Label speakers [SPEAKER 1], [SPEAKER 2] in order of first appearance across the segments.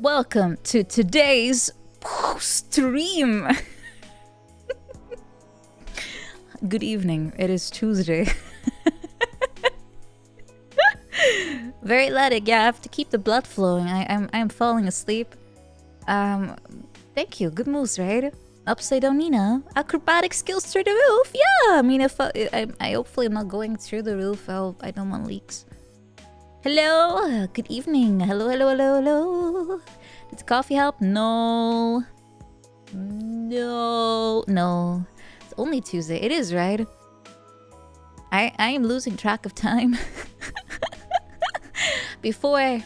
[SPEAKER 1] Welcome to today's stream. Good evening. It is Tuesday. Very athletic. Yeah, I have to keep the blood flowing. I, I'm I'm falling asleep. Um, thank you. Good moves, right? Upside down Nina. Acrobatic skills through the roof. Yeah. I mean, if I, I, I hopefully I'm not going through the roof. I'll, I don't want leaks. Hello. Good evening. Hello. Hello. Hello. Hello. Did coffee help? No. No. No. It's only Tuesday. It is, right? I I am losing track of time. before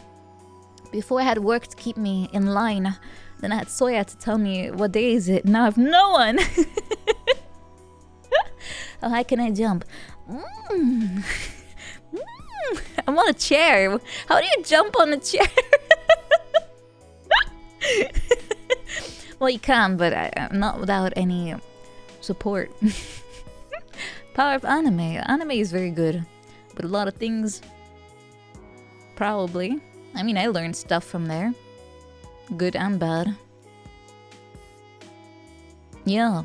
[SPEAKER 1] before I had work to keep me in line, then I had Soya to tell me what day is it. Now I have no one. How high can I jump? Mm. I'm on a chair. How do you jump on a chair? well, you can, but I, am not without any support. Power of anime. Anime is very good, but a lot of things. Probably. I mean, I learned stuff from there, good and bad. Yeah.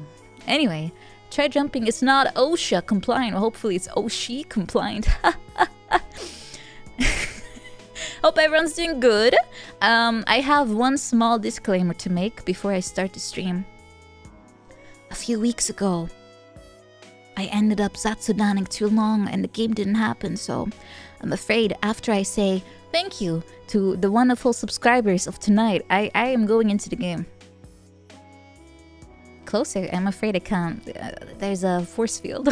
[SPEAKER 1] Anyway, try jumping. It's not OSHA compliant. hopefully, it's OSHI compliant. Hope everyone's doing good. Um, I have one small disclaimer to make before I start the stream. A few weeks ago, I ended up Zatsudaning too long and the game didn't happen, so I'm afraid after I say thank you to the wonderful subscribers of tonight, I, I am going into the game. Closer, I'm afraid I can't. Uh, there's a force field.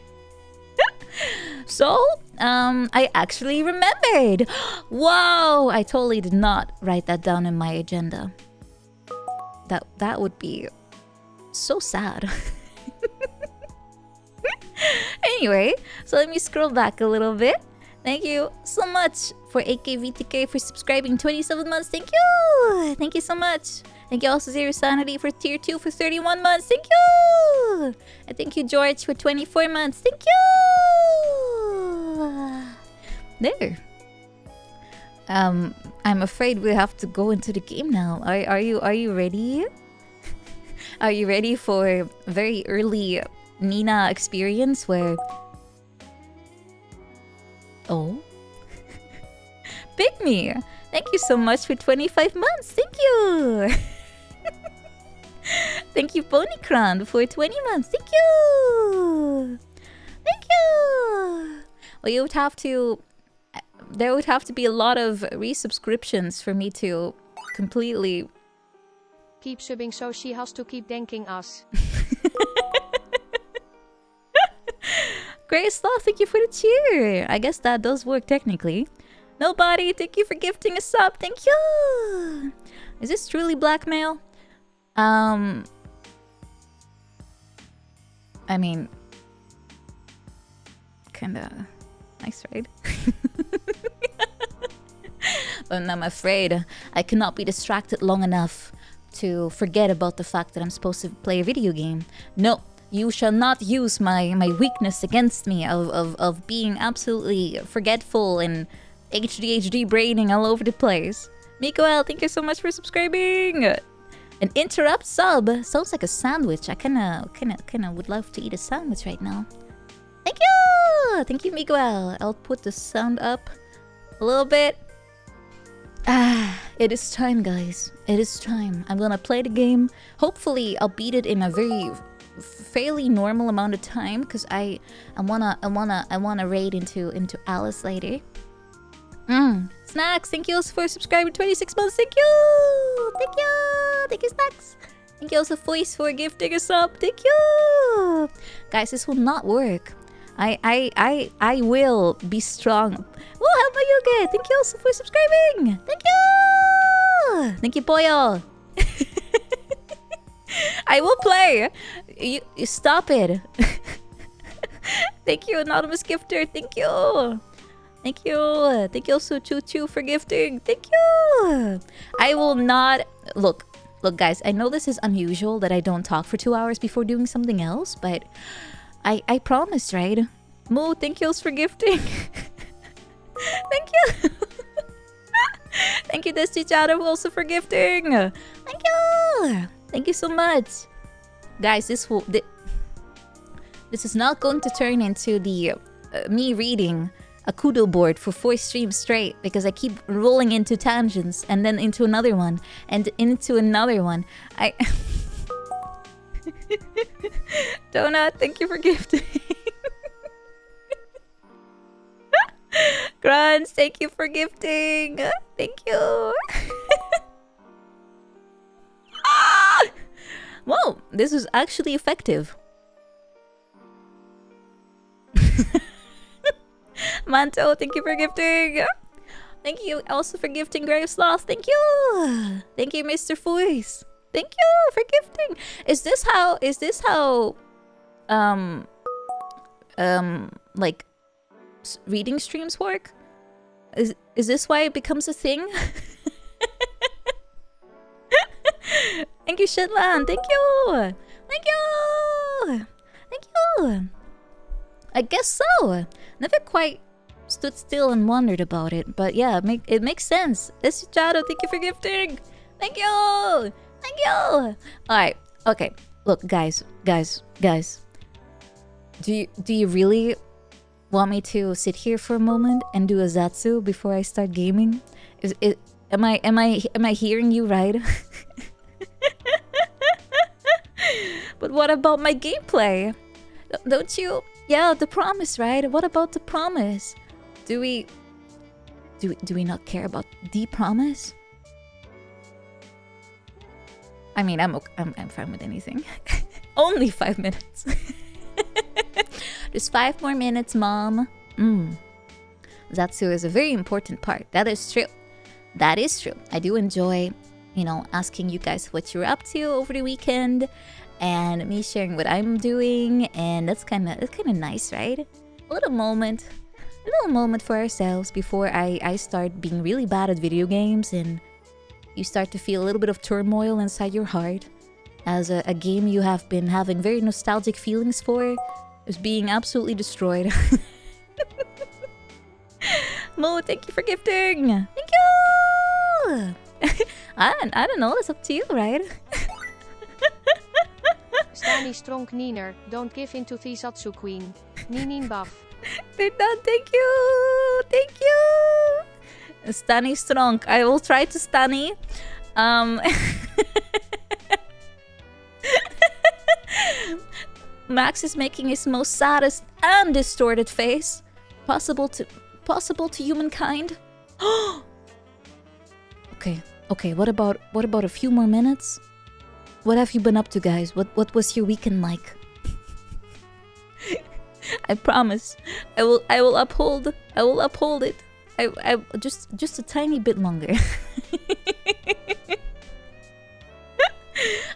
[SPEAKER 1] so, um, I actually remembered. Whoa! I totally did not write that down in my agenda. That that would be so sad. anyway, so let me scroll back a little bit. Thank you so much for AKVTK for subscribing 27 months. Thank you! Thank you so much. Thank you also Zero Sanity for tier 2 for 31 months. Thank you! And thank you George for 24 months. Thank you! There. Um, I'm afraid we have to go into the game now. Are, are you are you ready? are you ready for very early Nina experience where Oh. Pick me! Thank you so much for 25 months. Thank you! Thank you, Ponycron, for 20 months. Thank you! Thank you! Well, you would have to... There would have to be a lot of resubscriptions for me to completely...
[SPEAKER 2] Keep subbing so she has to keep thanking us.
[SPEAKER 1] Grace Law, thank you for the cheer. I guess that does work technically. Nobody, thank you for gifting a sub. Thank you. Is this truly blackmail? Um, I mean, kinda nice, right? but I'm afraid I cannot be distracted long enough to forget about the fact that I'm supposed to play a video game. No, you shall not use my, my weakness against me of, of, of being absolutely forgetful and ADHD braining all over the place. Mikael, thank you so much for subscribing! An interrupt sub sounds like a sandwich. I kinda, kinda, kinda would love to eat a sandwich right now. Thank you! Thank you, Miguel. I'll put the sound up a little bit. Ah, it is time, guys. It is time. I'm gonna play the game. Hopefully, I'll beat it in a very fairly normal amount of time because I I wanna I wanna I wanna raid into into Alice later. Mm. Snacks, thank you also for subscribing 26 months. Thank you! Thank you! Thank you, Snacks! Thank you also Voice for gifting us up. Thank you! Guys, this will not work. I I I I will be strong. Well, how about you guys? Thank you also for subscribing. Thank you. Thank you, Boyo. I will play. You, you stop it. Thank you, anonymous gifter. Thank you. Thank you. Thank you also Choo Choo for gifting. Thank you. I will not look. Look, guys. I know this is unusual that I don't talk for two hours before doing something else, but I I promised, right? Moo, thank yous for gifting. thank you. Thank you, Chatter, also for gifting. Thank you. Thank you so much. Guys, this will... Thi this is not going to turn into the uh, me reading a kudo board for four streams straight because I keep rolling into tangents and then into another one and into another one. I... Donut, thank you for gifting. Grunts, thank you for gifting. Thank you. ah! Whoa, this was actually effective. Manto, thank you for gifting. Thank you also for gifting Grave Sloth. Thank you. Thank you, Mr. Foyce. Thank you for gifting. Is this how is this how um um like reading streams work? Is is this why it becomes a thing? Thank you, Shetland. Thank you. Thank you. Thank you. I guess so. Never quite stood still and wondered about it, but yeah, it, make, it makes sense. This is Jado. Thank you for gifting. Thank you. Thank you. All right. Okay. Look, guys, guys, guys. Do you do you really want me to sit here for a moment and do a zatsu before I start gaming? Is it am I am I am I hearing you right? but what about my gameplay? Don't you? Yeah, the promise, right? What about the promise? Do we do we, do we not care about the promise? I mean, I'm okay, I'm, I'm fine with anything. Only five minutes. Just five more minutes, mom. Mm. Zatsu is a very important part. That is true. That is true. I do enjoy, you know, asking you guys what you're up to over the weekend and me sharing what I'm doing and that's kind of that's kind of nice, right? A little moment, a little moment for ourselves before I I start being really bad at video games and you start to feel a little bit of turmoil inside your heart as a, a game you have been having very nostalgic feelings for is being absolutely destroyed. Mo, thank you for gifting. Thank you. I don't, I don't know. It's up to you, right?
[SPEAKER 2] Stani Strong Neener, don't give in to the Zatsu Queen. Ninin buff.
[SPEAKER 1] They're done. Thank you. Thank you. Stani strong. I will try to Stani. Um. Max is making his most saddest and distorted face possible to possible to humankind. okay, okay. What about what about a few more minutes? What have you been up to, guys? What what was your weekend like? I promise, I will I will uphold I will uphold it. I I just just a tiny bit longer.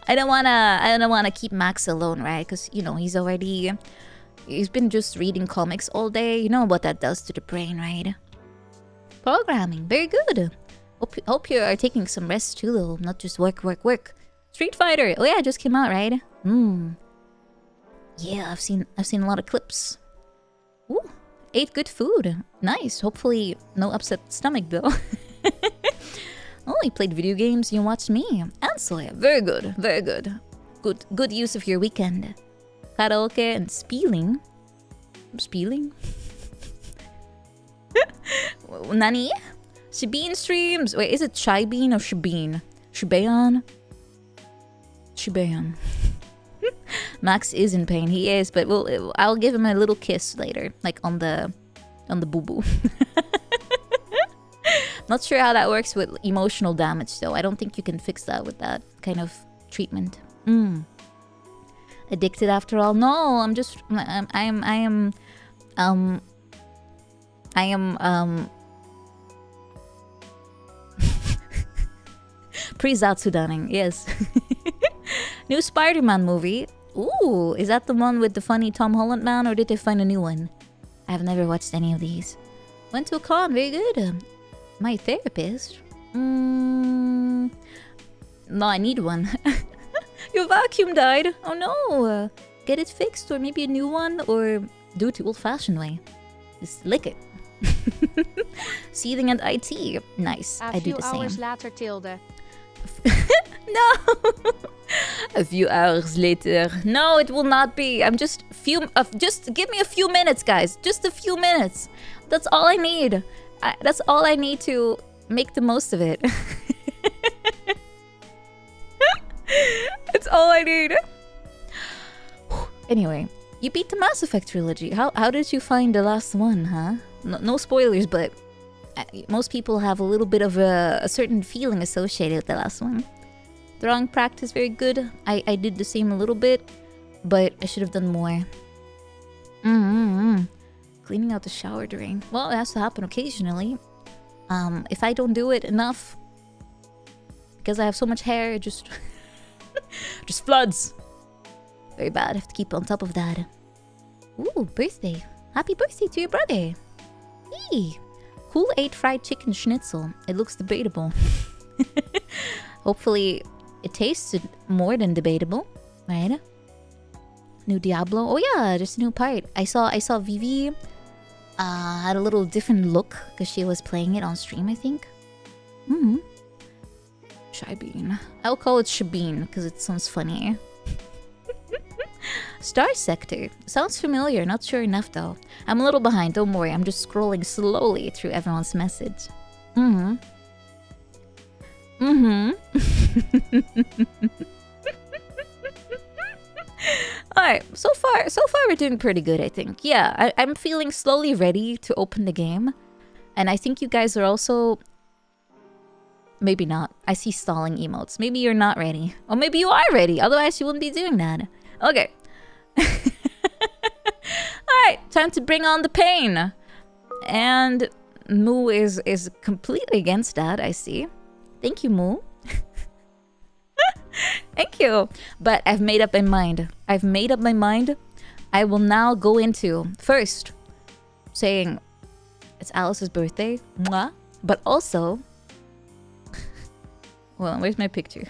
[SPEAKER 1] I don't wanna I don't wanna keep Max alone, right? Because you know he's already he's been just reading comics all day. You know what that does to the brain, right? Programming, very good. Hope hope you are taking some rest too, though, not just work, work, work. Street Fighter, oh yeah, just came out, right? Hmm. Yeah, I've seen I've seen a lot of clips. Ooh, ate good food. Nice. Hopefully, no upset stomach though. Oh, you played video games, you watched me. Soya. Very good, very good. Good good use of your weekend. Karaoke and spieling. Spieling? Nani? Shibeen streams. Wait, is it Shibeen or Shibeen? Shibeon? Shibeon. Max is in pain. He is, but we'll, I'll give him a little kiss later, like on the on the boo boo. Not sure how that works with emotional damage, though. I don't think you can fix that with that kind of treatment. Mm. Addicted after all? No, I'm just. I'm. I am. I am. Um. I am. Um. Pre Zatsudaning, yes. New Spider Man movie. Ooh, is that the one with the funny Tom Holland man, or did they find a new one? I have never watched any of these. Went to a con, very good. My therapist? Mm, no, I need one. Your vacuum died. Oh no. Get it fixed or maybe a new one or do it the old-fashioned way. Just lick it. Seething and IT. Nice.
[SPEAKER 2] A
[SPEAKER 1] I do the same.
[SPEAKER 2] later.
[SPEAKER 1] No. a few hours later. No, it will not be. I'm just few. Uh, just give me a few minutes, guys. Just a few minutes. That's all I need. I, that's all I need to make the most of it. That's all I need. Anyway, you beat the Mass Effect trilogy. How how did you find the last one, huh? No, no spoilers, but most people have a little bit of a, a certain feeling associated with the last one. Throwing practice very good. I I did the same a little bit, but I should have done more. Mm-hmm. Cleaning out the shower drain. Well, it has to happen occasionally. Um, if I don't do it enough, because I have so much hair, it just just floods. Very bad. I have to keep on top of that. Ooh, birthday. Happy birthday to your brother. Hey. Cool 8 fried chicken schnitzel. It looks debatable. Hopefully, it tasted more than debatable, right? New Diablo. Oh yeah, just a new part. I saw I saw Vivi uh, had a little different look because she was playing it on stream, I think. Hmm. Shibeen. I'll call it Shabeen because it sounds funny. Star Sector. Sounds familiar, not sure enough though. I'm a little behind, don't worry. I'm just scrolling slowly through everyone's message. Mm hmm. Mm hmm. Alright, so far, so far we're doing pretty good, I think. Yeah, I, I'm feeling slowly ready to open the game. And I think you guys are also Maybe not. I see stalling emotes. Maybe you're not ready. Or maybe you are ready. Otherwise, you wouldn't be doing that. Okay. Alright, time to bring on the pain. And Moo is, is completely against that, I see. Thank you, Moo. Thank you. But I've made up my mind. I've made up my mind. I will now go into, first, saying it's Alice's birthday. Mwah. But also, well, where's my picture?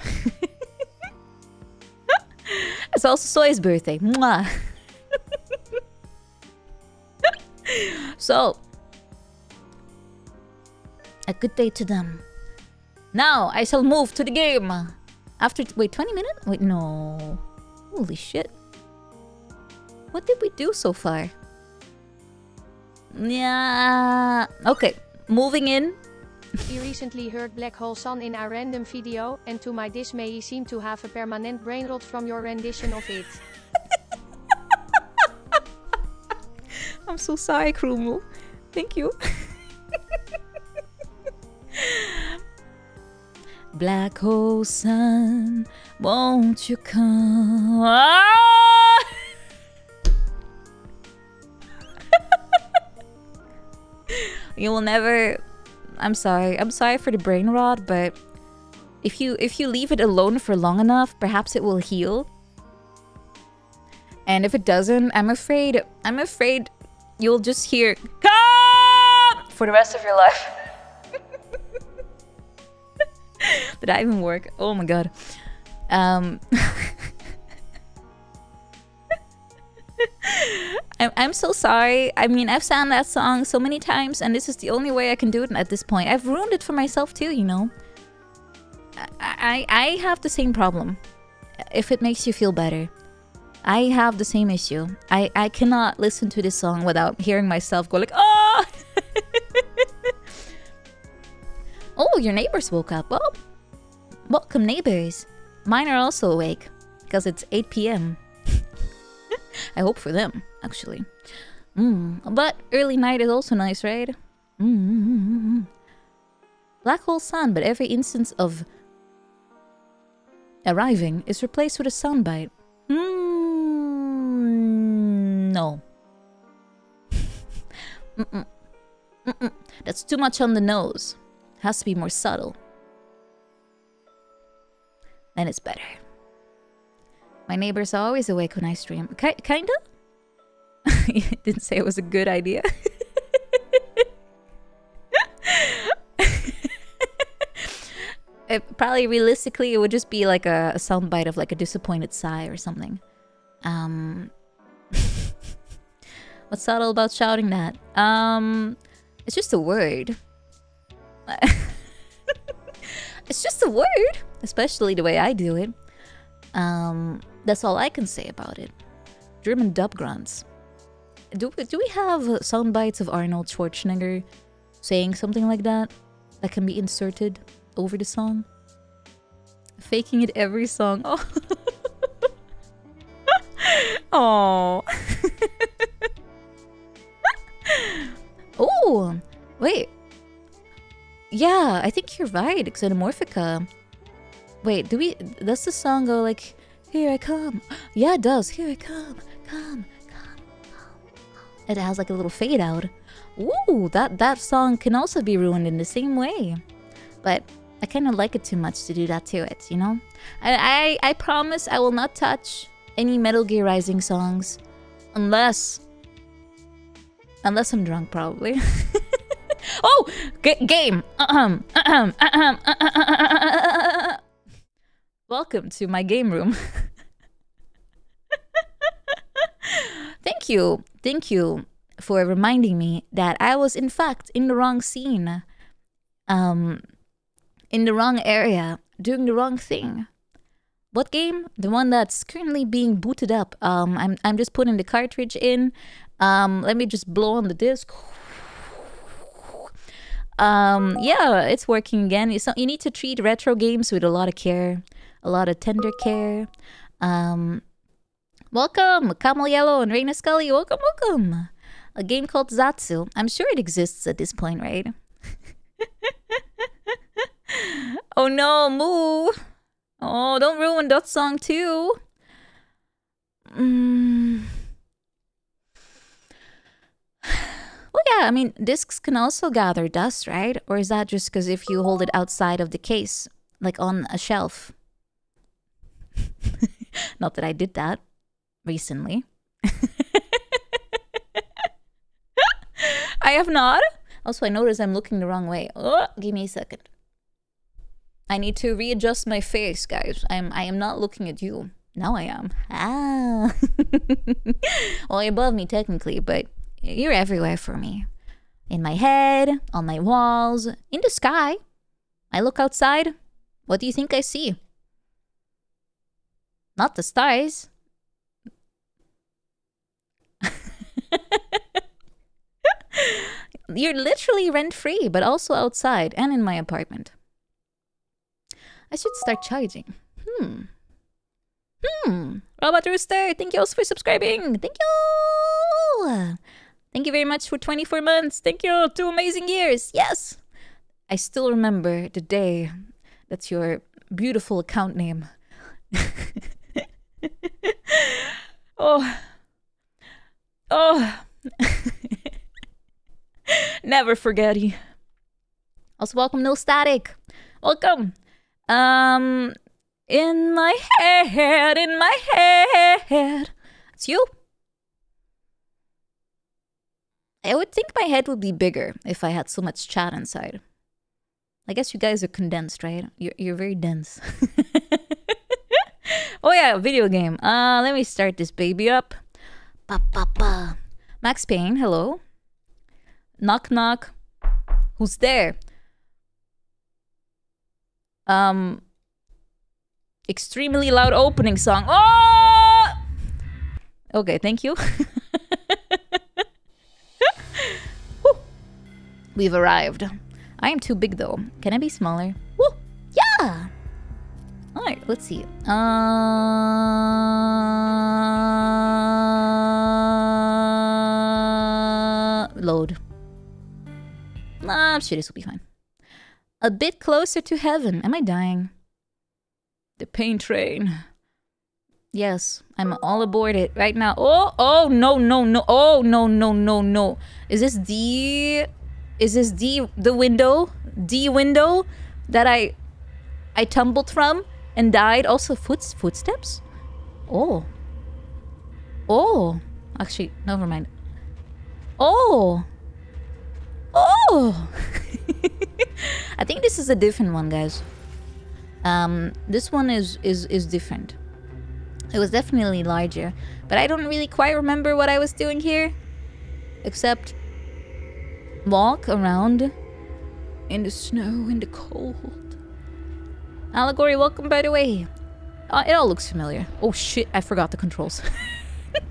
[SPEAKER 1] It's also Soy's birthday. Mwah. so, a good day to them. Now, I shall move to the game. After, wait, 20 minutes? Wait, no. Holy shit. What did we do so far? Yeah. Okay, moving in.
[SPEAKER 2] He recently heard Black Hole Sun in a random video, and to my dismay he seemed to have a permanent brain rot from your rendition of it.
[SPEAKER 1] I'm so sorry, Krumu. Thank you. Black hole sun, won't you come? Ah! you will never. I'm sorry. I'm sorry for the brain rot, but if you if you leave it alone for long enough, perhaps it will heal. And if it doesn't, I'm afraid I'm afraid you'll just hear come for the rest of your life. Did I even work? Oh my god. Um I'm, I'm so sorry. I mean, I've sang that song so many times, and this is the only way I can do it at this point. I've ruined it for myself too, you know. I, I, I have the same problem. If it makes you feel better. I have the same issue. I, I cannot listen to this song without hearing myself go like, oh! oh, your neighbors woke up. Well, welcome neighbors. Mine are also awake because it's 8 p.m. I hope for them, actually. Mm, but early night is also nice, right? Mm-hmm. Black hole sun, but every instance of arriving is replaced with a soundbite. Mm, no. Mm-mm. Mm-mm. That's too much on the nose. Has to be more subtle. Then it's better. My neighbors are always awake when I stream. Ki kinda? Didn't say it was a good idea. it, probably realistically, it would just be like a, a soundbite of like a disappointed sigh or something. Um, what's subtle about shouting that? Um, It's just a word. it's just a word, especially the way I do it. Um, that's all I can say about it. German dub grunts. Do, do we have sound bites of Arnold Schwarzenegger saying something like that that can be inserted over the song? Faking it every song. Oh. Oh. oh, wait. Yeah, I think you're right, Xenomorphica. Wait, do we... Does the song go like... Here I come. Yeah, it does. Here I come. Come, come, come. It has like a little fade out. Ooh, that, that song can also be ruined in the same way. But I kind of like it too much to do that to it, you know? I, I, I promise I will not touch any Metal Gear Rising songs. Unless... Unless I'm drunk, probably. oh! G game! Uh-um, uh-um, uh-um, Welcome to my game room. Thank you. Thank you for reminding me that I was in fact in the wrong scene. Um in the wrong area, doing the wrong thing. What game? The one that's currently being booted up. Um, I'm I'm just putting the cartridge in. Um, let me just blow on the disc. Um, yeah, it's working again. So you need to treat retro games with a lot of care, a lot of tender care. Um, welcome, Camel Yellow and Reina Scully. Welcome, welcome. A game called Zatsu. I'm sure it exists at this point, right? oh no, Moo. Oh, don't ruin that song too. Mm. Well, yeah, I mean, discs can also gather dust, right? Or is that just because if you hold it outside of the case, like on a shelf? Not that I did that recently. I have not. Also, I notice I'm looking the wrong way. Oh, give me a second. I need to readjust my face, guys. I'm I am not looking at you. Now I am. Ah. well, you're above me technically, but you're everywhere for me. In my head, on my walls, in the sky. I look outside. What do you think I see? Not the stars. You're literally rent free, but also outside and in my apartment. I should start charging. Hmm. Hmm. Robot Rooster, thank you also for subscribing. Thank you. Thank you very much for 24 months. Thank you. Two amazing years. Yes. I still remember the day that's your beautiful account name. oh. Oh. Never forget you. Also, welcome, No Static. Welcome. Um, in my head, in my head. It's you. I would think my head would be bigger if I had so much chat inside. I guess you guys are condensed, right? You're, you're very dense. oh yeah, video game. Uh, let me start this baby up. Ba, ba, ba. Max Payne, hello. Knock knock. Who's there? um extremely loud opening song. Oh! Okay, thank you. We've arrived. I am too big though. Can I be smaller? Woo! Yeah! Alright, let's see. Uh... Load. Nah, shit, this will be fine. A bit closer to heaven. Am I dying? The pain train. Yes, I'm all aboard it right now. Oh, oh, no, no, no. Oh, no, no, no, no. Is this the... Is this the, the window? The window that I... I tumbled from and died? Also, foot, footsteps? Oh. Oh. Actually, never mind. Oh. Oh! I think this is a different one, guys. Um, this one is, is, is different. It was definitely larger, but I don't really quite remember what I was doing here. Except walk around in the snow, in the cold. Allegory, welcome by the way. Uh, it all looks familiar. Oh shit, I forgot the controls.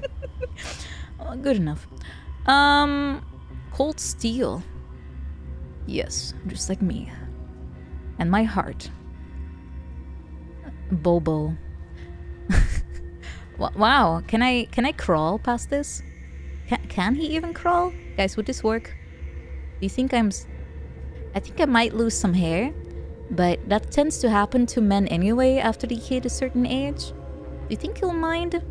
[SPEAKER 1] oh, good enough. Um, cold steel. Yes, just like me. And my heart. Bobo. wow, can I can I crawl past this? Can, can he even crawl? Guys, would this work? Do you think I'm... I think I might lose some hair. But that tends to happen to men anyway after they hit a certain age. Do you think he'll mind?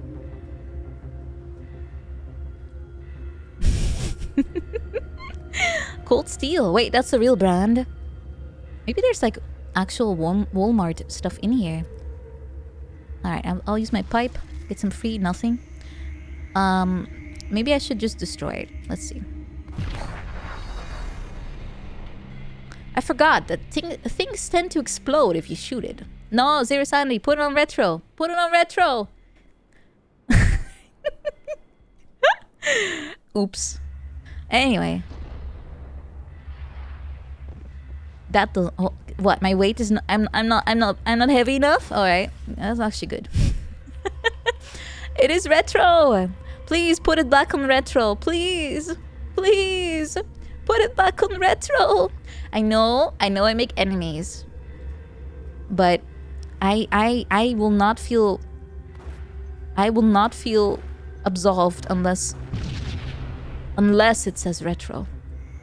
[SPEAKER 1] Cold Steel. Wait, that's a real brand. Maybe there's like actual Walmart stuff in here. Alright, I'll, I'll use my pipe. Get some free nothing. Um, maybe I should just destroy it. Let's see. I forgot that thing, things tend to explode if you shoot it. No, Zero Sanity, put it on retro. Put it on retro. Oops. Anyway. That does oh, what? My weight is not I'm I'm not I'm not I'm not heavy enough? Alright. That's actually good. it is retro. Please put it back on retro. Please. Please. Put it back on retro. I know, I know I make enemies. But I I I will not feel I will not feel absolved unless unless it says retro.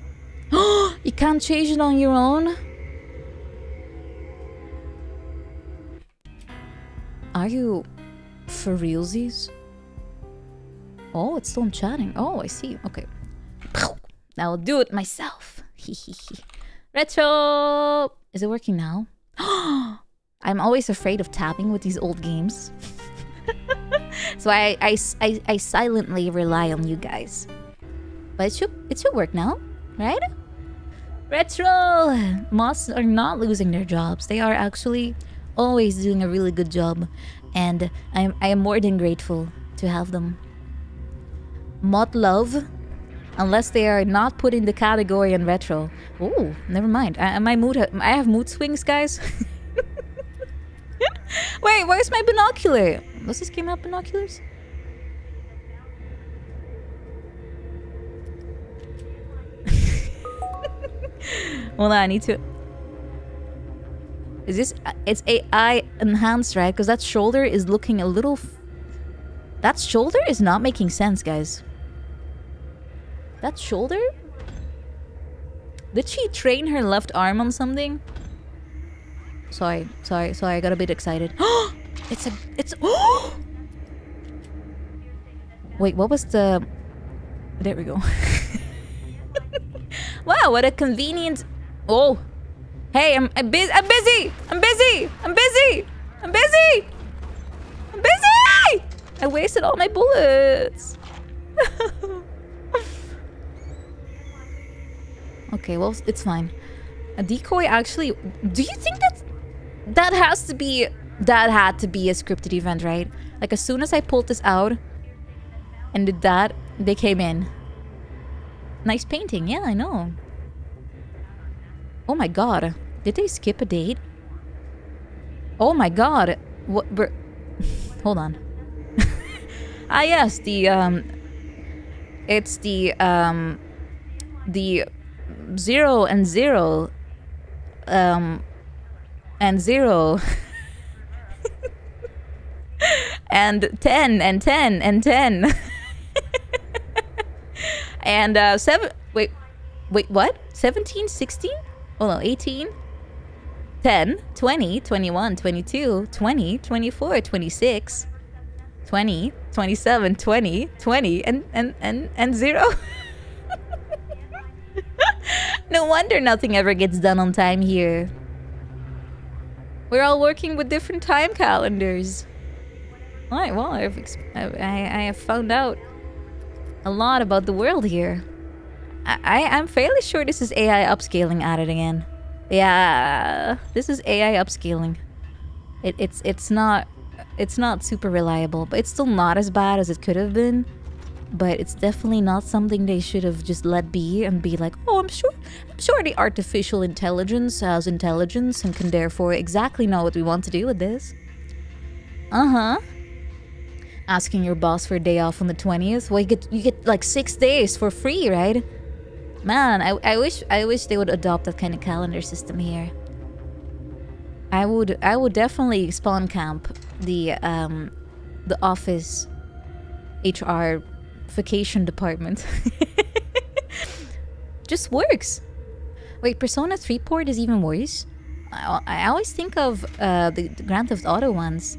[SPEAKER 1] you can't change it on your own? Are you for realsies? Oh, it's still chatting. Oh, I see. Okay. Now I'll do it myself. Retro! Is it working now? I'm always afraid of tapping with these old games. so I, I, I, I silently rely on you guys. But it should, it should work now, right? Retro! Moths are not losing their jobs. They are actually always doing a really good job. And I'm, I am more than grateful to have them. Mod love unless they are not put in the category in retro. Oh, never mind. I, my mood, I have mood swings, guys. Wait, where's my binocular? Does this game have binoculars? Hold on, I need to... Is this... It's AI enhanced, right? Because that shoulder is looking a little... That shoulder is not making sense, guys. That shoulder? Did she train her left arm on something? Sorry, sorry, sorry, I got a bit excited. it's a, it's, oh! Wait, what was the, there we go. wow, what a convenient, oh. Hey, I'm, I'm, bu I'm busy, I'm busy, I'm busy, I'm busy, I'm busy! I wasted all my bullets. Okay, well, it's fine. A decoy actually... Do you think that... That has to be... That had to be a scripted event, right? Like, as soon as I pulled this out and did that, they came in. Nice painting. Yeah, I know. Oh my god. Did they skip a date? Oh my god. What... Hold on. ah, yes. The, um... It's the, um... The zero and zero um and zero and 10 and 10 and 10 and uh 7 wait wait what? 17 16 oh no 18 10 20 21 22 20 24 26 20 27 20 20 and and and and 0 no wonder nothing ever gets done on time here. We're all working with different time calendars. Alright, well, I've I, I have found out a lot about the world here. I, I, I'm fairly sure this is AI upscaling at it again. Yeah, this is AI upscaling. It, it's it's not it's not super reliable, but it's still not as bad as it could have been. But it's definitely not something they should have just let be and be like, oh, I'm sure, I'm sure the artificial intelligence has intelligence and can therefore exactly know what we want to do with this. Uh huh. Asking your boss for a day off on the twentieth. Well, you get you get like six days for free, right? Man, I, I wish I wish they would adopt that kind of calendar system here. I would I would definitely spawn camp the um the office HR vacation department. Just works. Wait, Persona 3 port is even worse? I, I always think of uh, the, Grand Theft Auto ones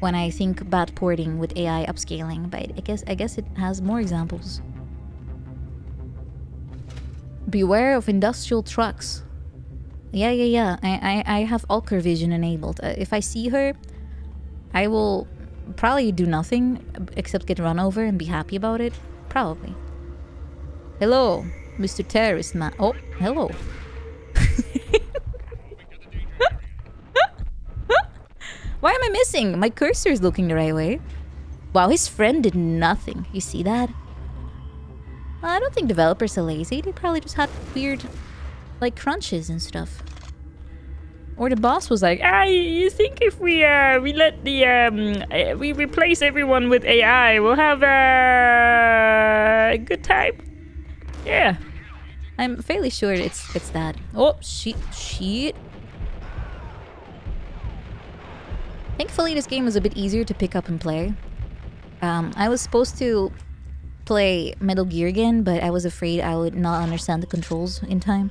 [SPEAKER 1] when I think about porting with AI upscaling, but I guess I guess it has more examples. Beware of industrial trucks. Yeah, yeah, yeah. I, I, I have Ulker Vision enabled. Uh, if I see her, I will probably do nothing except get run over and be happy about it. Probably. Hello, Mr. Terrorist Man. Oh, hello. Why am I missing? My cursor is looking the right way. Wow, his friend did nothing. You see that? I don't think developers are lazy. They probably just had weird, like, crunches and stuff. Or the boss was like, "Ah, you think if we uh we let the um uh, we replace everyone with AI, we'll have uh, a good time." Yeah, I'm fairly sure it's it's that. Oh, shit, shit. Thankfully, this game was a bit easier to pick up and play. Um, I was supposed to play Metal Gear again, but I was afraid I would not understand the controls in time.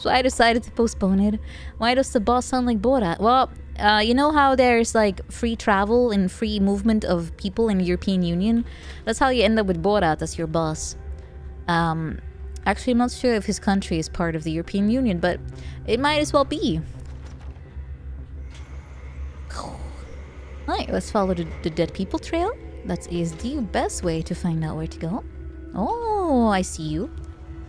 [SPEAKER 1] So I decided to postpone it. Why does the boss sound like Borat? Well, uh, you know how there's like free travel and free movement of people in European Union? That's how you end up with Borat as your boss. Um, actually, I'm not sure if his country is part of the European Union, but it might as well be. Alright, let's follow the, the dead people trail. That is the best way to find out where to go. Oh, I see you.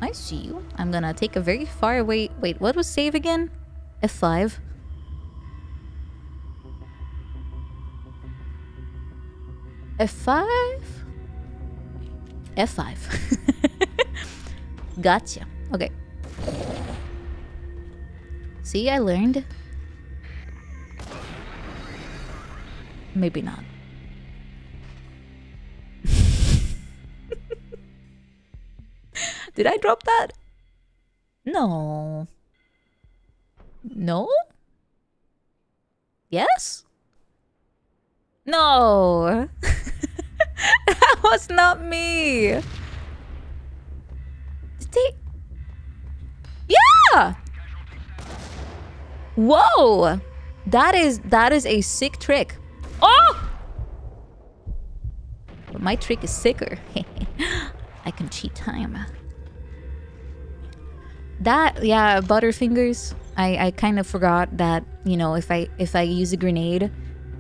[SPEAKER 1] I see you. I'm gonna take a very far away... Wait, what was save again? F5. F5? F5. gotcha. Okay. See, I learned. Maybe not. Did I drop that? No. No? Yes? No. that was not me. Did they... Yeah! Whoa! That is that is a sick trick. Oh! But my trick is sicker. I can cheat time that yeah butterfingers i i kind of forgot that you know if i if i use a grenade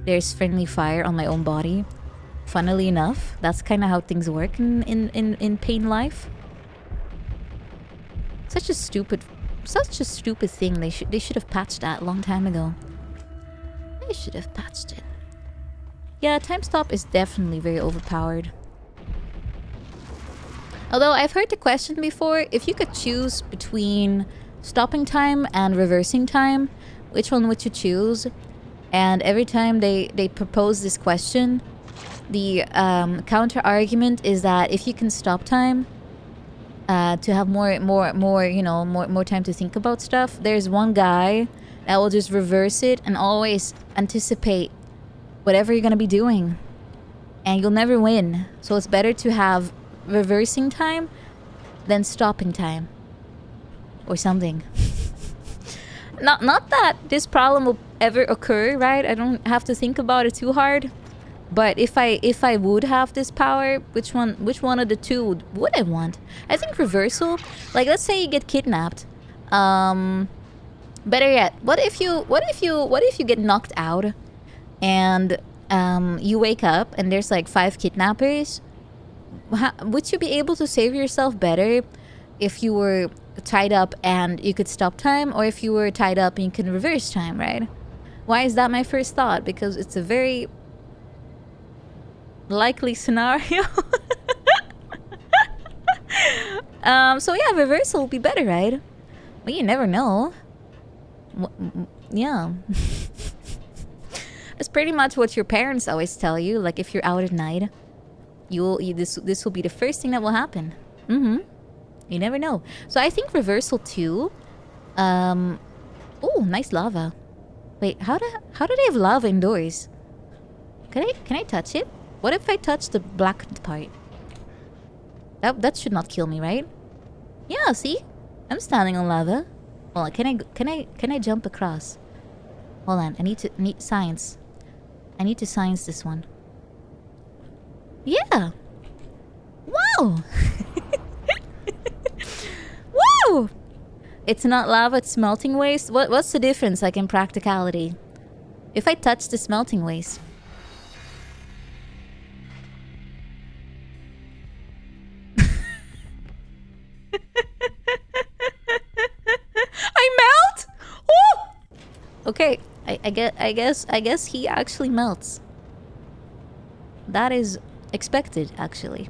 [SPEAKER 1] there's friendly fire on my own body. Funnily enough that's kind of how things work in in in, in pain life. Such a stupid such a stupid thing. They should they should have patched that a long time ago. They should have patched it. Yeah time stop is definitely very overpowered Although I've heard the question before, if you could choose between stopping time and reversing time, which one would you choose? And every time they, they propose this question, the um, counter argument is that if you can stop time uh, to have more, more, more, you know, more, more time to think about stuff, there's one guy that will just reverse it and always anticipate whatever you're gonna be doing, and you'll never win. So it's better to have reversing time than stopping time or something. not not that this problem will ever occur, right? I don't have to think about it too hard. But if I if I would have this power, which one which one of the two would, would I want? I think reversal. Like let's say you get kidnapped. Um better yet, what if you what if you what if you get knocked out and um you wake up and there's like five kidnappers would you be able to save yourself better if you were tied up and you could stop time or if you were tied up and you can reverse time, right? Why is that my first thought? Because it's a very likely scenario. um, so yeah, reversal will be better, right? Well, you never know. yeah. It's pretty much what your parents always tell you. Like if you're out at night, you'll you, this this will be the first thing that will happen. Mm-hmm. You never know. So I think reversal two. Um. Oh, nice lava. Wait, how do how do they have lava indoors? Can I can I touch it? What if I touch the black part? That that should not kill me, right? Yeah. See, I'm standing on lava. Well. Can I can I can I jump across? Hold on. I need to need science. I need to science this one. Yeah. Wow. Wow. It's not lava, it's smelting waste. What what's the difference like in practicality? If I touch the smelting waste. I melt? Oh! Okay, I, I I guess I guess he actually melts. That is expected, actually.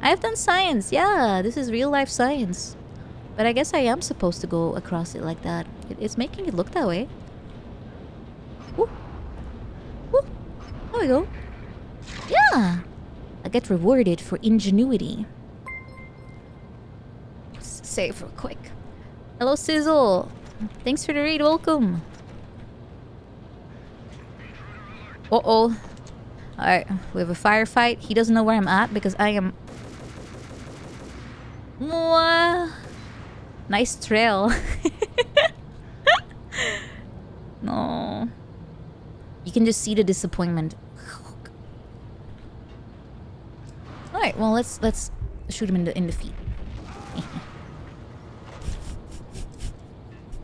[SPEAKER 1] I have done science, yeah, this is real life science. But I guess I am supposed to go across it like that. It's making it look that way. Woo. There we go. Yeah! I get rewarded for ingenuity. Save real quick. Hello, Sizzle. Thanks for the read. Welcome. Uh-oh. Alright, we have a firefight. He doesn't know where I'm at because I am... Mwah. Nice trail. no. You can just see the disappointment. Alright, well let's let's shoot him in the in the feet.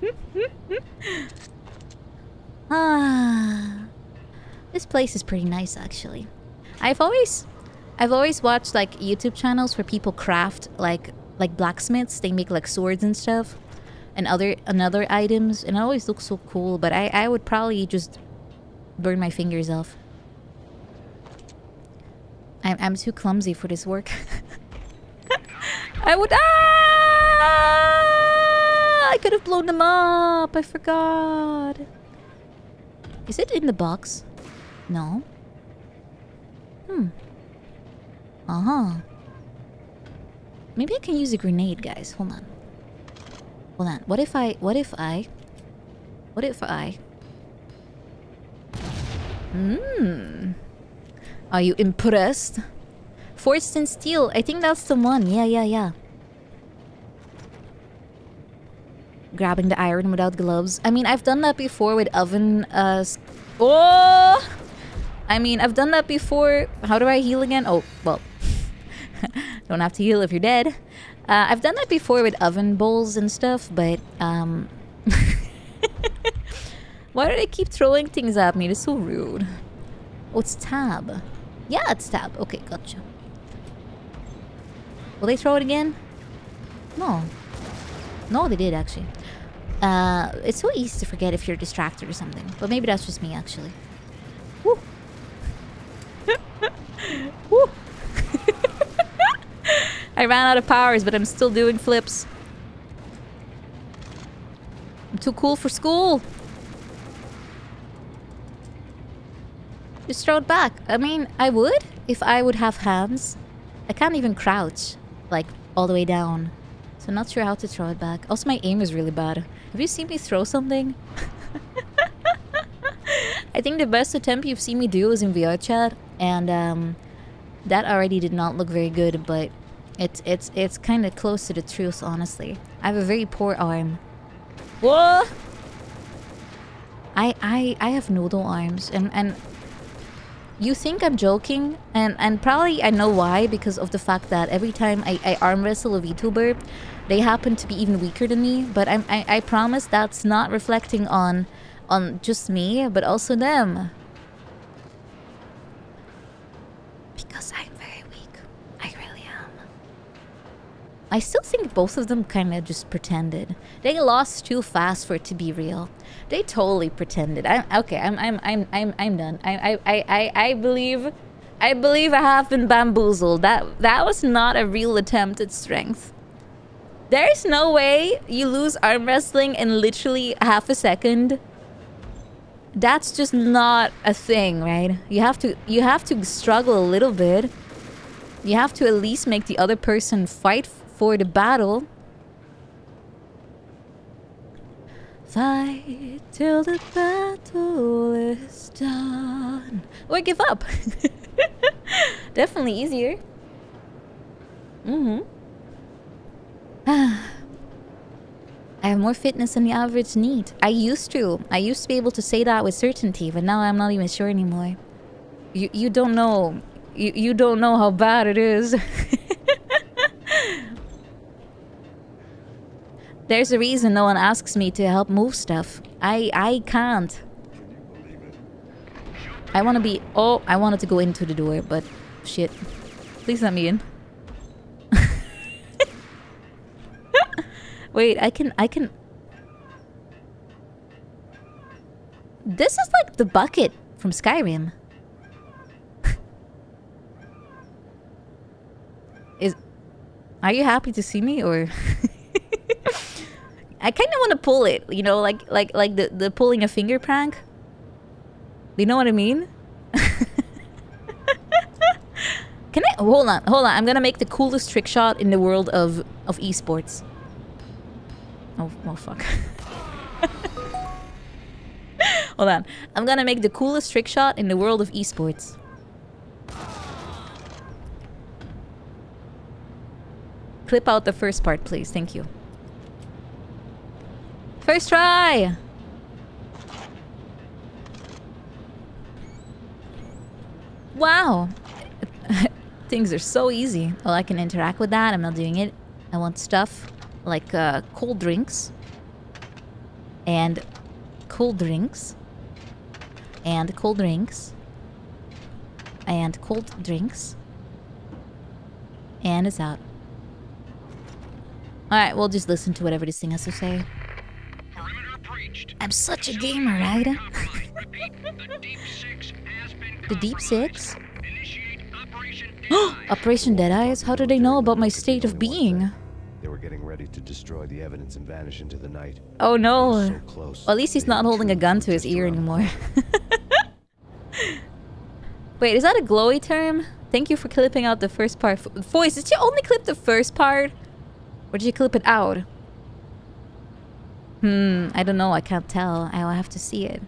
[SPEAKER 1] ah. This place is pretty nice actually. I've always I've always watched like YouTube channels where people craft like like blacksmiths. They make like swords and stuff and other and other items and it always looks so cool, but I I would probably just burn my fingers off. I'm I'm too clumsy for this work. I would ah! I could have blown them up. I forgot. Is it in the box? No. Hmm. Uh-huh. Maybe I can use a grenade, guys. Hold on. Hold on. What if I... What if I... What if I... Hmm. Are you impressed? Forged in steel. I think that's the one. Yeah, yeah, yeah. Grabbing the iron without gloves. I mean, I've done that before with oven... Uh, oh! I mean, I've done that before. How do I heal again? Oh, well. Don't have to heal if you're dead. Uh, I've done that before with oven bowls and stuff, but um, why do they keep throwing things at me? It's so rude. Oh, it's tab. Yeah, it's tab. Okay, gotcha. Will they throw it again? No. No, they did actually. Uh, it's so easy to forget if you're distracted or something. But maybe that's just me actually. Woo. I ran out of powers, but I'm still doing flips. I'm too cool for school. Just throw it back. I mean, I would if I would have hands. I can't even crouch, like, all the way down. So I'm not sure how to throw it back. Also, my aim is really bad. Have you seen me throw something? I think the best attempt you've seen me do is in VR chat, and um, that already did not look very good, but it's it's it's kind of close to the truth, honestly. I have a very poor arm. Whoa! I I I have noodle arms, and and you think I'm joking, and and probably I know why because of the fact that every time I, I arm wrestle a VTuber, they happen to be even weaker than me. But I'm, I I promise that's not reflecting on on just me, but also them. Because I'm very weak. I really am. I still think both of them kind of just pretended. They lost too fast for it to be real. They totally pretended. I'm okay. I'm I'm I'm I'm I'm done. I I I I believe I believe I have been bamboozled. That that was not a real attempt at strength. There's no way you lose arm wrestling in literally half a second. That's just not a thing, right? You have to you have to struggle a little bit. You have to at least make the other person fight for the battle. Fight till the battle is done. Or give up. Definitely easier. Mm-hmm. I have more fitness than the average need. I used to. I used to be able to say that with certainty, but now I'm not even sure anymore. You you don't know. You you don't know how bad it is. There's a reason no one asks me to help move stuff. I I can't. I want to be... Oh, I wanted to go into the door, but... Shit. Please let me in. Wait, I can... I can... This is like the bucket from Skyrim. is... Are you happy to see me, or... I kind of want to pull it, you know, like like like the the pulling a finger prank. You know what I mean? Can I hold on, hold on? I'm gonna make the coolest trick shot in the world of of esports. Oh, oh fuck. hold on. I'm gonna make the coolest trick shot in the world of esports. Clip out the first part, please. Thank you. First try! Wow! Things are so easy. Well, I can interact with that. I'm not doing it. I want stuff like uh, cold drinks. And cold drinks. And cold drinks. And cold drinks. And it's out. Alright, we'll just listen to whatever this thing has to say. I'm such a gamer, right? the Deep Six? Operation Deadeyes? How do they know about my state of being?
[SPEAKER 3] They were getting ready to destroy the evidence and vanish into the night.
[SPEAKER 1] Oh no.
[SPEAKER 3] So close.
[SPEAKER 1] Well, at least he's not holding a gun to his ear anymore. Wait, is that a glowy term? Thank you for clipping out the first part. Voice, did you only clip the first part? Or did you clip it out? Hmm, I don't know. I can't tell. I'll have to see it.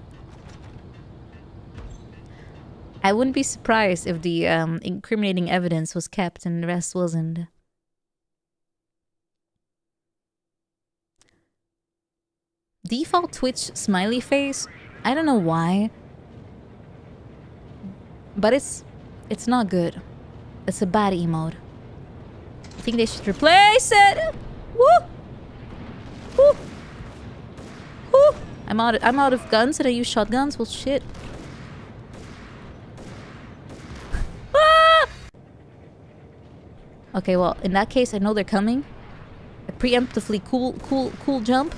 [SPEAKER 1] I wouldn't be surprised if the um, incriminating evidence was kept and the rest wasn't. Default Twitch smiley face? I don't know why. But it's it's not good. It's a bad emote. I think they should replace it. Woo! Woo! Woo! I'm out. Of, I'm out of guns, and I use shotguns. Well, shit. ah! Okay, well, in that case, I know they're coming. A preemptively cool, cool, cool jump.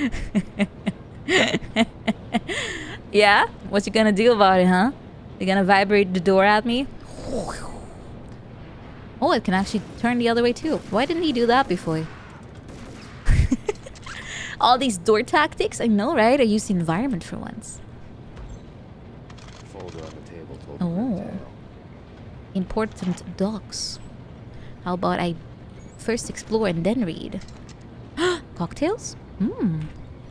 [SPEAKER 1] yeah? What you gonna do about it, huh? You gonna vibrate the door at me? Oh, it can actually turn the other way too. Why didn't he do that before? All these door tactics? I know, right? I use the environment for once.
[SPEAKER 3] Folder on the table told
[SPEAKER 1] Oh. Important docs. How about I first explore and then read? Cocktails? Hmm.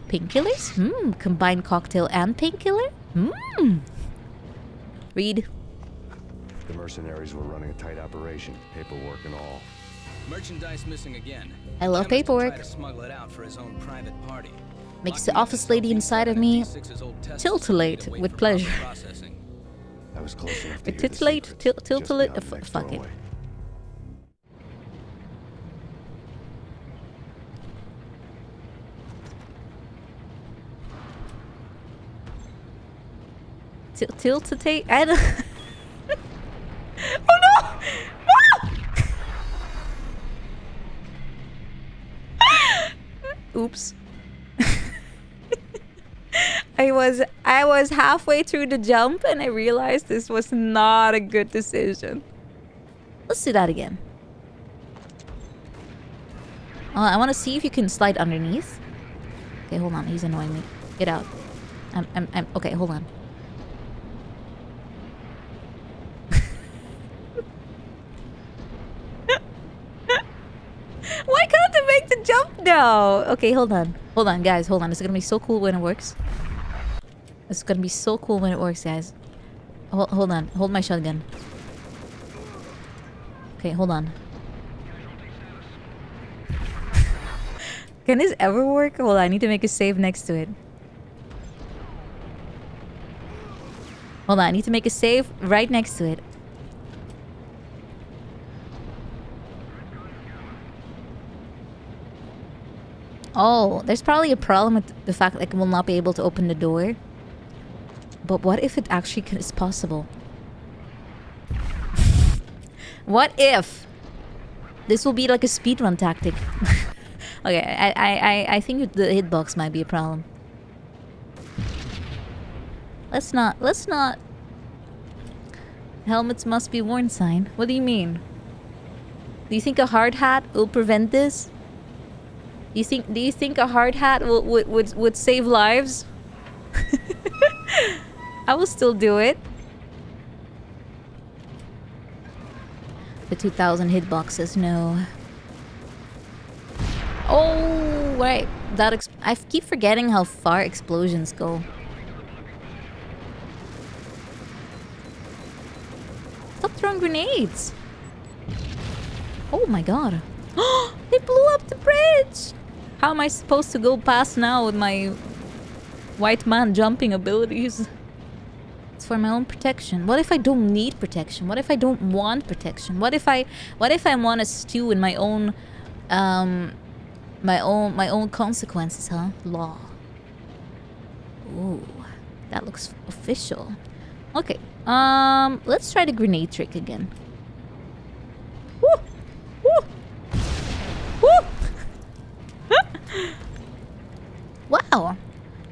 [SPEAKER 1] Painkillers? Hmm. Combined cocktail and painkiller? Hmm. Read.
[SPEAKER 3] The mercenaries were running a tight operation, paperwork and all.
[SPEAKER 4] Merchandise missing again.
[SPEAKER 1] I love
[SPEAKER 4] Chemist
[SPEAKER 1] paperwork.
[SPEAKER 4] try to smuggle it out for his own private party.
[SPEAKER 1] Makes the office lady inside of me titillate with pleasure.
[SPEAKER 3] I was close enough to
[SPEAKER 1] Uh,
[SPEAKER 3] hear the
[SPEAKER 1] titillate,
[SPEAKER 3] secrets,
[SPEAKER 1] til-
[SPEAKER 3] just
[SPEAKER 1] tiltilate,
[SPEAKER 3] beyond
[SPEAKER 1] uh,
[SPEAKER 3] the
[SPEAKER 1] fu-
[SPEAKER 3] next
[SPEAKER 1] fuck it.
[SPEAKER 3] doorway.
[SPEAKER 1] Til- Tiltate? I don't... oh no! Ah! Oops. I was I was halfway through the jump and I realized this was not a good decision. Let's do that again. Uh, I want to see if you can slide underneath. Okay, hold on. He's annoying me. Get out. I'm, I'm, I'm okay, hold on. Why can't I make the jump now? Okay, hold on. Hold on, guys. Hold on. It's gonna be so cool when it works. It's gonna be so cool when it works, guys. Hold, hold on. Hold my shotgun. Okay, hold on. Can this ever work? Hold on, I need to make a save next to it. Hold on, I need to make a save right next to it. Oh, there's probably a problem with the fact that I will not be able to open the door. But what if it actually is possible? what if this will be like a speedrun tactic? okay, I, I, I, think the hitbox might be a problem. Let's not, let's not... Helmets must be worn sign. What do you mean? Do you think a hard hat will prevent this? Do you think do you think a hard hat will, would would would save lives? I will still do it. The 2000 hitboxes, no. Oh, right. That I keep forgetting how far explosions go. Stop throwing grenades. Oh my god. they blew up the bridge! How am I supposed to go past now with my white man jumping abilities? It's for my own protection. What if I don't need protection? What if I don't want protection? What if I what if I want to stew in my own um my own my own consequences, huh? Law. Ooh. That looks official. Okay. Um let's try the grenade trick again. Woo! Woo! Woo! Wow.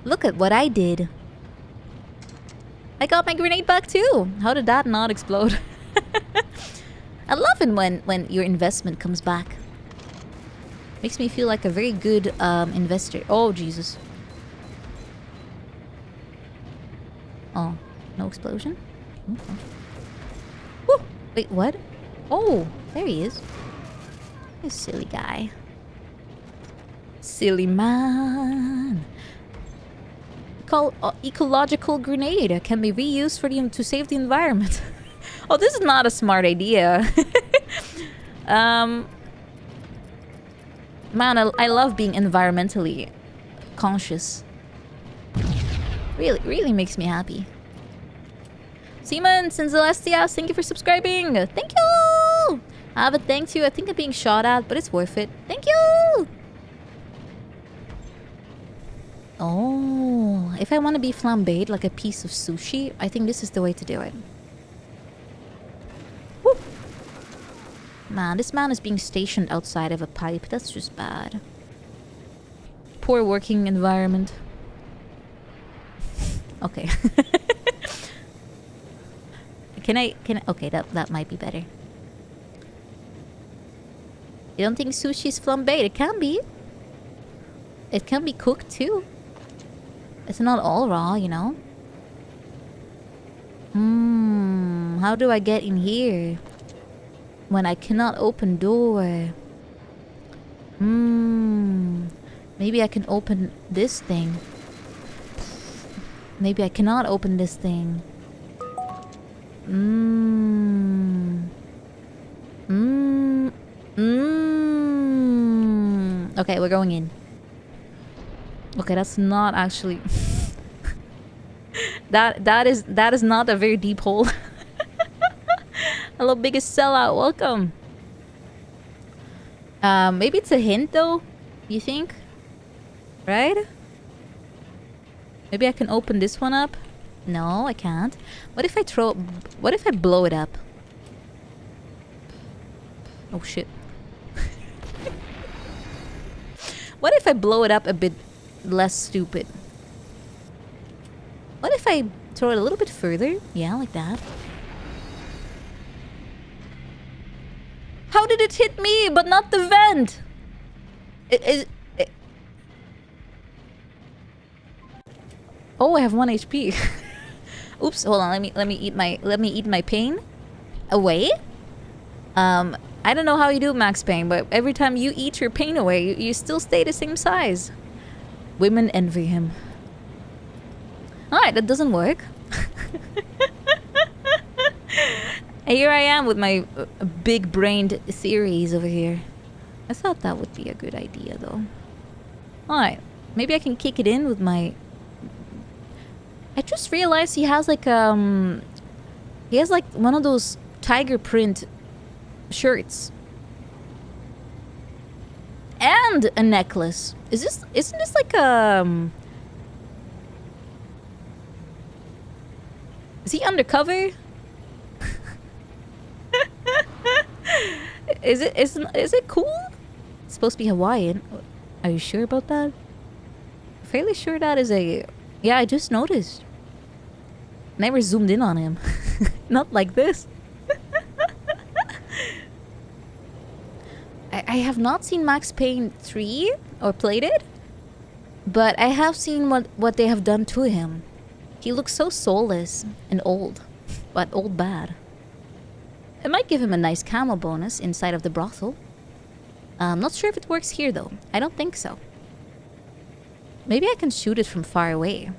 [SPEAKER 1] Look at what I did. I got my grenade back too. How did that not explode? I love it when, when your investment comes back. Makes me feel like a very good um, investor. Oh, Jesus. Oh, no explosion? Okay. Woo! Wait, what? Oh, there he is. You silly guy. Silly man. Call ecological grenade can be reused for the to save the environment. oh, this is not a smart idea. um, man, I, I love being environmentally conscious. Really, really makes me happy. Simon, Sin Celestia, thank you for subscribing. Thank you. I have a thank you. I think I'm being shot at, but it's worth it. Thank you. Oh, if I want to be flambéed like a piece of sushi, I think this is the way to do it. Woo. Man, this man is being stationed outside of a pipe. That's just bad. Poor working environment. okay. can I, can I, okay, that, that might be better. You don't think sushi is flambéed? It can be. It can be cooked too. It's not all raw, you know? Hmm, how do I get in here? When I cannot open door. Hmm, maybe I can open this thing. Maybe I cannot open this thing. Mmm. Mmm. Mmm. Okay, we're going in. Okay, that's not actually... that that is that is not a very deep hole. Hello, biggest sellout. Welcome. Um, maybe it's a hint though. You think? Right? Maybe I can open this one up. No, I can't. What if I throw... What if I blow it up? Oh, shit. what if I blow it up a bit less stupid. What if I throw it a little bit further? Yeah, like that. How did it hit me, but not the vent? It is. It... Oh, I have one HP. Oops, hold on. Let me let me eat my let me eat my pain away. Um, I don't know how you do max pain, but every time you eat your pain away, you, you still stay the same size. Women envy him. Alright, that doesn't work. here I am with my uh, big-brained theories over here. I thought that would be a good idea, though. Alright, maybe I can kick it in with my... I just realized he has like, um... He has like one of those tiger print shirts. And a necklace. Is this... Isn't this like, um... Is he undercover? is it is is it cool? It's supposed to be Hawaiian. Are you sure about that? Fairly sure that is a Yeah, I just noticed. Never zoomed in on him. Not like this. I, I have not seen Max Payne 3 or played it, but I have seen what, what they have done to him. He looks so soulless and old, but old bad. It might give him a nice camo bonus inside of the brothel. I'm not sure if it works here though. I don't think so. Maybe I can shoot it from far away.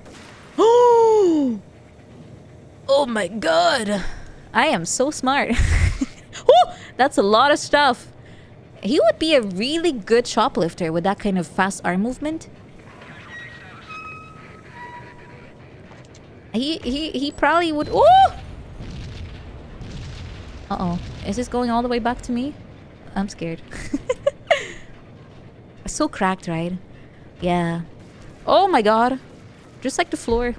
[SPEAKER 1] Oh! Oh my god! I am so smart. Woo! That's a lot of stuff. He would be a really good shoplifter with that kind of fast arm movement. He he he probably would. Oh! Uh oh. Is this going all the way back to me? I'm scared. so cracked, right? Yeah. Oh my god. Just like the floor.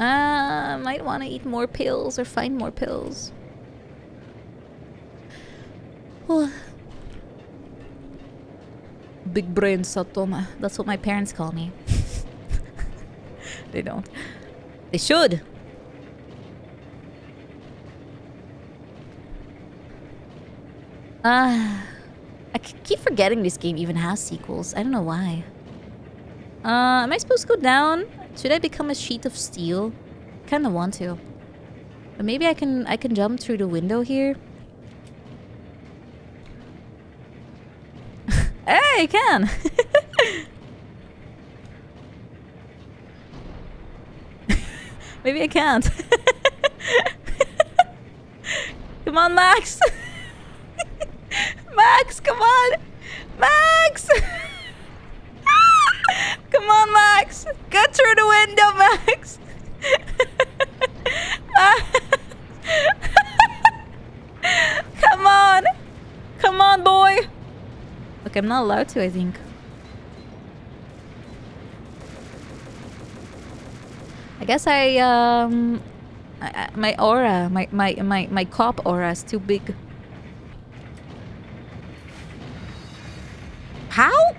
[SPEAKER 1] Uh, might want to eat more pills or find more pills. Big brain Saotome. That's what my parents call me. they don't. They should. Ah. Uh, I keep forgetting this game even has sequels. I don't know why. Uh, am I supposed to go down? Should I become a sheet of steel? Kinda want to. But maybe I can I can jump through the window here. hey, I can! maybe I can't. come on, Max! Max, come on! Max! Come on, Max! Get through the window, Max! come on! Come on, boy! Look, I'm not allowed to, I think. I guess I, um... I, my aura, my, my, my, my cop aura is too big. How?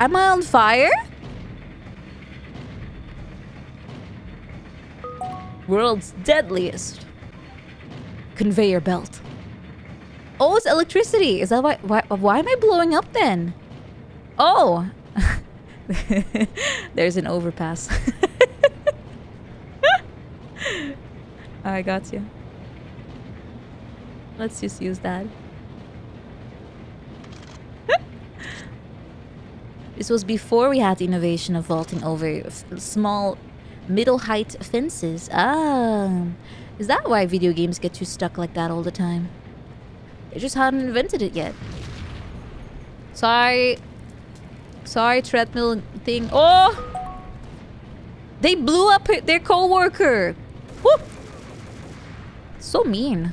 [SPEAKER 1] Am I on fire? World's deadliest conveyor belt. Oh, it's electricity. Is that why? Why, why am I blowing up then? Oh, there's an overpass. I got you. Let's just use that. This was before we had the innovation of vaulting over small middle height fences. Ah, is that why video games get you stuck like that all the time? They just hadn't invented it yet. Sorry. Sorry, treadmill thing. Oh! They blew up their co-worker. Whoop! So mean.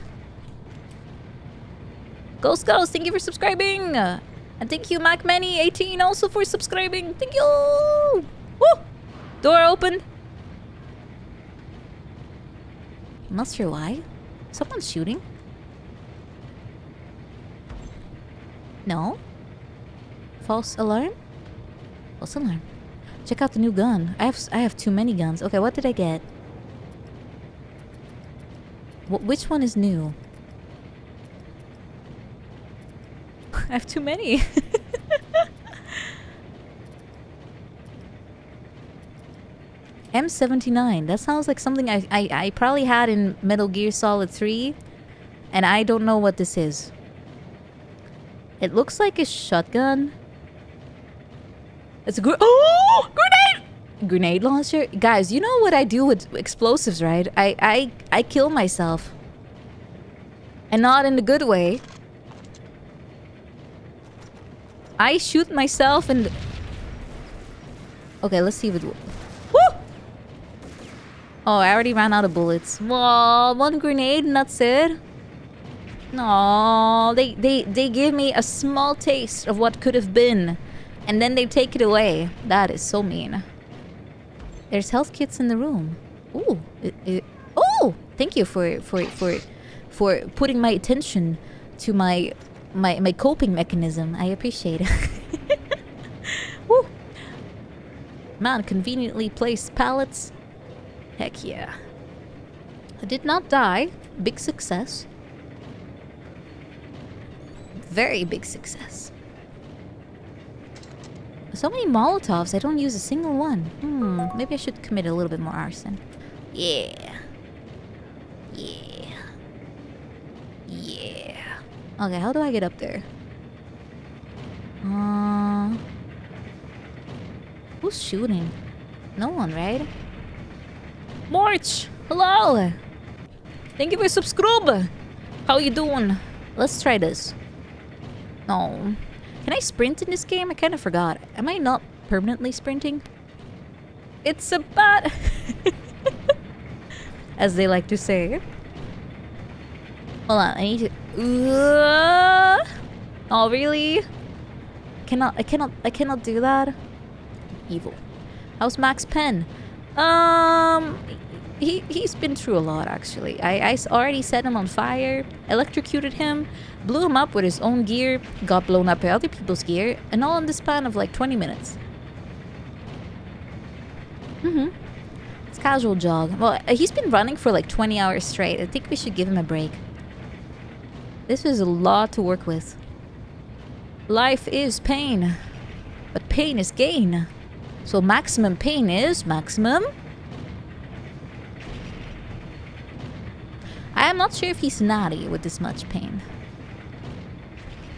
[SPEAKER 1] Ghost Skulls, thank you for subscribing. And thank you, MacMany18, also for subscribing. Thank you! Woo! Door open. I'm not sure why. Someone's shooting. No. False alarm? False alarm. Check out the new gun. I have I have too many guns. Okay, what did I get? Wh- which one is new? I have too many. M79. That sounds like something I, I, I probably had in Metal Gear Solid 3. And I don't know what this is. It looks like a shotgun. It's a gr- Oh! Grenade! Grenade launcher? Guys, you know what I do with explosives, right? I, I, I kill myself. And not in a good way. I shoot myself and... Okay, let's see if it... Oh, I already ran out of bullets. Well, one grenade and that's it. No, they, they, they give me a small taste of what could have been. And then they take it away. That is so mean. There's health kits in the room. Ooh. It, it, oh! Thank you for, for, for, for putting my attention to my, my, my coping mechanism. I appreciate it. Man, conveniently placed pallets. Heck yeah. I did not die. Big success. Very big success. So many Molotovs, I don't use a single one. Hmm, maybe I should commit a little bit more arson. Yeah. Yeah. Yeah. Okay, how do I get up there? Uh, who's shooting? No one, right? March! Hello! Thank you for subscribe! How you doing? Let's try this. No. Can I sprint in this game? I kind of forgot. Am I not permanently sprinting? It's a bat! As they like to say. Hold on, I need to... Uh, oh, really? Cannot, I cannot, I cannot do that. Evil. How's Max Payne? Um, he he's been through a lot actually. I, I already set him on fire, electrocuted him, blew him up with his own gear, got blown up by other people's gear, and all in the span of like 20 minutes. Mhm. It's casual jog. Well, uh, he's been running for like 20 hours straight. I think we should give him a break. This is a lot to work with. Life is pain, but pain is gain. So maximum pain is maximum. I am not sure if he's naughty with this much pain.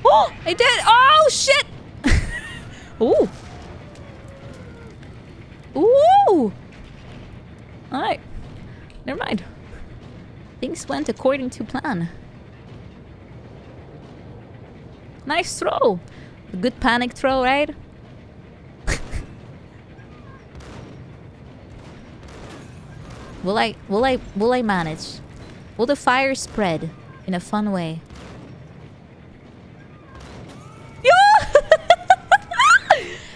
[SPEAKER 1] Oh, I did! Oh, shit! Ooh. Ooh! Alright. Never mind. Things went according to plan. Nice throw! A good panic throw, right? Will I will I will I manage? Will the fire spread in a fun way?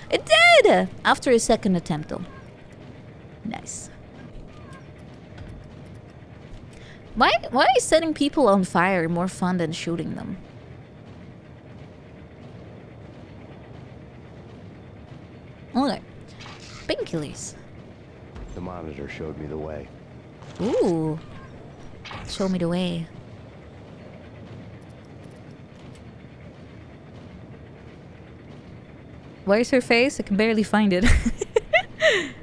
[SPEAKER 1] It did! After a second attempt though. Nice. Why why is setting people on fire more fun than shooting them? Okay. Painkillers.
[SPEAKER 3] The monitor showed me the way.
[SPEAKER 1] Ooh. Show me the way. Where's her face? I can barely find it.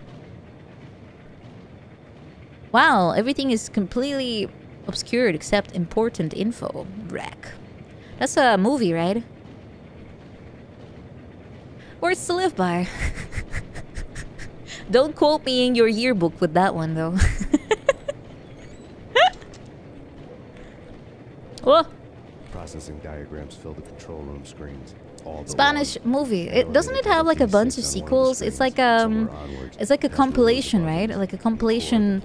[SPEAKER 1] wow, everything is completely obscured except important info. Wreck. That's a movie, right? Words to live by. Don't quote me in your yearbook with that one, though. oh,
[SPEAKER 3] Processing diagrams fill the control room screens. All the
[SPEAKER 1] Spanish
[SPEAKER 3] long-
[SPEAKER 1] movie. It doesn't it have like a bunch of sequels? It's like um, it's like a compilation, right? Like a compilation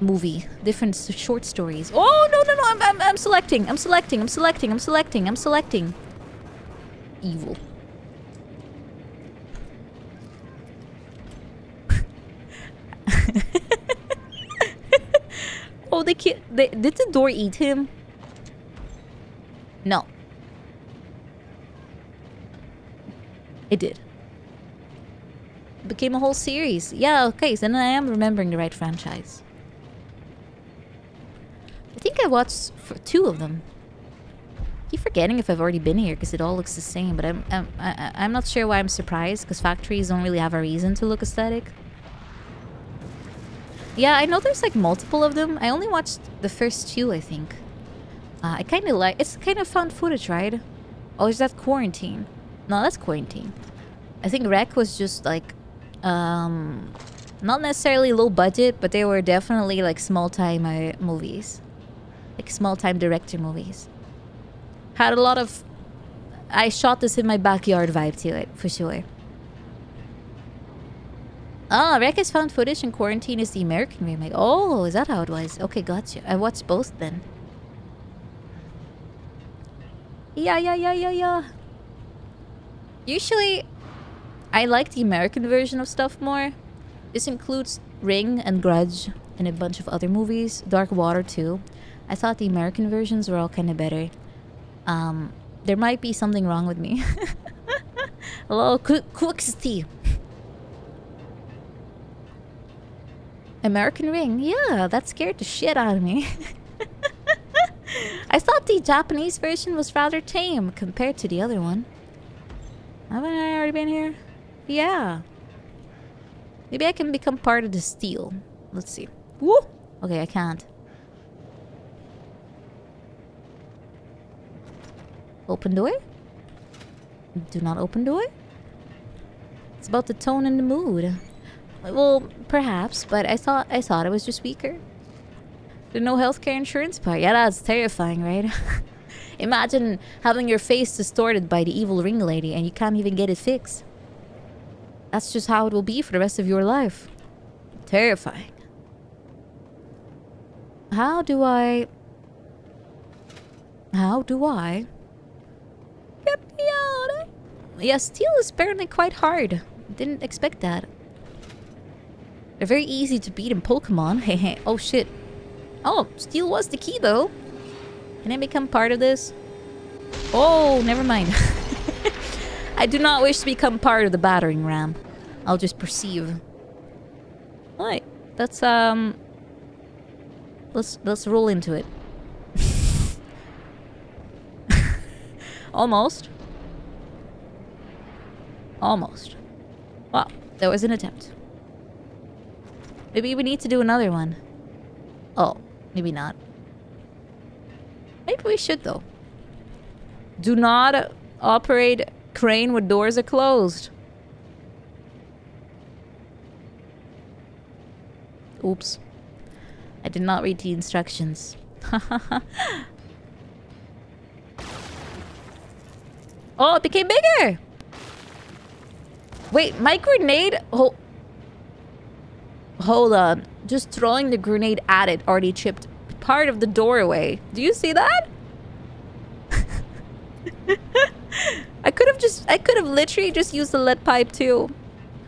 [SPEAKER 1] movie, different short stories. Oh no no no! I'm I'm, I'm selecting. I'm selecting. I'm selecting. I'm selecting. I'm selecting. Evil. Did the door eat him? No. It did. It became a whole series. Yeah, okay, so then I am remembering the right franchise. I think I watched two of them. keep forgetting if I've already been here because it all looks the same, but I'm I'm I, I'm not sure why I'm surprised because factories don't really have a reason to look aesthetic. Yeah, I know there's like multiple of them. I only watched the first two, I think. Uh, I kind of like it's kind of found footage, right? Oh, is that quarantine? No, that's quarantine. I think Rec was just like, um, not necessarily low budget, but they were definitely like small time uh, movies, like small time director movies. Had a lot of, I shot this in my backyard vibe to it for sure. Ah, Rec has found footage and Quarantine is the American remake. Oh, is that how it was? Okay, gotcha. I watched both then. Yeah, yeah, yeah, yeah, yeah. Usually, I like the American version of stuff more. This includes Ring and Grudge and a bunch of other movies. Dark Water too. I thought the American versions were all kind of better. Um, there might be something wrong with me. Hello, Quixty. American Ring. Yeah, that scared the shit out of me. I thought the Japanese version was rather tame compared to the other one. Haven't I already been here? Yeah. Maybe I can become part of the steel. Let's see. Woo! Okay, I can't. Open door? Do not open door? It's about the tone and the mood. Well, perhaps, but I thought I thought it was just weaker. The no healthcare insurance part. Yeah, that's terrifying, right? Imagine having your face distorted by the evil ring lady and you can't even get it fixed. That's just how it will be for the rest of your life. Terrifying. How do I... How do I... Get me out? Yeah, steel is apparently quite hard. Didn't expect that. They're very easy to beat in Pokemon. Hey, hey. oh shit. Oh, steel was the key though. Can I become part of this? Oh, never mind. I do not wish to become part of the battering ram. I'll just perceive. Alright, let's um let's let's roll into it. Almost. Almost. Well, there was an attempt. Maybe we need to do another one. Oh, maybe not. Maybe we should, though. Do not operate crane when doors are closed. Oops. I did not read the instructions. oh, it became bigger! Wait, my grenade... Oh, Hold on. Just throwing the grenade at it already chipped part of the doorway. Do you see that? I could have just... I could have literally just used the lead pipe too.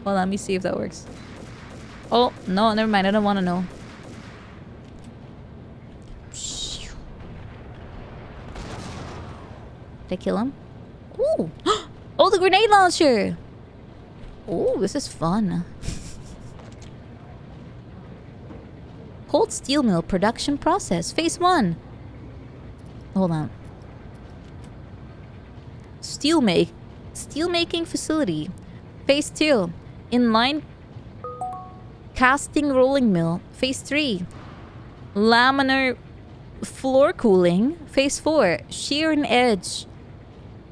[SPEAKER 1] Well, let me see if that works. Oh, no, never mind. I don't want to know. Did I kill him? Ooh! Oh, the grenade launcher! Oh, this is fun. Cold steel mill production process. Phase 1. Hold on. Steel make steel making facility. Phase 2. Inline casting rolling mill. Phase 3. Laminar flow cooling. Phase 4. Shear and edge.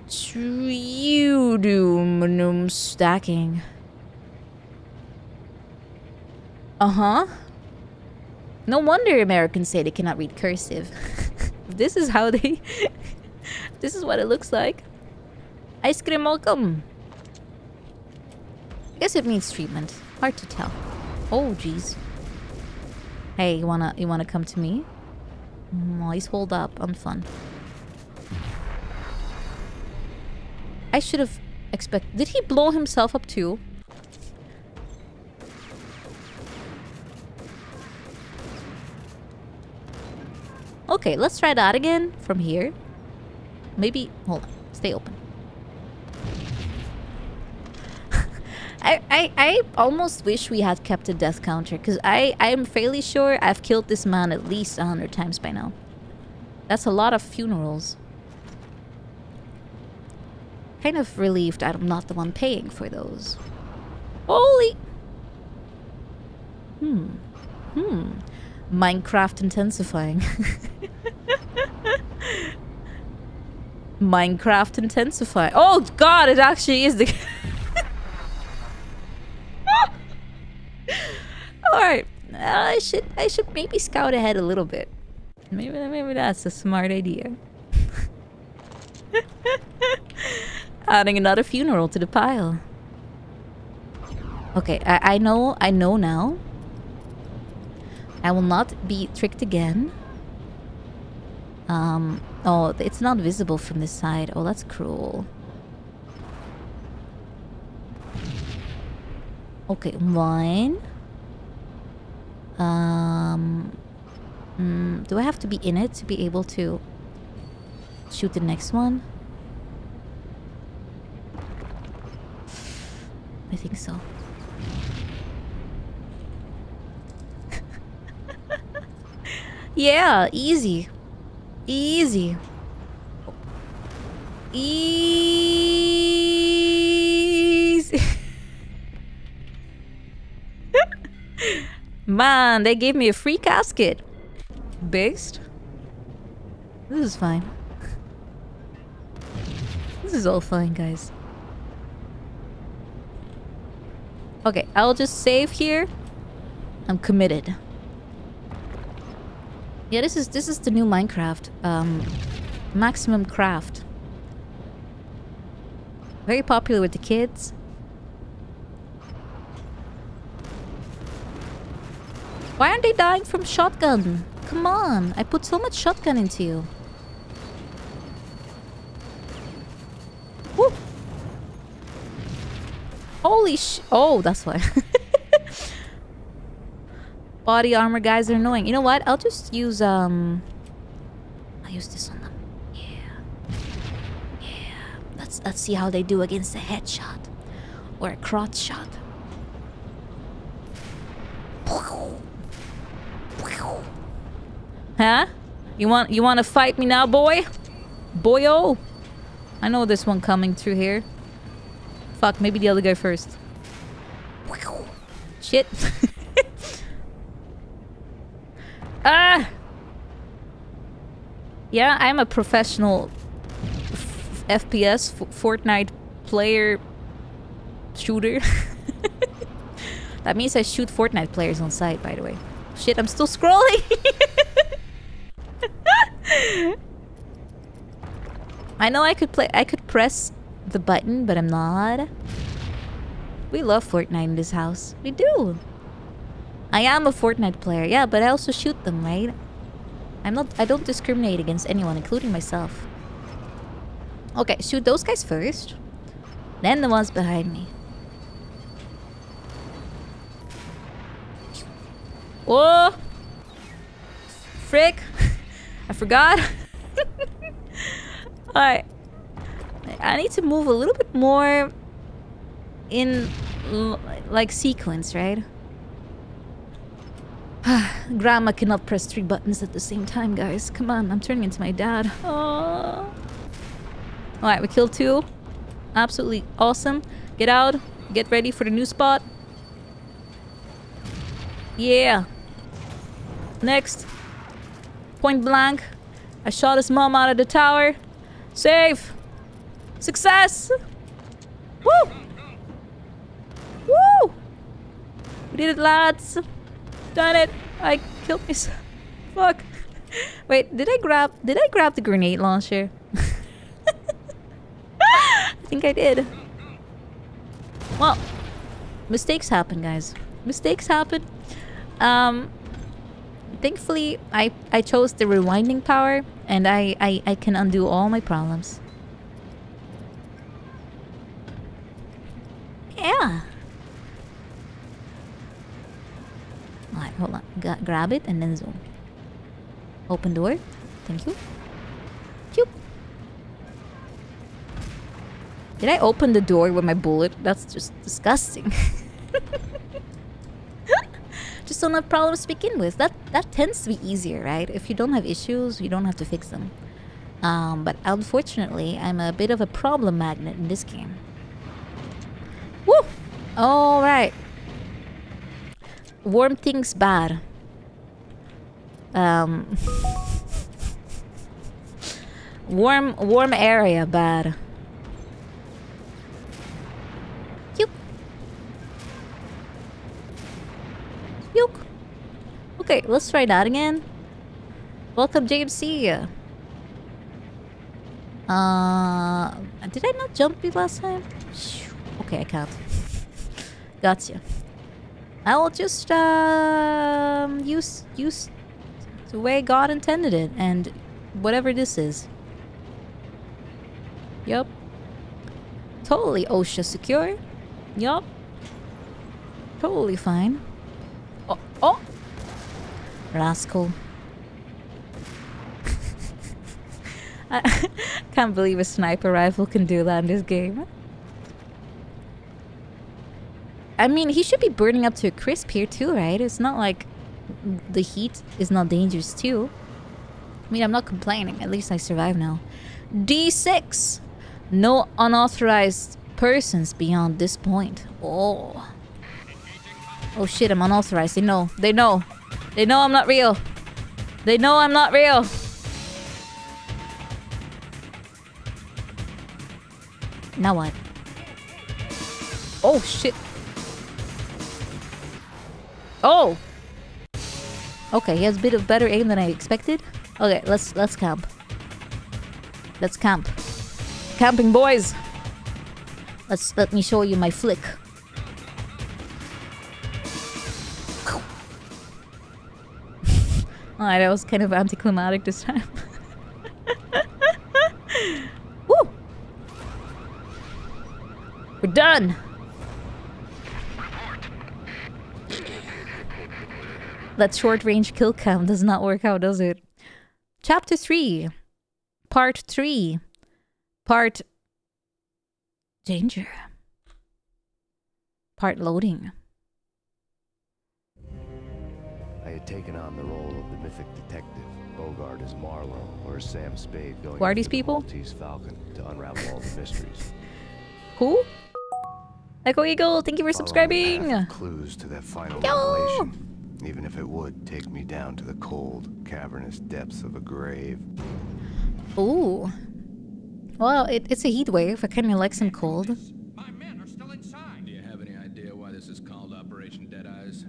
[SPEAKER 1] Triudium stacking. Uh-huh. No wonder Americans say they cannot read cursive. this is how they... this is what it looks like. Ice cream welcome. I guess it needs treatment. Hard to tell. Oh, jeez. Hey, you wanna you wanna come to me? Mm, he's hold up. I'm fun. I should have expected. Did he blow himself up too? Okay, let's try that again from here. Maybe... Hold on. Stay open. I, I, I almost wish we had kept a death counter because I, I'm fairly sure I've killed this man at least a hundred times by now. That's a lot of funerals. Kind of relieved I'm not the one paying for those. Holy... Hmm. Hmm. Minecraft intensifying. Minecraft intensifying. Oh god, it actually is the... Alright. Uh, I should I should maybe scout ahead a little bit. Maybe maybe that's a smart idea. Adding another funeral to the pile. Okay, I, I know I know now. I will not be tricked again. Um oh it's not visible from this side. Oh that's cruel. Okay, one. Um, mm, do I have to be in it to be able to shoot the next one? I think so. yeah, easy. Easy. Easy. Man, they gave me a free casket. Based? This is fine. This is all fine, guys. Okay, I'll just save here. I'm committed. Yeah, this is this is the new Minecraft. Um, Maximum Craft. Very popular with the kids. Why aren't they dying from shotgun? Come on, I put so much shotgun into you. Woo! Holy sh- Oh, that's why. Body armor guys are annoying. You know what? I'll just use, um... I'll use this on them. Yeah. Yeah. Let's, let's see how they do against a headshot. Or a crotch shot. Huh? You want you want to fight me now, boy? Boyo? I know this one coming through here. Fuck, maybe the other guy first. Shit. ah! Yeah, I'm a professional FPS Fortnite player shooter. that means I shoot Fortnite players on site, by the way. Shit, I'm still scrolling! I know I could play- I could press the button, but I'm not. We love Fortnite in this house. We do. I am a Fortnite player, yeah, but I also shoot them, right? I'm not- I don't discriminate against anyone, including myself. Okay, shoot those guys first. Then the ones behind me. Whoa! Frick! I forgot. Alright. I need to move a little bit more in like sequence, right? Grandma cannot press three buttons at the same time, guys. Come on, I'm turning into my dad. Alright, we killed two. Absolutely awesome. Get out. Get ready for the new spot. Yeah. Next. Point blank. I shot his mom out of the tower. Save. Success. Woo. Woo. We did it, lads. Done it. I killed myself. Fuck. Wait, did I grab... Did I grab the grenade launcher? I think I did. Well, mistakes happen, guys. Mistakes happen. Um, thankfully, I, I chose the rewinding power, and I, I, I can undo all my problems. Yeah. Alright, hold on. G grab it and then zoom. Open door. Thank you. Cute. Did I open the door with my bullet? That's just disgusting. just don't have problems to begin with. That that tends to be easier, right? If you don't have issues, you don't have to fix them. Um, but unfortunately, I'm a bit of a problem magnet in this game. Woo! All right. Warm things bad. Um. warm, warm area bad. Yuck. Yuck. Okay, let's try that again. Welcome, JMC. Uh, did I not jump you last time? Okay, I can't. Gotcha. I will just um, use use the way God intended it, and whatever this is. Yup. Totally OSHA secure. Yup. Totally fine. Oh, oh! Rascal. I can't believe a sniper rifle can do that in this game. I mean, he should be burning up to a crisp here too, right? It's not like the heat is not dangerous too. I mean, I'm not complaining. At least I survive now. D6. No unauthorized persons beyond this point. Oh. Oh shit, I'm unauthorized. They know. They know. They know I'm not real. They know I'm not real. Now what? Oh shit. Oh! Okay, he has a bit of better aim than I expected. Okay, let's let's camp. Let's camp. Camping boys! Let's let me show you my flick. Alright, that was kind of anticlimactic this time. Woo! We're done! That short range kill cam does not work out, does it? Chapter 3. Part 3. Part. Danger. Part loading.
[SPEAKER 3] I had taken on the role of the mythic detective. Bogart as Marlowe, or Sam Spade going
[SPEAKER 1] Who are these
[SPEAKER 3] the
[SPEAKER 1] people?
[SPEAKER 3] Maltese Falcon to unravel all the mysteries.
[SPEAKER 1] Who? Echo Eagle, thank you for subscribing.
[SPEAKER 3] the Clues to that final
[SPEAKER 1] Yo!
[SPEAKER 3] revelation. Even if it would take me down to the cold, cavernous depths of a grave.
[SPEAKER 1] Ooh. Well, it, it's a heat wave. I kind of like some cold.
[SPEAKER 4] My men are still inside. Do you have any idea why this is called Operation Dead Eyes?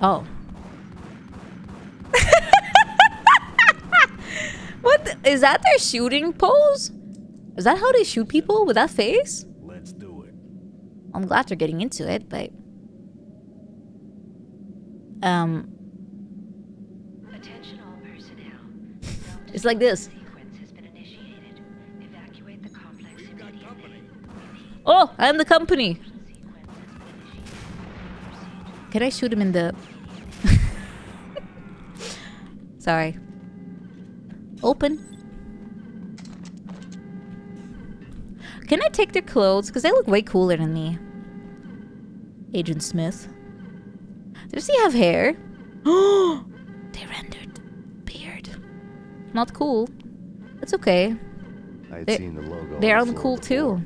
[SPEAKER 1] Oh. what? the- is that their shooting pose? Is that how they shoot people with that face?
[SPEAKER 3] Let's do it.
[SPEAKER 1] I'm glad they're getting into it, but um, it's like this. Oh, I'm the company. Can I shoot him in the? Sorry. Open. Can I take their clothes? Because they look way cooler than me. Agent Smith. Does he have hair? Oh, they rendered beard. Not cool. It's okay.
[SPEAKER 3] I had
[SPEAKER 1] They-
[SPEAKER 3] seen the logo.
[SPEAKER 1] They're
[SPEAKER 3] on the
[SPEAKER 1] on
[SPEAKER 3] floor
[SPEAKER 1] cool too.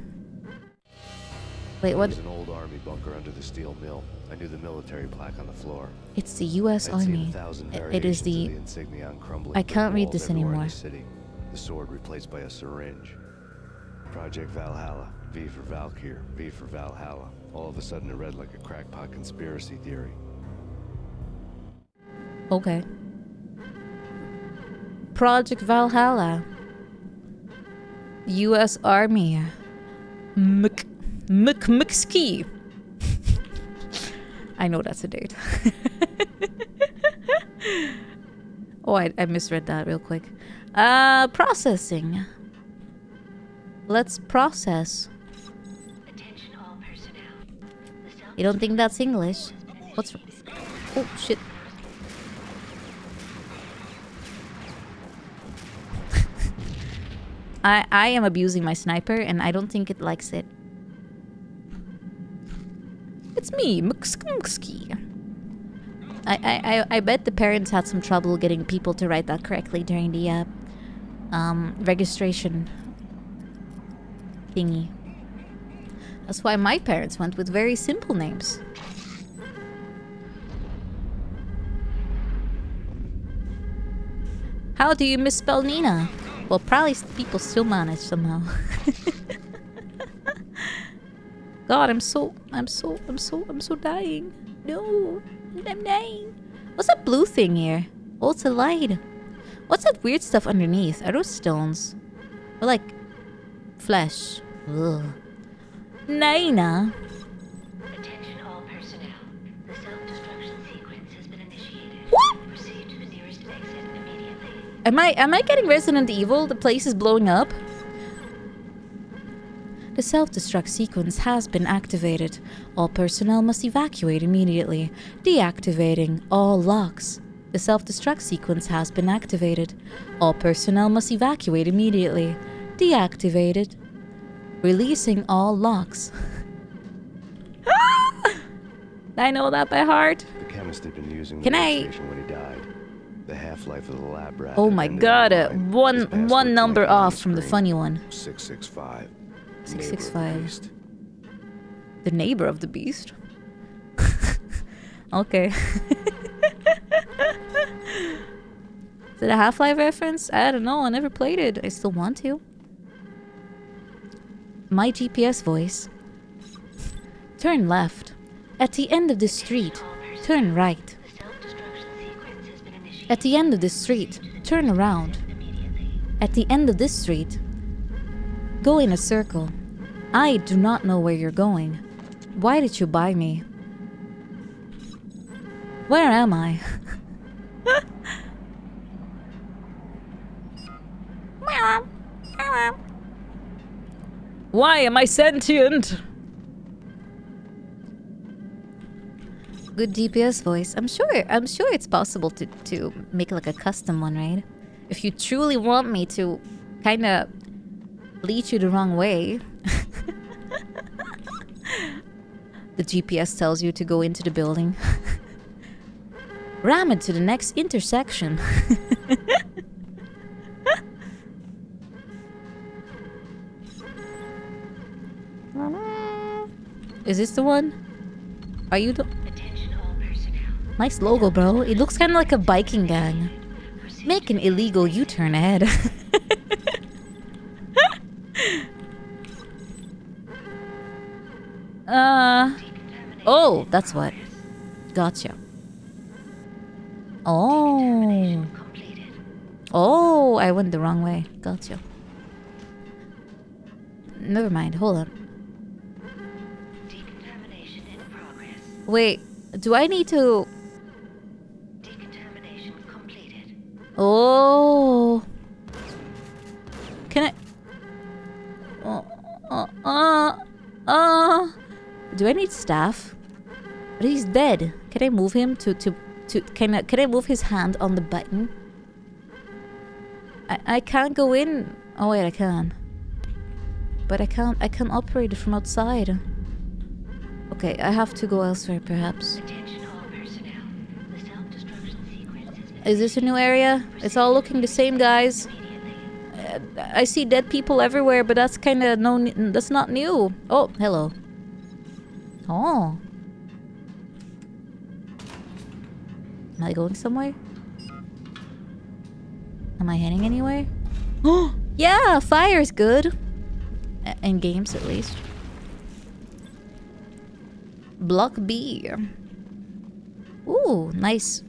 [SPEAKER 1] Wait,
[SPEAKER 3] There
[SPEAKER 1] what?
[SPEAKER 3] was an old army bunker under the steel mill. I knew the military plaque on the floor.
[SPEAKER 1] It's the U.S.
[SPEAKER 3] I'd
[SPEAKER 1] Army.
[SPEAKER 3] a thousand
[SPEAKER 1] I- It is the.
[SPEAKER 3] the insignia on crumbling
[SPEAKER 1] I can't read this anymore.
[SPEAKER 3] The, city. the sword replaced by a syringe. Project Valhalla. V for Valkyr. V for Valhalla. All of a sudden, it read like a crackpot conspiracy theory.
[SPEAKER 1] Okay. Project Valhalla. U.S. Army. Mc McMcski. I know that's a date. oh, I, I misread that real quick. Uh, processing. Let's process.
[SPEAKER 5] Attention all personnel. The
[SPEAKER 1] You don't think that's English? What's? Oh shit! I, I am abusing my sniper and I don't think it likes it. It's me, Mkskumski. I, I, I, bet the parents had some trouble getting people to write that correctly during the uh, um, registration thingy. That's why my parents went with very simple names. How do you misspell Nina? Well, probably people still manage somehow. God, I'm so, I'm so, I'm so, I'm so dying. No, I'm dying. What's that blue thing here? Oh, it's a light. What's that weird stuff underneath? Are those stones? Or like flesh? Ugh. Nina. Am I am I getting Resident Evil? The place is blowing up. The self-destruct sequence has been activated. All personnel must evacuate immediately. Deactivating all locks. The self-destruct sequence has been activated. All personnel must evacuate immediately. Deactivated. Releasing all locks. I know that by heart.
[SPEAKER 3] The chemist had been using
[SPEAKER 1] Can
[SPEAKER 3] the
[SPEAKER 1] I-
[SPEAKER 3] The half-life of the lab rat.
[SPEAKER 1] Oh my god, uh, one one number off from the funny one.
[SPEAKER 3] 665.
[SPEAKER 1] 665. The neighbor of the beast. okay. Is it a Half Life reference? I don't know. I never played it. I still want to. My GPS voice. Turn left. At the end of the street, turn right. At the end of this street, turn around. At the end of this street, go in a circle. I do not know where you're going. Why did you buy me? Where am I? Why am I sentient? Good GPS voice. I'm sure. I'm sure it's possible to to make like a custom one, right? If you truly want me to kind of lead you the wrong way, the GPS tells you to go into the building. Ram it to the next intersection. Is this the one? Are you the. Nice logo, bro? It looks kind of like a biking gang. Make an illegal U-turn ahead. uh oh, that's what. Gotcha. Oh. Oh, I went the wrong way. Gotcha. Never mind. Hold on. Wait. Do I need to Oh. Can I? Uh, uh, uh, uh. Do I need staff? But he's dead. Can I move him to to to? Can I can I move his hand on the button? I I can't go in. Oh wait, I can. But I can't I can't operate it from outside. Okay, I have to go elsewhere, perhaps.
[SPEAKER 5] Attention all personnel. The self-destruction sequence has been
[SPEAKER 1] Is this a new area? It's all looking the same, guys. I see dead people everywhere, but that's kind of no. That's not new. Oh, hello. Oh. Am I going somewhere? Am I heading anywhere? Oh, yeah, Fire is good. In games, at least. Block B. Ooh, nice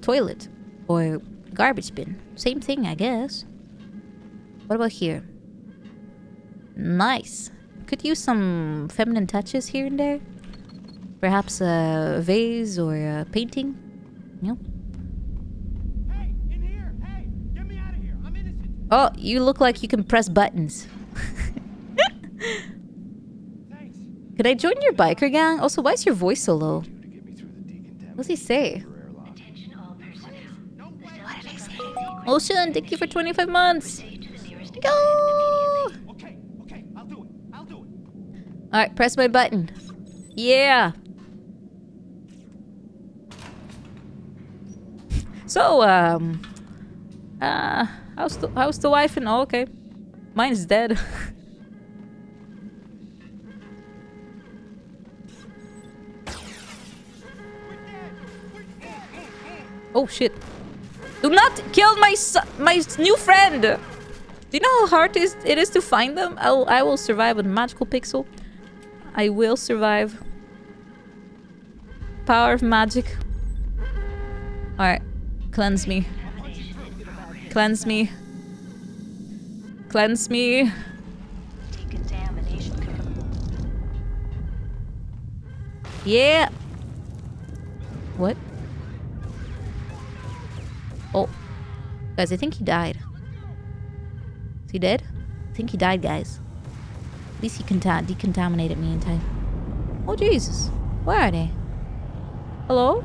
[SPEAKER 1] toilet or garbage bin. Same thing, I guess. What about here? Nice. Could use some feminine touches here and there. Perhaps a vase or a painting. You know?
[SPEAKER 6] Hey, in here! Hey, get me out of here! I'm innocent.
[SPEAKER 1] Oh, you look like you can press buttons.
[SPEAKER 6] Thanks.
[SPEAKER 1] Could I join your biker gang? Also, why is your voice so low?
[SPEAKER 3] To get me through the decontamination
[SPEAKER 1] What's he say?
[SPEAKER 3] airlock.
[SPEAKER 5] Attention all personnel.
[SPEAKER 6] No
[SPEAKER 5] The
[SPEAKER 6] way.
[SPEAKER 5] self-destruction sequence
[SPEAKER 1] Ocean, thank you for 25 months.
[SPEAKER 5] proceed to the nearest
[SPEAKER 1] Thank you!
[SPEAKER 6] Okay, okay, I'll do it. I'll do it.
[SPEAKER 1] Alright, press my button. Yeah! So, um... Uh, how's the, how's the wife and... Oh, okay. Mine is dead. oh, shit. Do not kill my my new friend! Do you know how hard it is, it is to find them? I'll, I will survive with magical pixel. I will survive. Power of magic. Alright. Cleanse me. Cleanse me. Cleanse me. Yeah. What? Oh. Guys, I think he died. Is he dead? I think he died, guys. At least he conta- decontaminated me in time. Oh, Jesus. Where are they? Hello?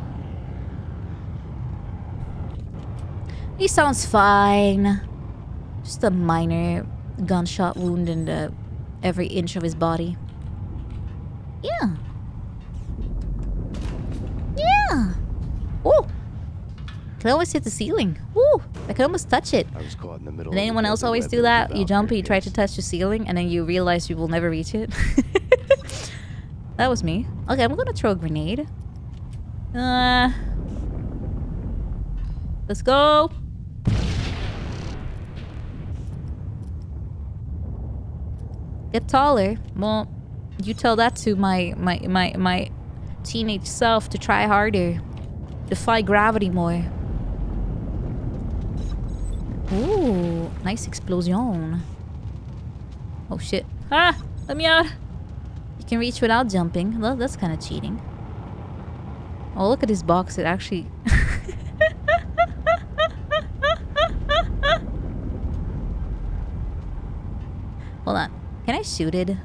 [SPEAKER 1] He sounds fine. Just a minor gunshot wound in the every inch of his body. Yeah. Yeah. Oh. Can always hit the ceiling. Woo. I can almost touch it.
[SPEAKER 3] I was caught in the middle.
[SPEAKER 1] Did anyone else always do that? You jump,
[SPEAKER 3] Valkyrie
[SPEAKER 1] you try to touch the ceiling, and then you realize you will never reach it. that was me. Okay, I'm gonna throw a grenade. Uh, let's go. Get taller. Well, you tell that to my my my my teenage self to try harder, defy gravity more. Ooh, nice explosion. Oh shit. Ah! Let me out! You can reach without jumping. Well, that's kind of cheating. Oh, look at this box. It actually... Hold on. Can I shoot it?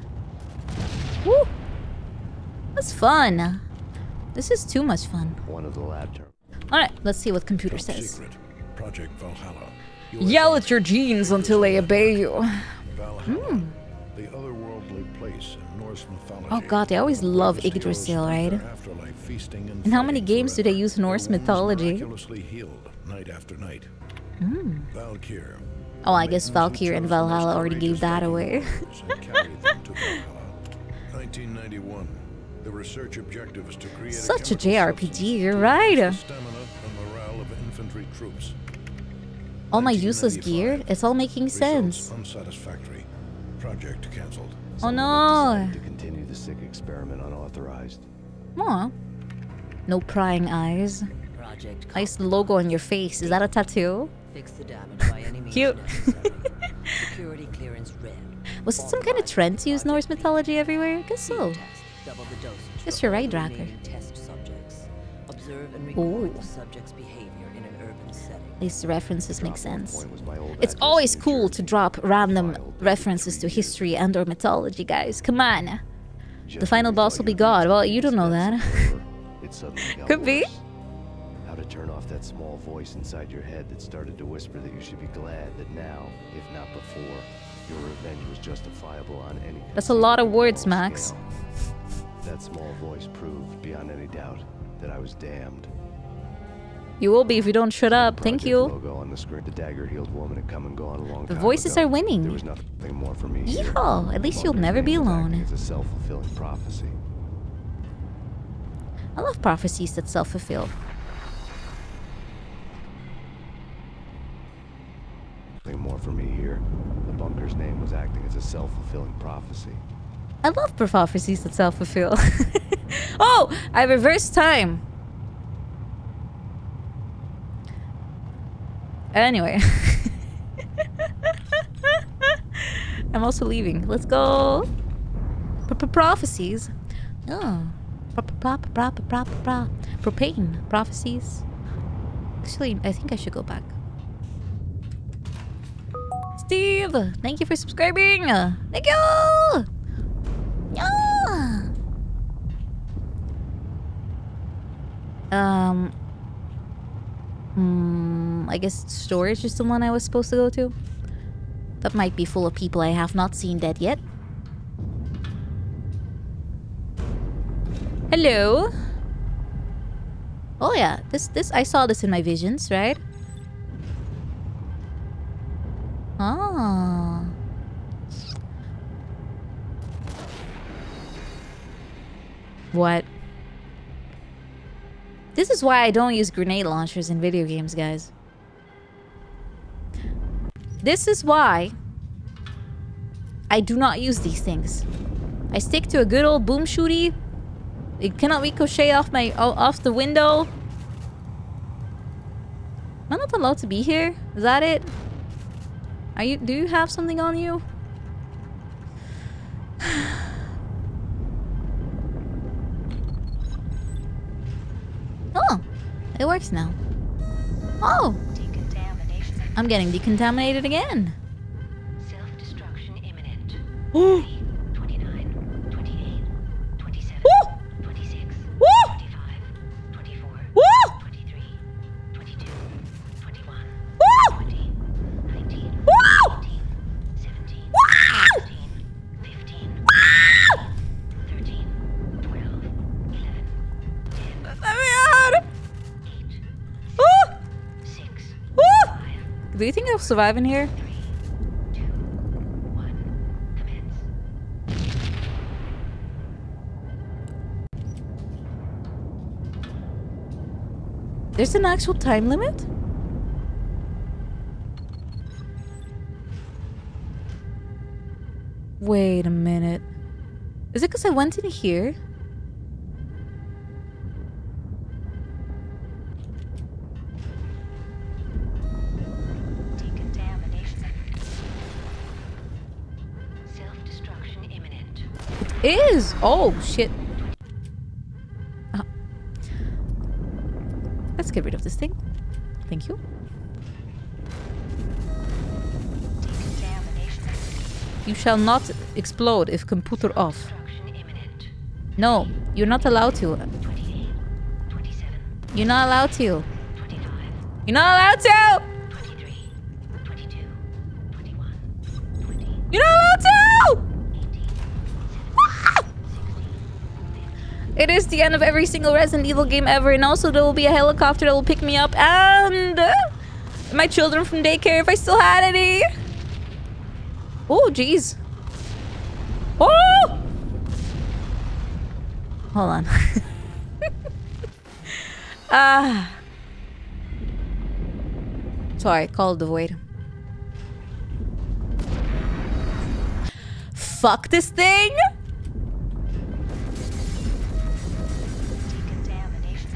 [SPEAKER 1] Woo! That's fun. This is too much fun.
[SPEAKER 3] One of the lab term.
[SPEAKER 1] Alright, let's see what computer
[SPEAKER 7] Top
[SPEAKER 1] says.
[SPEAKER 7] secret. Project Valhalla.
[SPEAKER 1] Yell at your genes until they obey you.
[SPEAKER 7] Valhalla. The otherworldly place in Norse mythology.
[SPEAKER 1] Oh god, they always love
[SPEAKER 7] Where
[SPEAKER 1] Yggdrasil, right?
[SPEAKER 7] their and
[SPEAKER 1] And how many games do they use Norse mythology?
[SPEAKER 7] Miraculously healed night after night. Valkyr.
[SPEAKER 1] Oh, I guess Valkyr and
[SPEAKER 7] chose the most
[SPEAKER 1] Valhalla already gave that away.
[SPEAKER 7] heroes and carried them to Valhalla. 1991. The research objective is to create
[SPEAKER 1] Such a
[SPEAKER 7] chemical
[SPEAKER 1] JRPG, you're right.
[SPEAKER 7] the stamina and morale of infantry troops.
[SPEAKER 1] All my useless gear? It's all making sense.
[SPEAKER 7] unsatisfactory. Project cancelled.
[SPEAKER 1] Oh no!
[SPEAKER 3] decided To continue the sick experiment unauthorized.
[SPEAKER 1] Aw. No prying eyes.
[SPEAKER 8] Project
[SPEAKER 1] Nice logo on your face. Is that a tattoo?
[SPEAKER 8] Fix the damage by any means
[SPEAKER 1] Cute.
[SPEAKER 8] Security clearance red.
[SPEAKER 1] Was it some kind of trend to use Norse mythology everywhere? I guess so.
[SPEAKER 8] Test. Double the dosage.
[SPEAKER 1] Guess you're right,
[SPEAKER 8] the
[SPEAKER 1] Dracker.
[SPEAKER 8] remaining Test subjects. Observe and
[SPEAKER 1] Ooh. These references make sense.
[SPEAKER 3] point was my old
[SPEAKER 1] It's always cool to drop random references to history and or mythology, guys. Come on. The final boss will be God. Well, you don't know that. Could be.
[SPEAKER 3] How to turn off that small voice inside your head that started to whisper that you should be glad that now, if not before, your revenge was justifiable on any.
[SPEAKER 1] That's a lot of words, Max.
[SPEAKER 3] That small voice proved beyond any doubt that I was damned.
[SPEAKER 1] You will be if you don't shut up. Thank you.
[SPEAKER 3] Logo on the screen. The dagger-heeled woman had come and gone a long
[SPEAKER 1] The voices
[SPEAKER 3] ago.
[SPEAKER 1] are winning.
[SPEAKER 3] There was nothing more for me.
[SPEAKER 1] Yeehaw! At least you'll never be
[SPEAKER 3] name was acting
[SPEAKER 1] alone.
[SPEAKER 3] As a self-fulfilling prophecy.
[SPEAKER 1] I love prophecies that self fulfill.
[SPEAKER 3] Nothing more for me here. The bunker's name was acting as a self-fulfilling prophecy.
[SPEAKER 1] I love prophecies that self fulfill. oh! I reversed time! Anyway. I'm also leaving. Let's go. P- Prophecies. Oh. Pro- pro- pro- pro- pro- pro- Propane. Prophecies. Actually, I think I should go back. Steve! Thank you for subscribing! Thank you! Yeah. Um. Hmm, I guess storage is the one I was supposed to go to. That might be full of people I have not seen dead yet. Hello. Oh yeah, this this I saw this in my visions, right? Ah. What? This is why I don't use grenade launchers in video games, guys. This is why I do not use these things. I stick to a good old boom shooty. It cannot ricochet off my off the window. Am I not allowed to be here? Is that it? Are you? Do you have something on you? Oh, it works now. Oh,
[SPEAKER 5] Decontamination.
[SPEAKER 1] I'm getting decontaminated again.
[SPEAKER 5] Self-destruction imminent.
[SPEAKER 1] Do you think I'll survive in here?
[SPEAKER 5] 3, 2, 1, commence.
[SPEAKER 1] There's an actual time limit? Wait a minute. Is it because I went in here? Is! Oh, shit. Ah. Let's get rid of this thing. Thank you. You shall not explode if computer off. No, you're not allowed to. You're not allowed to. You're not allowed to!
[SPEAKER 5] 23, 22, 21, 20,
[SPEAKER 1] You're not allowed to! It is the end of every single Resident Evil game ever, and also there will be a helicopter that will pick me up and uh, my children from daycare if I still had any. Oh, jeez. Oh! Hold on. Ah. Sorry, called the void. Fuck this thing!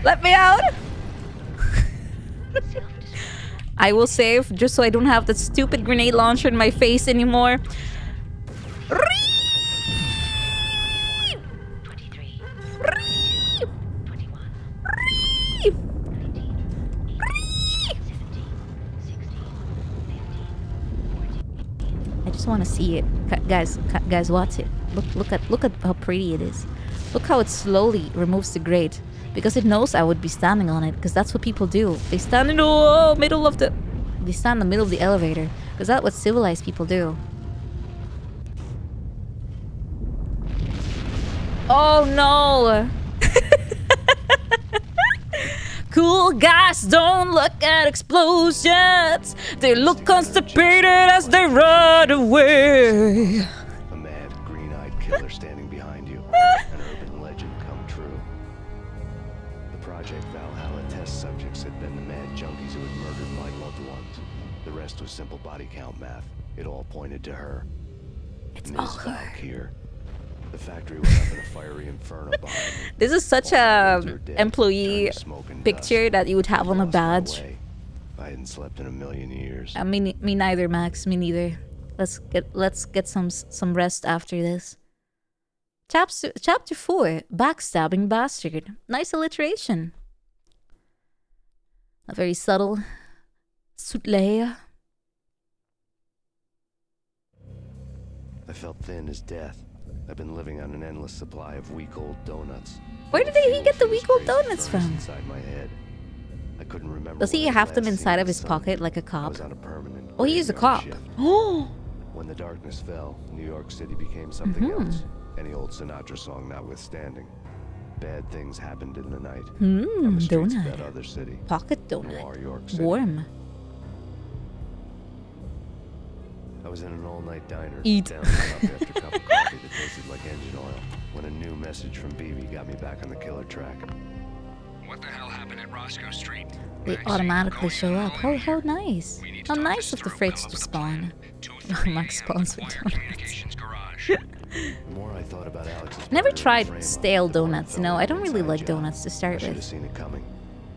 [SPEAKER 1] Let me out! I will save just so I don't have that stupid grenade launcher in my face anymore.
[SPEAKER 5] 23,
[SPEAKER 1] 21,
[SPEAKER 5] 21, 19, 18, 17, 16, 15, 14,
[SPEAKER 1] I just want to see it, guys. Guys, watch it. Look, look at, look at how pretty it is. Look how it slowly removes the grate because it knows I would be standing on it. Because that's what people do. They stand in the oh, middle of the, they stand in the middle of the elevator because that's what civilized people do. Oh no! Cool guys don't look at explosions. They look constipated as they run away.
[SPEAKER 3] A mad, green-eyed killer standing rest was simple body count math. It all pointed to her.
[SPEAKER 1] It's
[SPEAKER 3] Ms.
[SPEAKER 1] all her.
[SPEAKER 3] Valkyr. The factory went up in a fiery inferno behind me.
[SPEAKER 1] This is such
[SPEAKER 3] All
[SPEAKER 1] a
[SPEAKER 3] the roads are dead,
[SPEAKER 1] employee
[SPEAKER 3] turned to smoke and
[SPEAKER 1] picture
[SPEAKER 3] dust.
[SPEAKER 1] that you would have on a badge.
[SPEAKER 3] I hadn't slept in a million years.
[SPEAKER 1] I mean, me neither, Max. Me neither. Let's get let's get some some rest after this. Chapter chapter four: Backstabbing bastard. Nice alliteration. A very subtle. Soutlé.
[SPEAKER 3] I felt thin as death. I've been living on an endless supply of week-old donuts.
[SPEAKER 1] Where did he get the
[SPEAKER 3] Fuel
[SPEAKER 1] week-old donuts from?
[SPEAKER 3] Inside my head. I couldn't remember.
[SPEAKER 1] Does he have them inside of his
[SPEAKER 3] sun.
[SPEAKER 1] pocket like a cop?
[SPEAKER 3] a permanent
[SPEAKER 1] Oh, he is a cop. Oh,
[SPEAKER 3] When the darkness fell, New York City became something
[SPEAKER 1] Mhm.
[SPEAKER 3] else. Any old Sinatra song notwithstanding. Bad things happened in the night.
[SPEAKER 1] Hmm,
[SPEAKER 3] the
[SPEAKER 1] donut.
[SPEAKER 3] other city.
[SPEAKER 1] Pocket donut.
[SPEAKER 3] York City.
[SPEAKER 1] Warm.
[SPEAKER 3] I was in an all-night diner.
[SPEAKER 1] Eat.
[SPEAKER 3] Down up after a cup of coffee that tasted like engine oil. When a new message from BB got me back on the killer track.
[SPEAKER 4] What the hell happened at Roscoe Street?
[SPEAKER 1] They automatically show up. Oh, how how nice. How nice of the freights to spawn. Max spawns with donuts.
[SPEAKER 3] The more I thought about Alex's
[SPEAKER 1] Never tried stale donuts.
[SPEAKER 3] felt
[SPEAKER 1] No, I don't really like
[SPEAKER 3] job.
[SPEAKER 1] donuts to
[SPEAKER 3] I
[SPEAKER 1] start
[SPEAKER 3] should have
[SPEAKER 1] with.
[SPEAKER 3] seen it coming.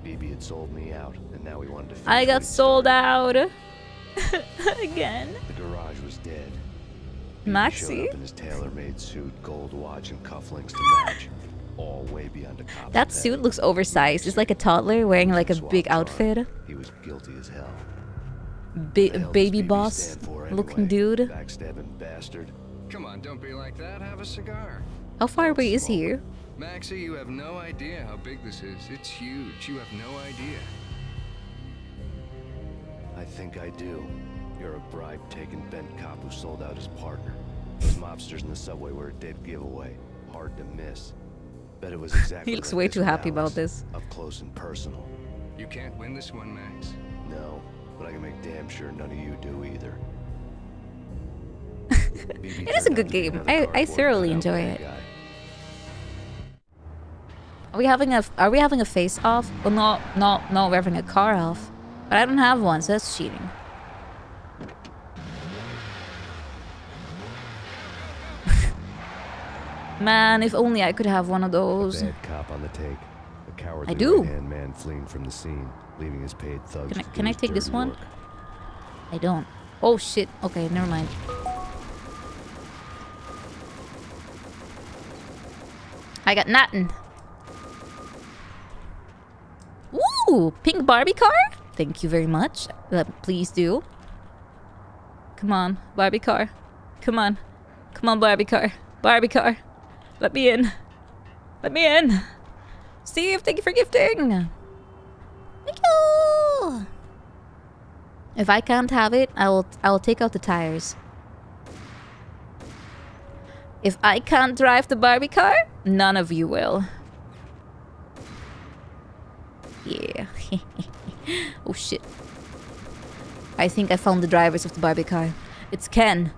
[SPEAKER 3] BB had sold me out, and now he wanted to
[SPEAKER 1] I got sold out. Again. Maxi.
[SPEAKER 3] up in his tailor-made suit, gold watch, and cufflinks to match. All way beyond a cop's
[SPEAKER 1] That suit looks oversized. It's like a toddler wearing like a big outfit.
[SPEAKER 3] He was guilty as hell.
[SPEAKER 1] Ba-
[SPEAKER 3] The hell does
[SPEAKER 1] baby
[SPEAKER 3] BB
[SPEAKER 1] boss
[SPEAKER 3] stand for
[SPEAKER 1] looking dude.
[SPEAKER 3] Backstabbing bastard.
[SPEAKER 4] Come on, don't be like that. Have a cigar.
[SPEAKER 1] How far away is he?
[SPEAKER 4] Maxie, you have no idea how big this is. It's huge. You have no idea.
[SPEAKER 3] I think I do. You're a bribe-taking bent cop who sold out his partner. Those mobsters in the subway were a dead giveaway. Hard to miss. Bet it was exactly
[SPEAKER 1] He looks
[SPEAKER 3] like
[SPEAKER 1] way too happy about this.
[SPEAKER 3] Up close and personal.
[SPEAKER 4] You can't win this one, Max.
[SPEAKER 3] No, but I can make damn sure none of you do either.
[SPEAKER 1] It is a good game. I, I thoroughly enjoy it. Are we having a Are we having a face off? Well, no, no, no. We're having a car off. But I don't have one, so that's cheating. Man, if only I could have one of those.
[SPEAKER 3] Bad cop on the take. A cowardly
[SPEAKER 1] I do.
[SPEAKER 3] man fleeing from the scene, leaving his paid thugs
[SPEAKER 1] Can I, can I take this one?
[SPEAKER 3] work.
[SPEAKER 1] I don't. Oh shit. Okay, never mind. I got nothing. Ooh, pink Barbie car? Thank you very much. Uh, please do. Come on, Barbie car. Come on. Come on, Barbie car. Barbie car. Let me in. Let me in. Steve, thank you for gifting. Thank you. If I can't have it, I will I will take out the tires. If I can't drive the Barbie car, none of you will. Yeah. oh shit. I think I found the drivers of the Barbie car. It's Ken.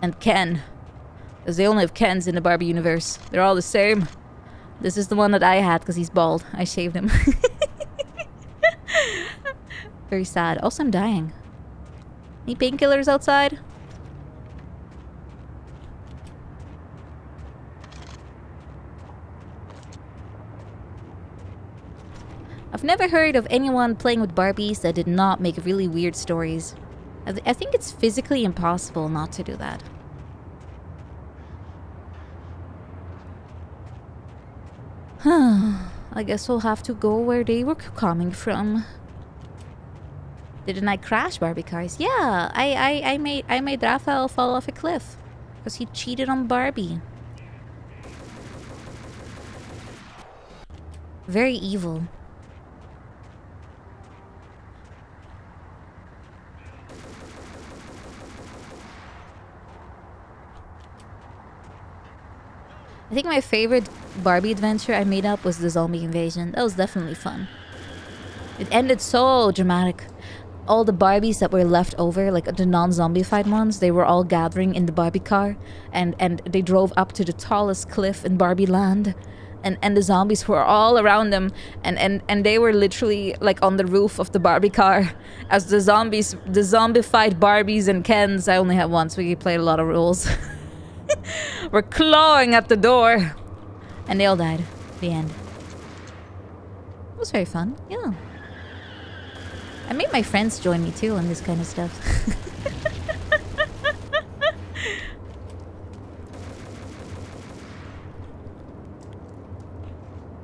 [SPEAKER 1] And Ken. Because they only have Kens in the Barbie universe. They're all the same. This is the one that I had because he's bald. I shaved him. Very sad. Also, I'm dying. Any painkillers outside? I've never heard of anyone playing with Barbies that did not make really weird stories. I, th- I think it's physically impossible not to do that. I guess we'll have to go where they were coming from. Didn't I crash Barbie cars? Yeah, I, I, I made I made Raphael fall off a cliff because he cheated on Barbie. Very evil. I think my favorite Barbie adventure I made up was the zombie invasion. That was definitely fun. It ended so dramatic. All the Barbies that were left over, like the non-zombified ones, they were all gathering in the Barbie car, and and they drove up to the tallest cliff in Barbie Land, and and the zombies were all around them, and and and they were literally like on the roof of the Barbie car, as the zombies, the zombified Barbies and Kens. I only have one, so we played a lot of rules. were clawing at the door, and they all died. The end. It was very fun. Yeah. I made my friends join me too on this kind of stuff.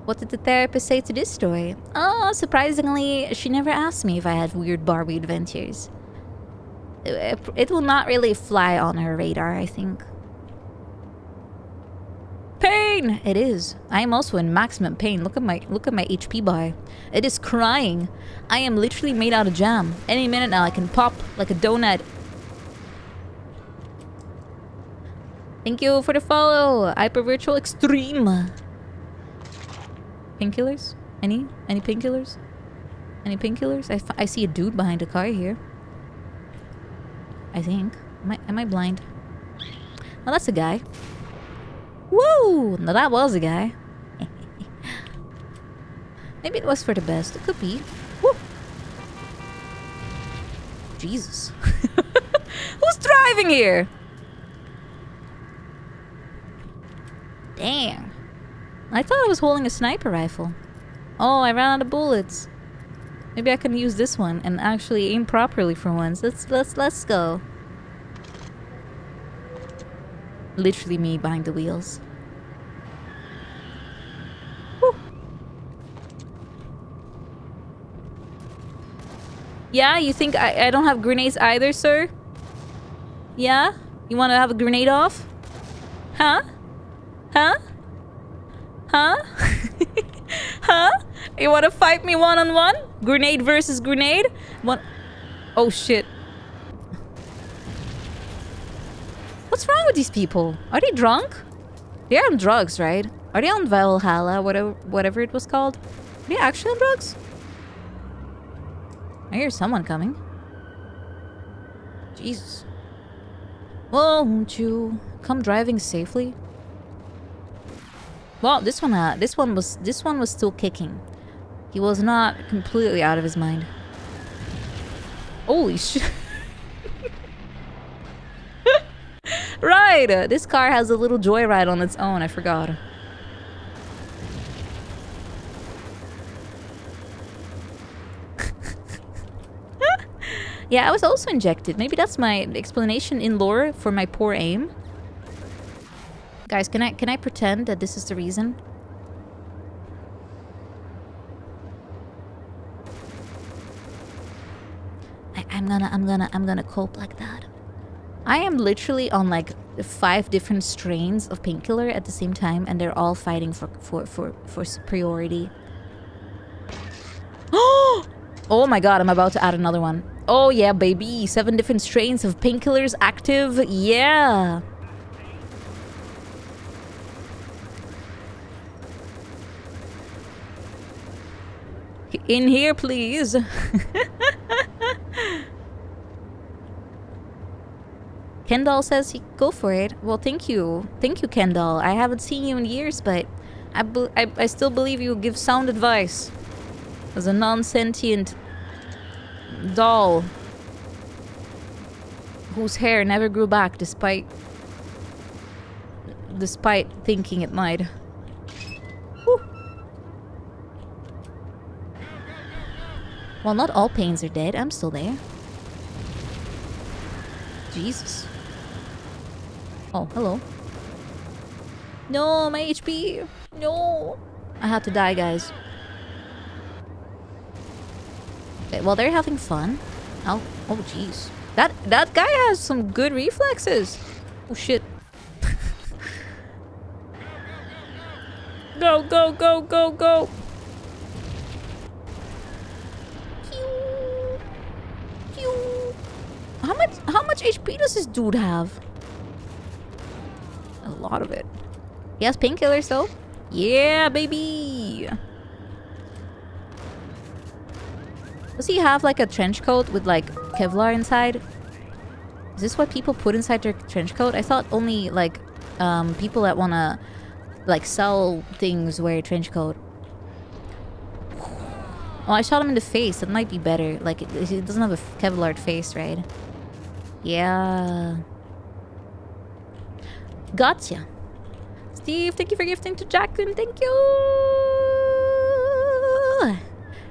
[SPEAKER 1] what did the therapist say to this story? Oh, surprisingly, she never asked me if I had weird Barbie adventures. It, it will not really fly on her radar, I think. Pain! It is. I am also in maximum pain. Look at my look at my HP bar. It is crying. I am literally made out of jam. Any minute now I can pop like a donut. Thank you for the follow. Hyper Virtual Extreme. Painkillers? Any? Any painkillers? Any painkillers? I see a dude behind a car here. I think. Am I, am I blind? Well, that's a guy. Woo! No, that was a guy. Maybe it was for the best. It could be. Woo! Jesus. Who's driving here? Damn. I thought I was holding a sniper rifle. Oh, I ran out of bullets. Maybe I can use this one and actually aim properly for once. Let's let's let's go. Literally me behind the wheels. Yeah, you think I, I don't have grenades either, sir? Yeah? You want to have a grenade off? Huh? Huh? Huh? huh? You want to fight me one on one? Grenade versus grenade? One. Oh shit. What's wrong with these people? Are they drunk? They're on drugs, right? Are they on Valhalla, whatever, whatever it was called? Are they actually on drugs? I hear someone coming. Jesus. Won't you come driving safely? Well, this one, uh, this one was, this one was still kicking. He was not completely out of his mind. Holy shit! right, this car has a little joyride on its own. I forgot. yeah, I was also injected. Maybe that's my explanation in lore for my poor aim. Guys, can I can I pretend that this is the reason? I'm gonna I'm gonna I'm gonna cope like that. I am literally on like five different strains of painkiller at the same time, and they're all fighting for for for for superiority. oh my god! I'm about to add another one. Oh yeah, baby! Seven different strains of painkillers active. Yeah. In here, please. Kendall says he go for it. Well, thank you, thank you, Kendall. I haven't seen you in years, but I, I, I still believe you give sound advice. As a non-sentient doll whose hair never grew back, despite despite thinking it might. Well, not all pains are dead. I'm still there. Jesus. Oh, hello. No, my HP. No. I had to die, guys. Okay, well, they're having fun. Oh, oh, jeez. That that guy has some good reflexes. Oh shit. go, go, go, go, go. How much how much HP does this dude have? A lot of it. He has painkillers though. Yeah, baby. Does he have like a trench coat with like Kevlar inside? Is this what people put inside their trench coat? I thought only like um, people that wanna like sell things wear a trench coat. Oh, I shot him in the face. That might be better. Like, he doesn't have a Kevlar face, right? Yeah. Gotcha. Steve, thank you for gifting to Jackun. Thank you.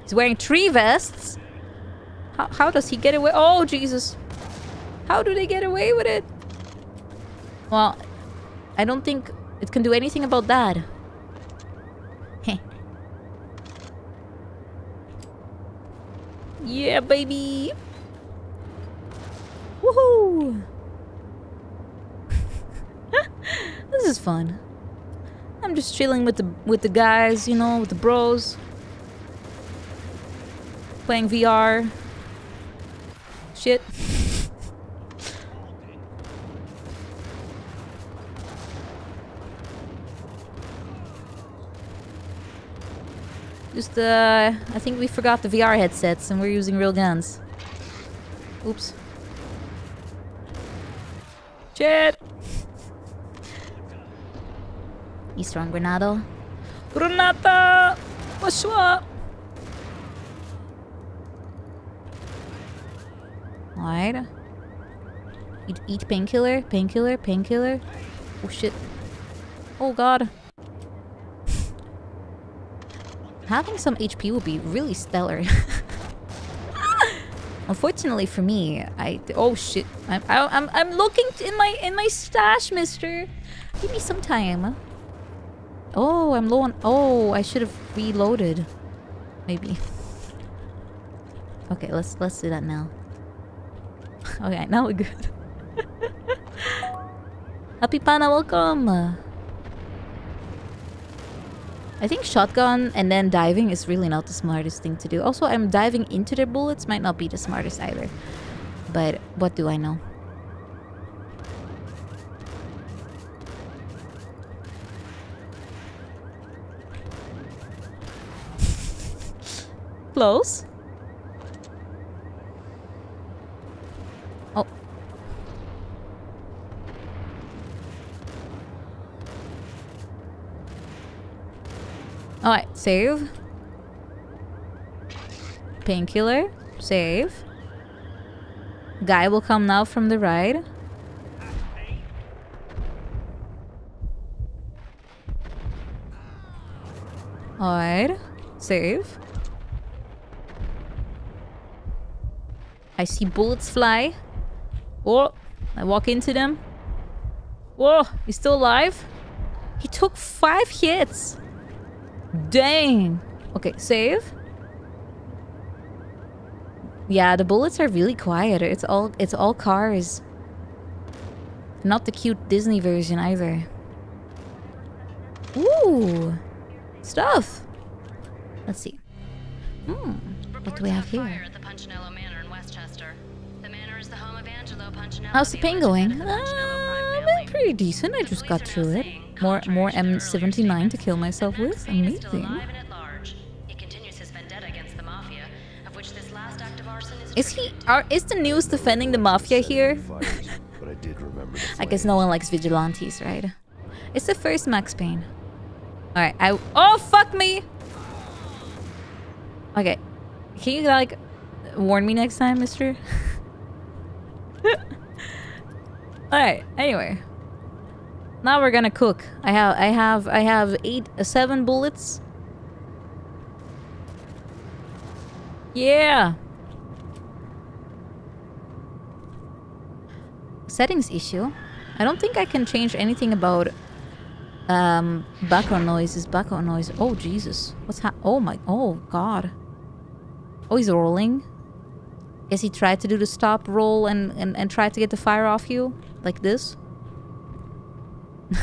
[SPEAKER 1] He's wearing three vests. How, how does he get away? Oh, Jesus. How do they get away with it? Well, I don't think it can do anything about that. Yeah, baby. Woohoo! this is fun. I'm just chilling with the with the guys, you know, with the bros. Playing VR. Shit. Just, uh, I think we forgot the VR headsets and we're using real guns. Oops. Shit! Easter on Granado. Granada! What's up? Alright. Eat, eat painkiller, painkiller, painkiller. Oh shit. Oh god. Having some HP would be really stellar. Unfortunately for me, I oh shit, I'm I, I'm I'm looking in my in my stash, Mister. Give me some time. Oh, I'm low on. Oh, I should have reloaded. Maybe. Okay, let's let's do that now. okay, now we're good. Happy Pana, welcome. I think shotgun and then diving is really not the smartest thing to do. Also, I'm diving into their bullets might not be the smartest either. But what do I know? Close. Oh. Alright, save. Painkiller. Save. Guy will come now from the right. Alright. Save. I see bullets fly. Oh, I walk into them. Whoa, he's still alive? He took five hits. Dang. Okay, save. Yeah, the bullets are really quiet. It's all it's all cars. Not the cute Disney version either. Ooh. Stuff. Let's see. Hmm. What do we have here? How's the pain going? Uh, been pretty decent. I just got through it. More more M79 to kill myself with. Amazing.
[SPEAKER 9] And at large. He continues his vendetta against the mafia, of which this last act of arson is.
[SPEAKER 1] Is he are is the news defending the mafia here?
[SPEAKER 3] But I did remember
[SPEAKER 1] I guess no one likes vigilantes, right? It's the first Max Payne. Alright, I Oh fuck me! Okay. Can you like warn me next time, mister? Alright, anyway. Now we're gonna cook. I have I have I have eight uh, seven bullets. Yeah. Settings issue. I don't think I can change anything about um background noise is background noise. Oh Jesus. What's ha oh my oh god. Oh he's rolling. Guess he tried to do the stop roll and, and, and tried to get the fire off you. Like this.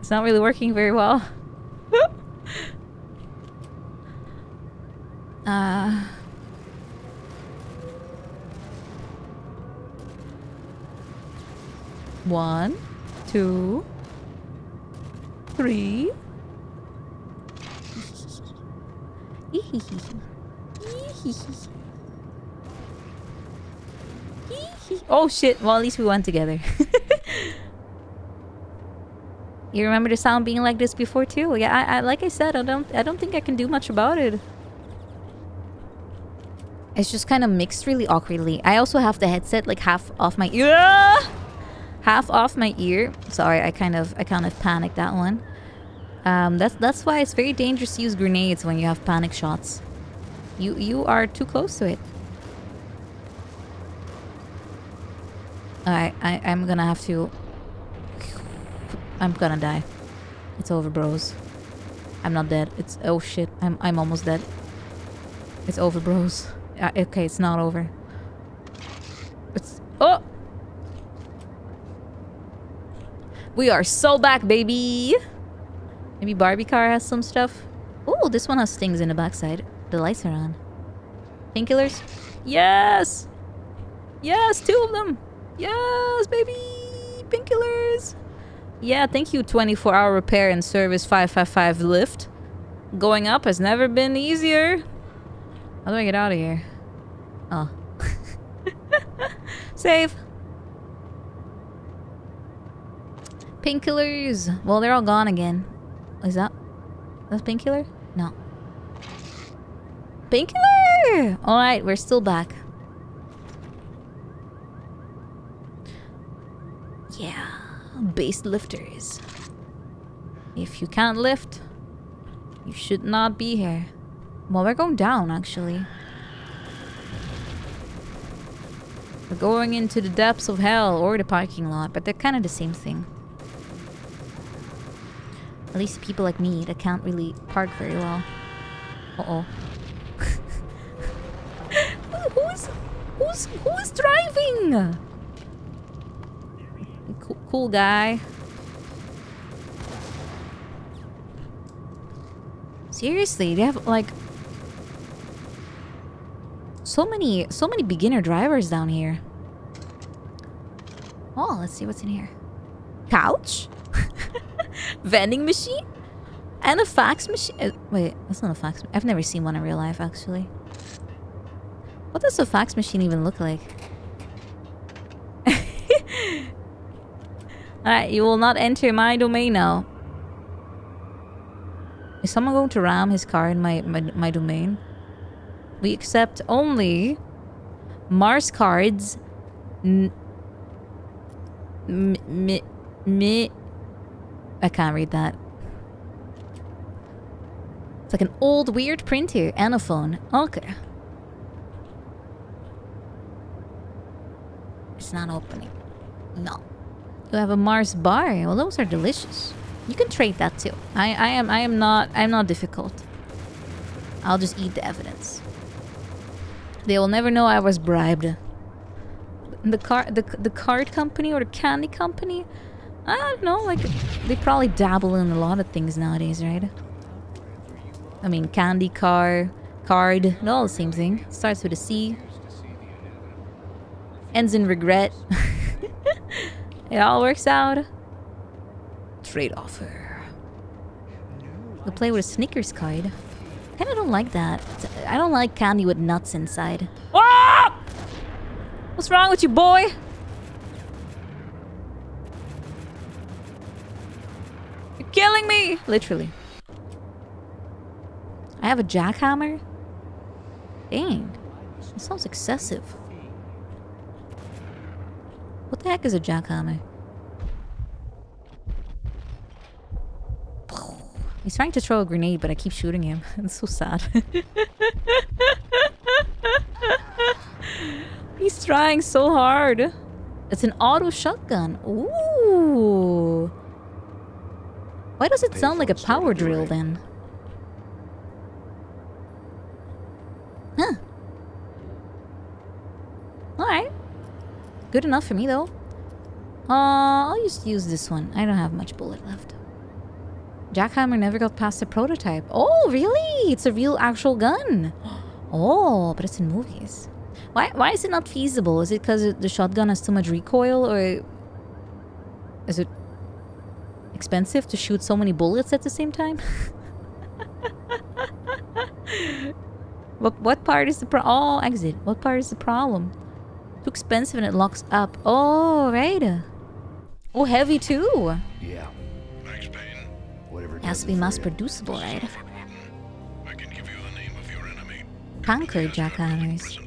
[SPEAKER 1] it's not really working very well. uh One, two, three. oh shit! Well, at least we went together. you remember the sound being like this before too? Yeah, I, I like I said, I don't, I don't think I can do much about it. It's just kind of mixed really awkwardly. I also have the headset like half off my ear. Half off my ear. Sorry, I kind of I kind of panicked that one. Um, that's that's why it's very dangerous to use grenades when you have panic shots. You you are too close to it. Alright, I, I'm gonna have to I'm gonna die. It's over, bros. I'm not dead. It's oh shit. I'm I'm almost dead. It's over, bros. Uh, okay, it's not over. It's oh. We are so back, baby. Maybe Barbie car has some stuff. Oh, this one has stings in the backside. The lights are on. Painkillers? Yes! Yes, two of them! Yes, baby! Painkillers! Yeah, thank you, 24 hour repair and service 555 lift. Going up has never been easier. How do I get out of here? Oh. Save. Painkillers. Well, they're all gone again. Is that... That's painkiller? No. Painkiller! Alright, we're still back. Yeah. Base lifters. If you can't lift, you should not be here. Well, we're going down, actually. We're going into the depths of hell or the parking lot, but they're kind of the same thing. At least people like me that can't really park very well. Uh-oh. who's, who's, who's driving? Cool, cool guy. Seriously, they have like so many so many beginner drivers down here. Oh, let's see what's in here. Couch? Vending machine? And a fax machine? Uh, wait, that's not a fax. Machine. I've never seen one in real life, actually. What does a fax machine even look like? Alright, you will not enter my domain now. Is someone going to ram his car in my, my, my domain? We accept only Mars cards. I can't read that. It's like an old weird printer and a phone. Okay. It's not opening. No. You have a Mars bar. Well, those are delicious. You can trade that too. I, I am I am not I'm not difficult. I'll just eat the evidence. They will never know I was bribed. The car the the card company or the candy company? I don't know, like they probably dabble in a lot of things nowadays, right? I mean candy car, card, all the same thing. Starts with a C. Ends in regret. it all works out. Trade offer. You'll play with a Snickers card. Kinda don't like that. I don't like candy with nuts inside. Ah! What's wrong with you, boy? You're killing me! Literally. I have a jackhammer? Dang. That sounds excessive. What the heck is a jackhammer? He's trying to throw a grenade, but I keep shooting him. it's so sad. He's trying so hard. It's an auto shotgun. Ooh. Why does it sound like a power drill then? Huh. Alright. Good enough for me though. Uh, I'll just use this one. I don't have much bullet left. Jackhammer never got past the prototype. Oh, really? It's a real actual gun. Oh, but it's in movies. Why, why is it not feasible? Is it because the shotgun has too much recoil or is it expensive to shoot so many bullets at the same time? what, what part is the pro- Oh, exit. What part is the problem? Too expensive and it locks up. Oh, right. Oh, heavy too.
[SPEAKER 3] Yeah. Max pain, whatever
[SPEAKER 1] Has to be mass producible, right? Conquer jackhammers.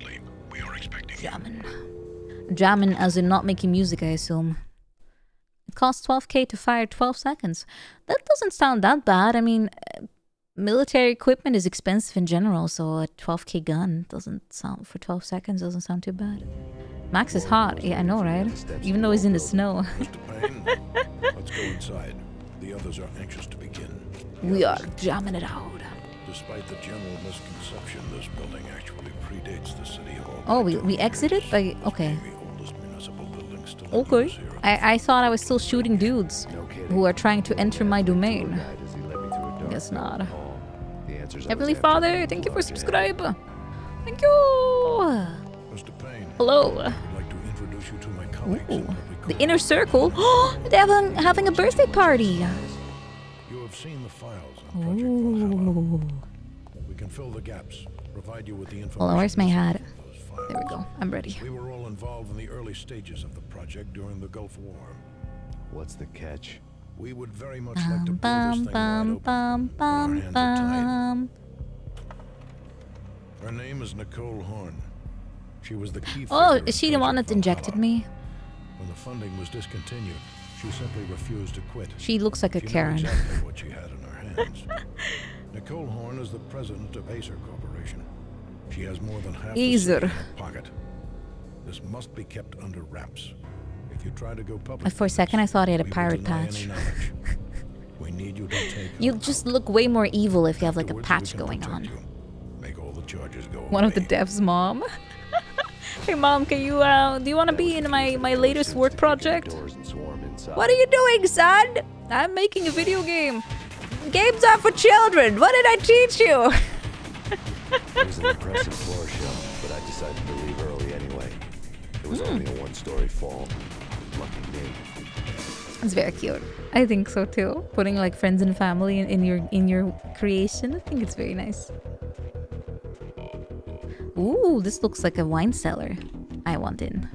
[SPEAKER 1] Jamming. Jamming as in not making music, I assume. It costs 12k to fire 12 seconds. That doesn't sound that bad. I mean, uh, military equipment is expensive in general, so a 12k gun doesn't sound, for 12 seconds, doesn't sound too bad. Max is hot. Yeah, I know, right? Even though he's in the snow.
[SPEAKER 7] Let's go inside. The others are anxious to begin.
[SPEAKER 1] we are jamming it out.
[SPEAKER 7] Despite the general misconception, this building actually predates the city hall.
[SPEAKER 1] Oh, we, we exited? By, okay. Okay. I, I thought I was still shooting dudes who are trying to enter my domain. Guess not. Heavenly Father, thank you for subscribe. Thank you. Hello. Ooh, the inner circle. They're having, having a birthday party.
[SPEAKER 7] You have seen the files on Project
[SPEAKER 1] Ooh.
[SPEAKER 7] We can fill the gaps, provide you with the information.
[SPEAKER 1] Hold on, where's my hat?
[SPEAKER 7] from those files.
[SPEAKER 1] There we go. I'm ready.
[SPEAKER 7] We were all involved in the early stages of the project during the Gulf War.
[SPEAKER 3] What's the catch?
[SPEAKER 7] We would very much like to
[SPEAKER 1] Bum
[SPEAKER 7] pull this
[SPEAKER 1] bum
[SPEAKER 7] thing
[SPEAKER 1] bum bum
[SPEAKER 7] Our hands are tied.
[SPEAKER 1] bum.
[SPEAKER 7] Her name is Nicole Horne. She was the key
[SPEAKER 1] Oh, is she the one that injected me?
[SPEAKER 7] When the funding was discontinued, she simply refused to quit.
[SPEAKER 1] She looks like a
[SPEAKER 7] She
[SPEAKER 1] Karen.
[SPEAKER 7] exactly what she had in her hands. Nicole Horne is the president of Aesir Corporation. She has more than half the
[SPEAKER 1] Acer.
[SPEAKER 7] in her pocket. This must be kept under wraps. If you try to go public,
[SPEAKER 1] For a second, I thought he had a pirate patch.
[SPEAKER 7] we need you to take
[SPEAKER 1] You just look way more evil if you have like a patch going on.
[SPEAKER 7] you. Make all the charges go
[SPEAKER 1] One of the devs' mom. hey mom, can you uh do you want to be in my my latest work project?
[SPEAKER 3] Doors and swarm inside.
[SPEAKER 1] What are you doing, son? I'm making a video game. Games are for children. What did I teach you?
[SPEAKER 3] It was an impressive floor show, but I decided to leave early anyway. It was
[SPEAKER 1] Hmm.
[SPEAKER 3] only a one-story fall. Lucky me.
[SPEAKER 1] It's very cute. I think so too. Putting like friends and family in, in your in your creation. I think it's very nice. Ooh, this looks like a wine cellar. I want in.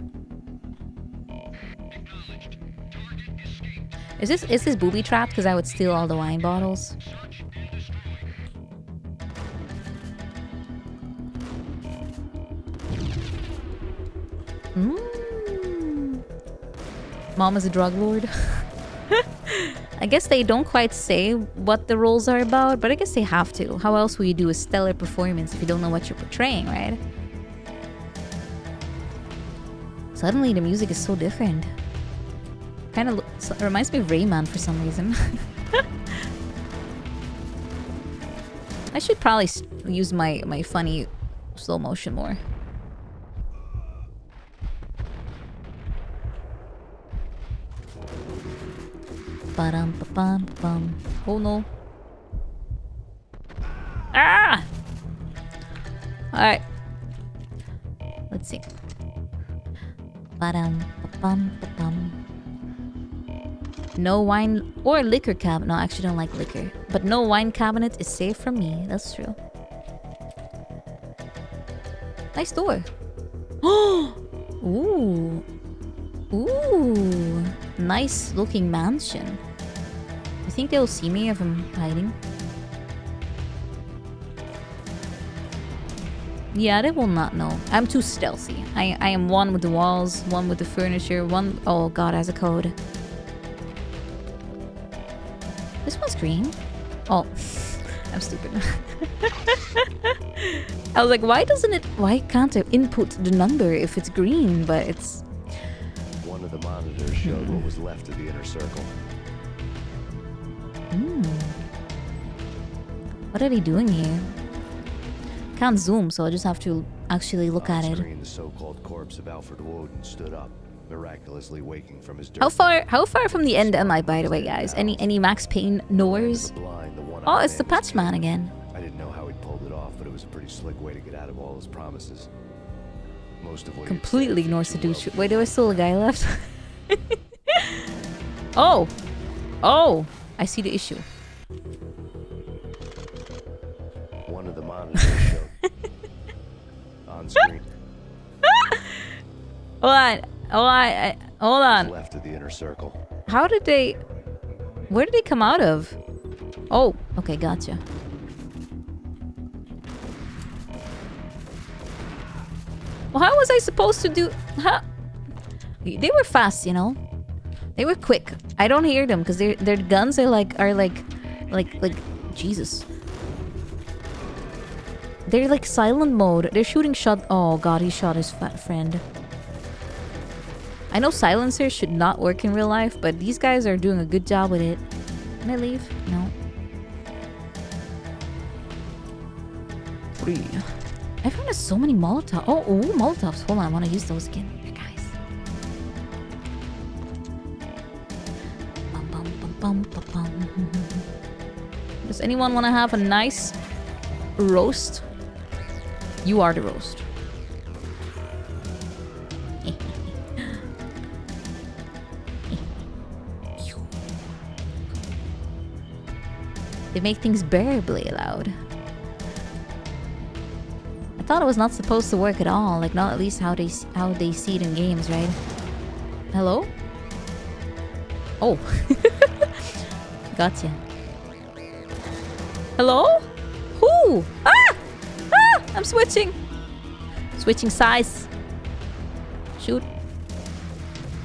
[SPEAKER 1] Is this is this booby trapped? Because I would steal all the wine bottles. Mm. Mom is a drug lord. I guess they don't quite say what the roles are about, but I guess they have to. How else will you do a stellar performance if you don't know what you're portraying, right? Suddenly, the music is so different. Kind of reminds me of Rayman for some reason. I should probably use my my funny slow motion more. Ba-dum, ba-bum, bum. Oh no. Ah! Alright. Let's see. Ba-dum, ba-bum, ba-bum. No wine or liquor cabinet. No, I actually don't like liquor. But no wine cabinet is safe from me. That's true. Nice door. Ooh. Ooh. Nice looking mansion. Think they'll see me if I'm hiding? Yeah, they will not know. I'm too stealthy. I, I am one with the walls, one with the furniture, one... Oh god, has a code. This one's green. Oh, I'm stupid. I was like, why doesn't it... Why can't I input the number if it's green, but it's...
[SPEAKER 3] One of the monitors showed what was left of the inner circle.
[SPEAKER 1] Hmm. What are they doing here? Can't zoom, so I just have to actually look
[SPEAKER 3] On
[SPEAKER 1] at it.
[SPEAKER 3] the so-called corpse of Alfred Woden stood up, miraculously waking from his
[SPEAKER 1] How far? How far from the end am I, by the way, guys? Any any Max Payne knowers?
[SPEAKER 3] The the
[SPEAKER 1] Oh, it's the Patch Man again.
[SPEAKER 3] I didn't know how he pulled it off, but it was a pretty slick way to get out of all his promises. Most of what
[SPEAKER 1] Completely
[SPEAKER 3] said
[SPEAKER 1] ignore
[SPEAKER 3] fit too well
[SPEAKER 1] seduce. Wait, there was still a guy left. oh, oh! I see the issue.
[SPEAKER 3] One of the monitors showed on screen
[SPEAKER 1] Hold on, hold on, I- hold on.
[SPEAKER 3] left of the inner circle.
[SPEAKER 1] How did they? Where did they come out of? Oh, okay, gotcha. Well, how was I supposed to do? How? They were fast, you know. They were quick. I don't hear them because their their guns are like are like like like Jesus. They're like silent mode. They're shooting shot. Oh God, he shot his fat friend. I know silencers should not work in real life, but these guys are doing a good job with it. Can I leave? No. Free. I found so many Molotov. Oh, oh, Molotovs. Hold on, I want to use those again. Bum, bum. Does anyone want to have a nice roast? You are the roast. They make things bearably loud. I thought it was not supposed to work at all. Like not at least how they how they see it in games, right? Hello? Oh. gotcha. Hello? Who? Ah! Ah! I'm switching. Switching size. Shoot.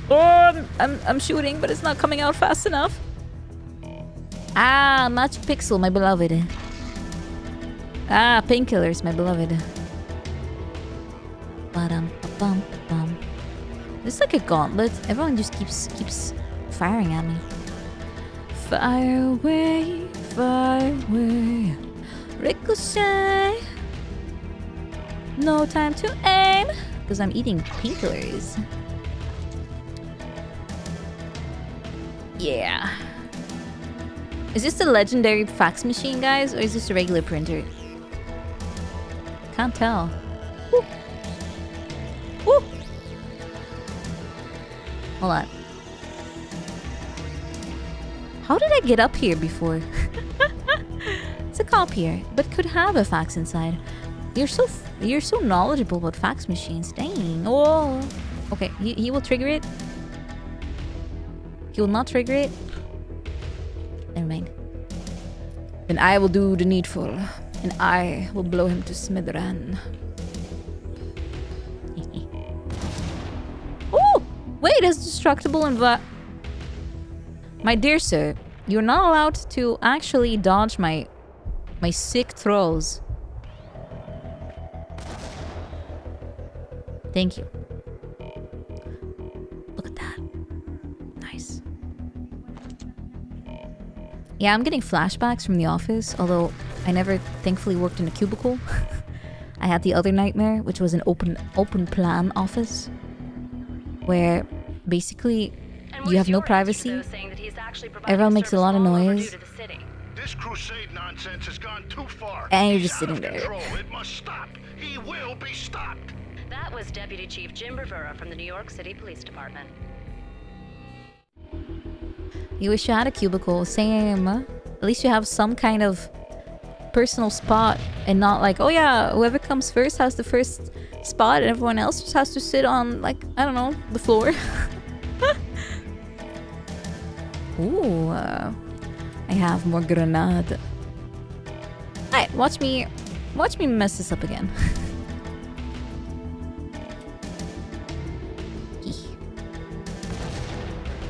[SPEAKER 1] Oh, I'm, I'm, shooting, but it's not coming out fast enough. Ah, Machu Pixel, my beloved. Ah, painkillers, my beloved. Ba-dum, ba-bum, ba-bum. This is like a gauntlet. Everyone just keeps keeps firing at me. Fire away, fire away. Ricochet. No time to aim. Because I'm eating painkillers. Yeah. Is this the legendary fax machine, guys, or is this a regular printer? Can't tell. Woo. Woo. Hold on. How did I get up here before? it's a copier, but could have a fax inside. You're so f- you're so knowledgeable about fax machines. Dang. Oh. Okay, he, he will trigger it. He will not trigger it. Never mind. Then I will do the needful, and I will blow him to smithereen. oh, wait, it's destructible and My dear sir, you're not allowed to actually dodge my my sick throws. Thank you. Look at that. Nice. Yeah, I'm getting flashbacks from the office, although I never thankfully worked in a cubicle. I had the other nightmare, which was an open open plan office where basically you have no privacy. Everyone makes a lot of noise.
[SPEAKER 7] This crusade nonsense has gone too far.
[SPEAKER 1] And you're just sitting there.
[SPEAKER 7] It must stop. He will be stopped.
[SPEAKER 9] That was Deputy Chief Jim Bravura from the New York City Police Department.
[SPEAKER 1] You wish you had a cubicle, same. At least you have some kind of personal spot and not like, oh yeah, whoever comes first has the first spot and everyone else just has to sit on, like, I don't know, the floor. Ooh, uh, I have more grenade. Alright, watch me, watch me mess this up again.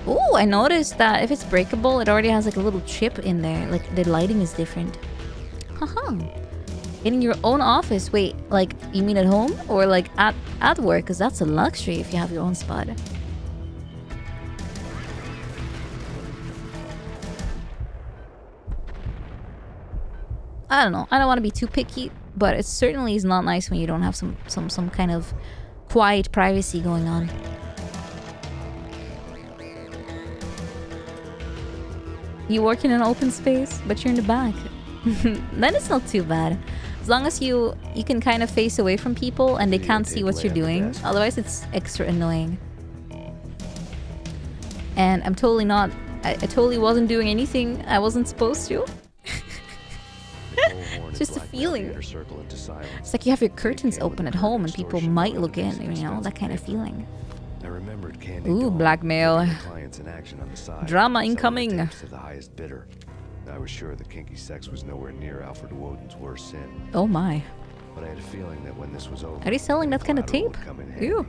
[SPEAKER 1] Ooh, I noticed that if it's breakable, it already has like a little chip in there. Like the lighting is different. Haha. Getting your own office. Wait, like you mean at home or like at at work? Because that's a luxury if you have your own spot. I don't know. I don't want to be too picky, but it certainly is not nice when you don't have some some some kind of quiet privacy going on. You work in an open space, but you're in the back. then it's not too bad. As long as you you can kind of face away from people and they can't see what you're doing. Otherwise, it's extra annoying. And I'm totally not. I, I totally wasn't doing anything I wasn't supposed to. Feeling. It's like you have your curtains open at home and people might look in, you know, that kind of feeling.
[SPEAKER 3] I remembered Candy
[SPEAKER 1] Ooh, blackmail.
[SPEAKER 3] clients in action on the side,
[SPEAKER 1] Drama incoming.
[SPEAKER 3] To the highest bidder. I was sure that kinky sex was nowhere near Alfred Woden's worst sin,
[SPEAKER 1] Oh my.
[SPEAKER 3] but I had a feeling that when this was over,
[SPEAKER 1] Are they selling that kind of tape?
[SPEAKER 3] would come in handy.
[SPEAKER 1] Ew.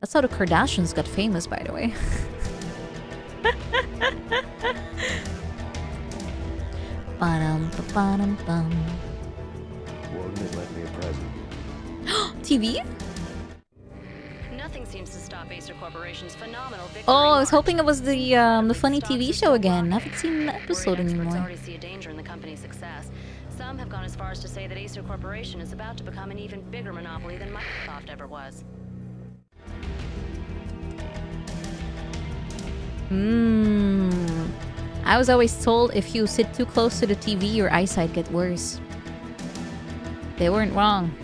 [SPEAKER 1] That's how the Kardashians got famous, by the way. Ba-dum, ba-ba-dum, bum.
[SPEAKER 3] Woden had left me a present.
[SPEAKER 1] TV?
[SPEAKER 9] Nothing seems to stop Aesir Corporation's phenomenal victory.
[SPEAKER 1] Oh, I was hoping it was the um, the funny TV show again. I haven't seen the episode anymore.
[SPEAKER 9] already see a danger in the company's success. Some have gone as far as to say that Aesir Corporation is about to become an even bigger monopoly than Microsoft ever was.
[SPEAKER 1] Mmm. I was always told if you sit too close to the TV, your eyesight get worse. They weren't wrong.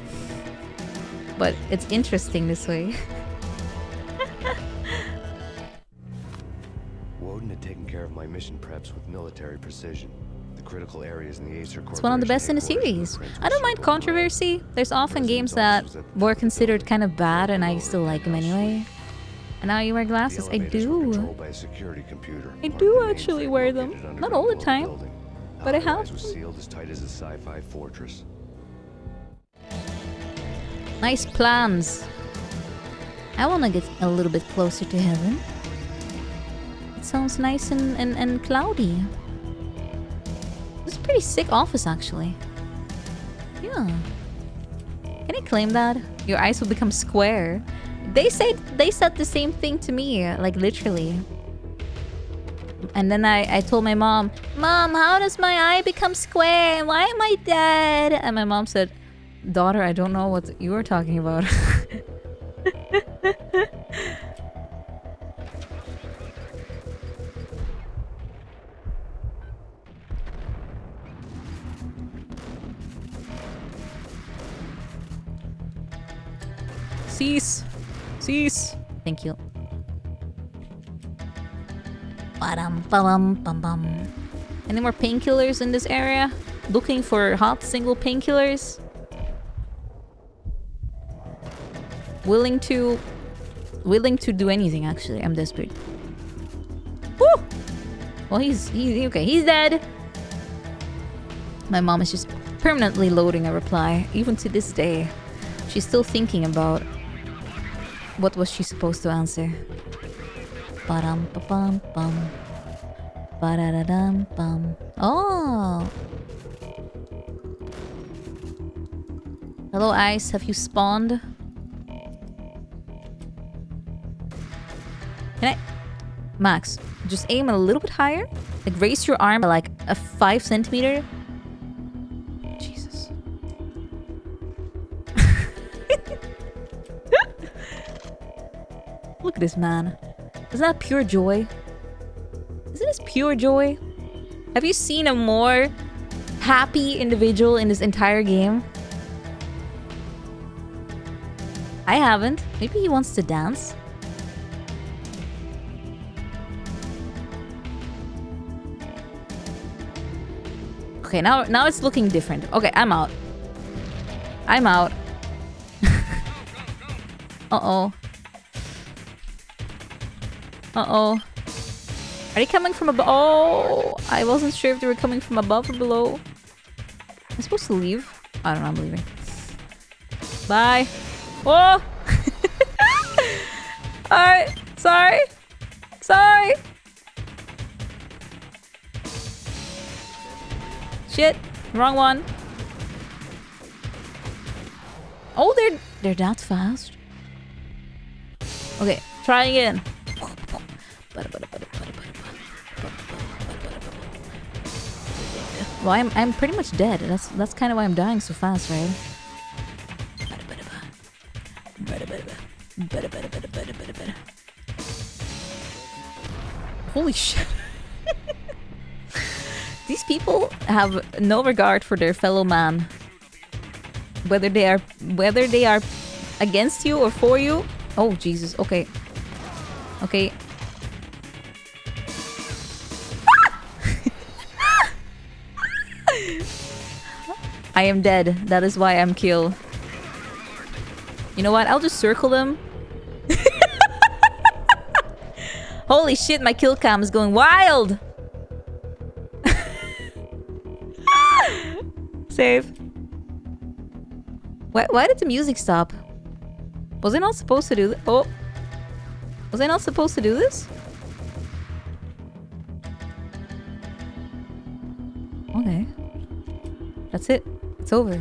[SPEAKER 1] But it's interesting this way.
[SPEAKER 3] Woden had taken care of my mission preps with military precision. The critical areas in the Aesir
[SPEAKER 1] It's one of the best in the series. I don't mind controversy. There's often games that were considered kind of bad, and I still like them anyway. And now you wear glasses. I do.
[SPEAKER 3] by a security computer,
[SPEAKER 1] I do actually wear them. Not all the time, but I have
[SPEAKER 3] was sealed as tight as a sci-fi fortress.
[SPEAKER 1] Nice plans. I want to get a little bit closer to heaven. It sounds nice and, and, and cloudy. Is a pretty sick office, actually. Yeah. Can I claim that? Your eyes will become square. They said they said the same thing to me, like literally. And then I, I told my mom, Mom, how does my eye become square? Why am I dead? And my mom said, Daughter, I don't know what you are talking about. Cease. Cease. Thank you. Ba-dum, ba-bum, bum, bum. Any more painkillers in this area? Looking for hot single painkillers? Willing to... Willing to do anything, actually. I'm desperate. Woo! Well, he's... He's okay. He's dead! My mom is just permanently loading a reply. Even to this day. She's still thinking about... What was she supposed to answer? Ba-dum, ba-bum, bum. Ba-da-da-dum, bum. Oh! Hello, Ice. Have you spawned? Can I... Max, just aim a little bit higher. Like, raise your arm like a 5 centimeter. Jesus. Look at this man. Isn't that pure joy? Isn't this pure joy? Have you seen a more happy individual in this entire game? I haven't. Maybe he wants to dance. Okay, now now it's looking different. Okay, I'm out. I'm out. Uh-oh. Uh-oh. Are they coming from above? Oh, I wasn't sure if they were coming from above or below. Am I supposed to leave? I don't know, I'm leaving. Bye. Oh! Alright, sorry. Sorry. Shit, wrong one. Oh, they're they're that fast. Okay, try again. Well, I'm I'm pretty much dead. That's that's kind of why I'm dying so fast, right? Holy shit. These people have no regard for their fellow man. Whether they are whether they are against you or for you. Oh Jesus. Okay. Okay. I am dead. That is why I'm killed. You know what? I'll just circle them. Holy shit, my kill cam is going wild! Save. Why, why did the music stop? Was I not supposed to do this? Oh. Was I not supposed to do this? Okay. That's it. It's over.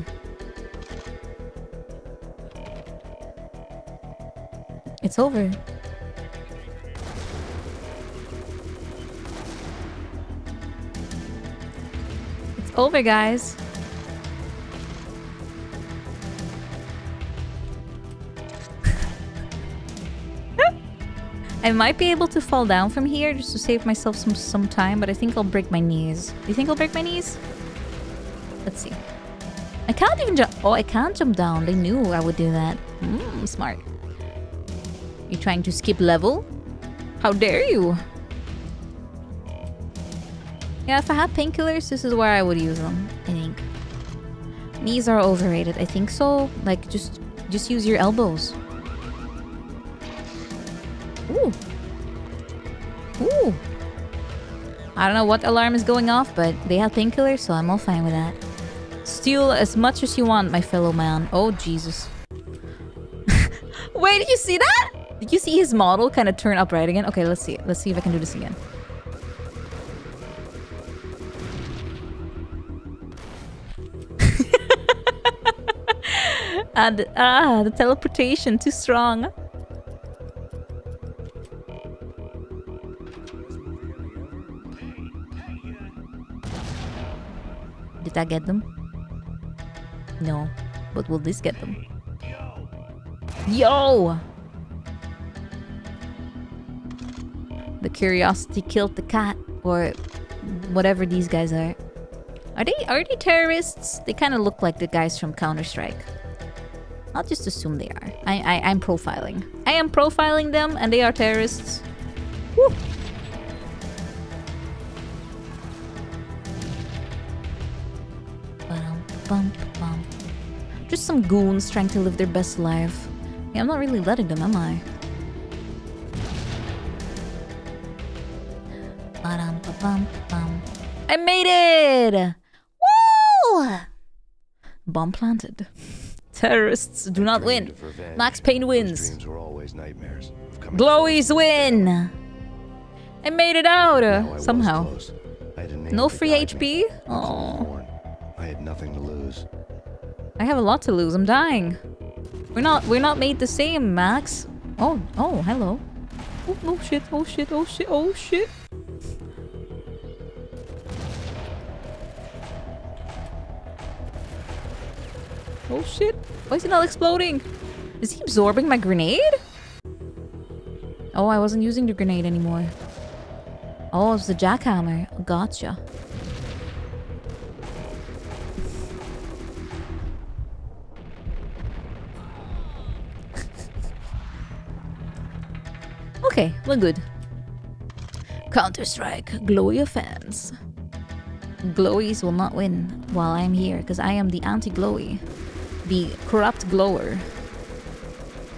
[SPEAKER 1] It's over. It's over, guys. I might be able to fall down from here just to save myself some some time, but I think I'll break my knees. You think I'll break my knees? Let's see. I can't even jump. Oh, I can't jump down. They knew I would do that. Hmm, smart. You trying to skip level? How dare you? Yeah, if I had painkillers, this is where I would use them, I think. Knees are overrated. I think so. Like, just just use your elbows. I don't know what alarm is going off, but they have painkillers, so I'm all fine with that. Steal as much as you want, my fellow man. Oh, Jesus. Wait, did you see that? Did you see his model kind of turn upright again? Okay, let's see. Let's see if I can do this again. and ah, the teleportation too strong. Did that get them? No. But will this get them? Yo! The curiosity killed the cat, or whatever these guys are. Are they are they terrorists? They kind of look like the guys from Counter Strike. I'll just assume they are. I, I I'm profiling. I am profiling them, and they are terrorists. Woo. Just some goons trying to live their best life. Yeah, I'm not really letting them, am I? Ba-dum, ba-bum, bum. I made it! Woo! Bomb planted. Terrorists do not win.
[SPEAKER 3] Dreamed of revenge.
[SPEAKER 1] Max Payne wins.
[SPEAKER 3] dreams were always nightmares. of
[SPEAKER 1] Glowies win! I made it out
[SPEAKER 3] Now I was
[SPEAKER 1] somehow.
[SPEAKER 3] close. I had a name
[SPEAKER 1] No free HP? Oh.
[SPEAKER 3] I had nothing to lose.
[SPEAKER 1] I have a lot to lose. I'm dying. We're not we're not made the same, Max. Oh, oh, hello. Oh, oh shit, oh shit, oh shit, oh shit. Oh shit. Why is he not exploding? Is he absorbing my grenade? Oh, I wasn't using the grenade anymore. Oh, it's the jackhammer. Gotcha. Okay, we're good. Counter Strike, glowy offense. Glowies will not win while I'm here, because I am the anti-glowy. The corrupt glower.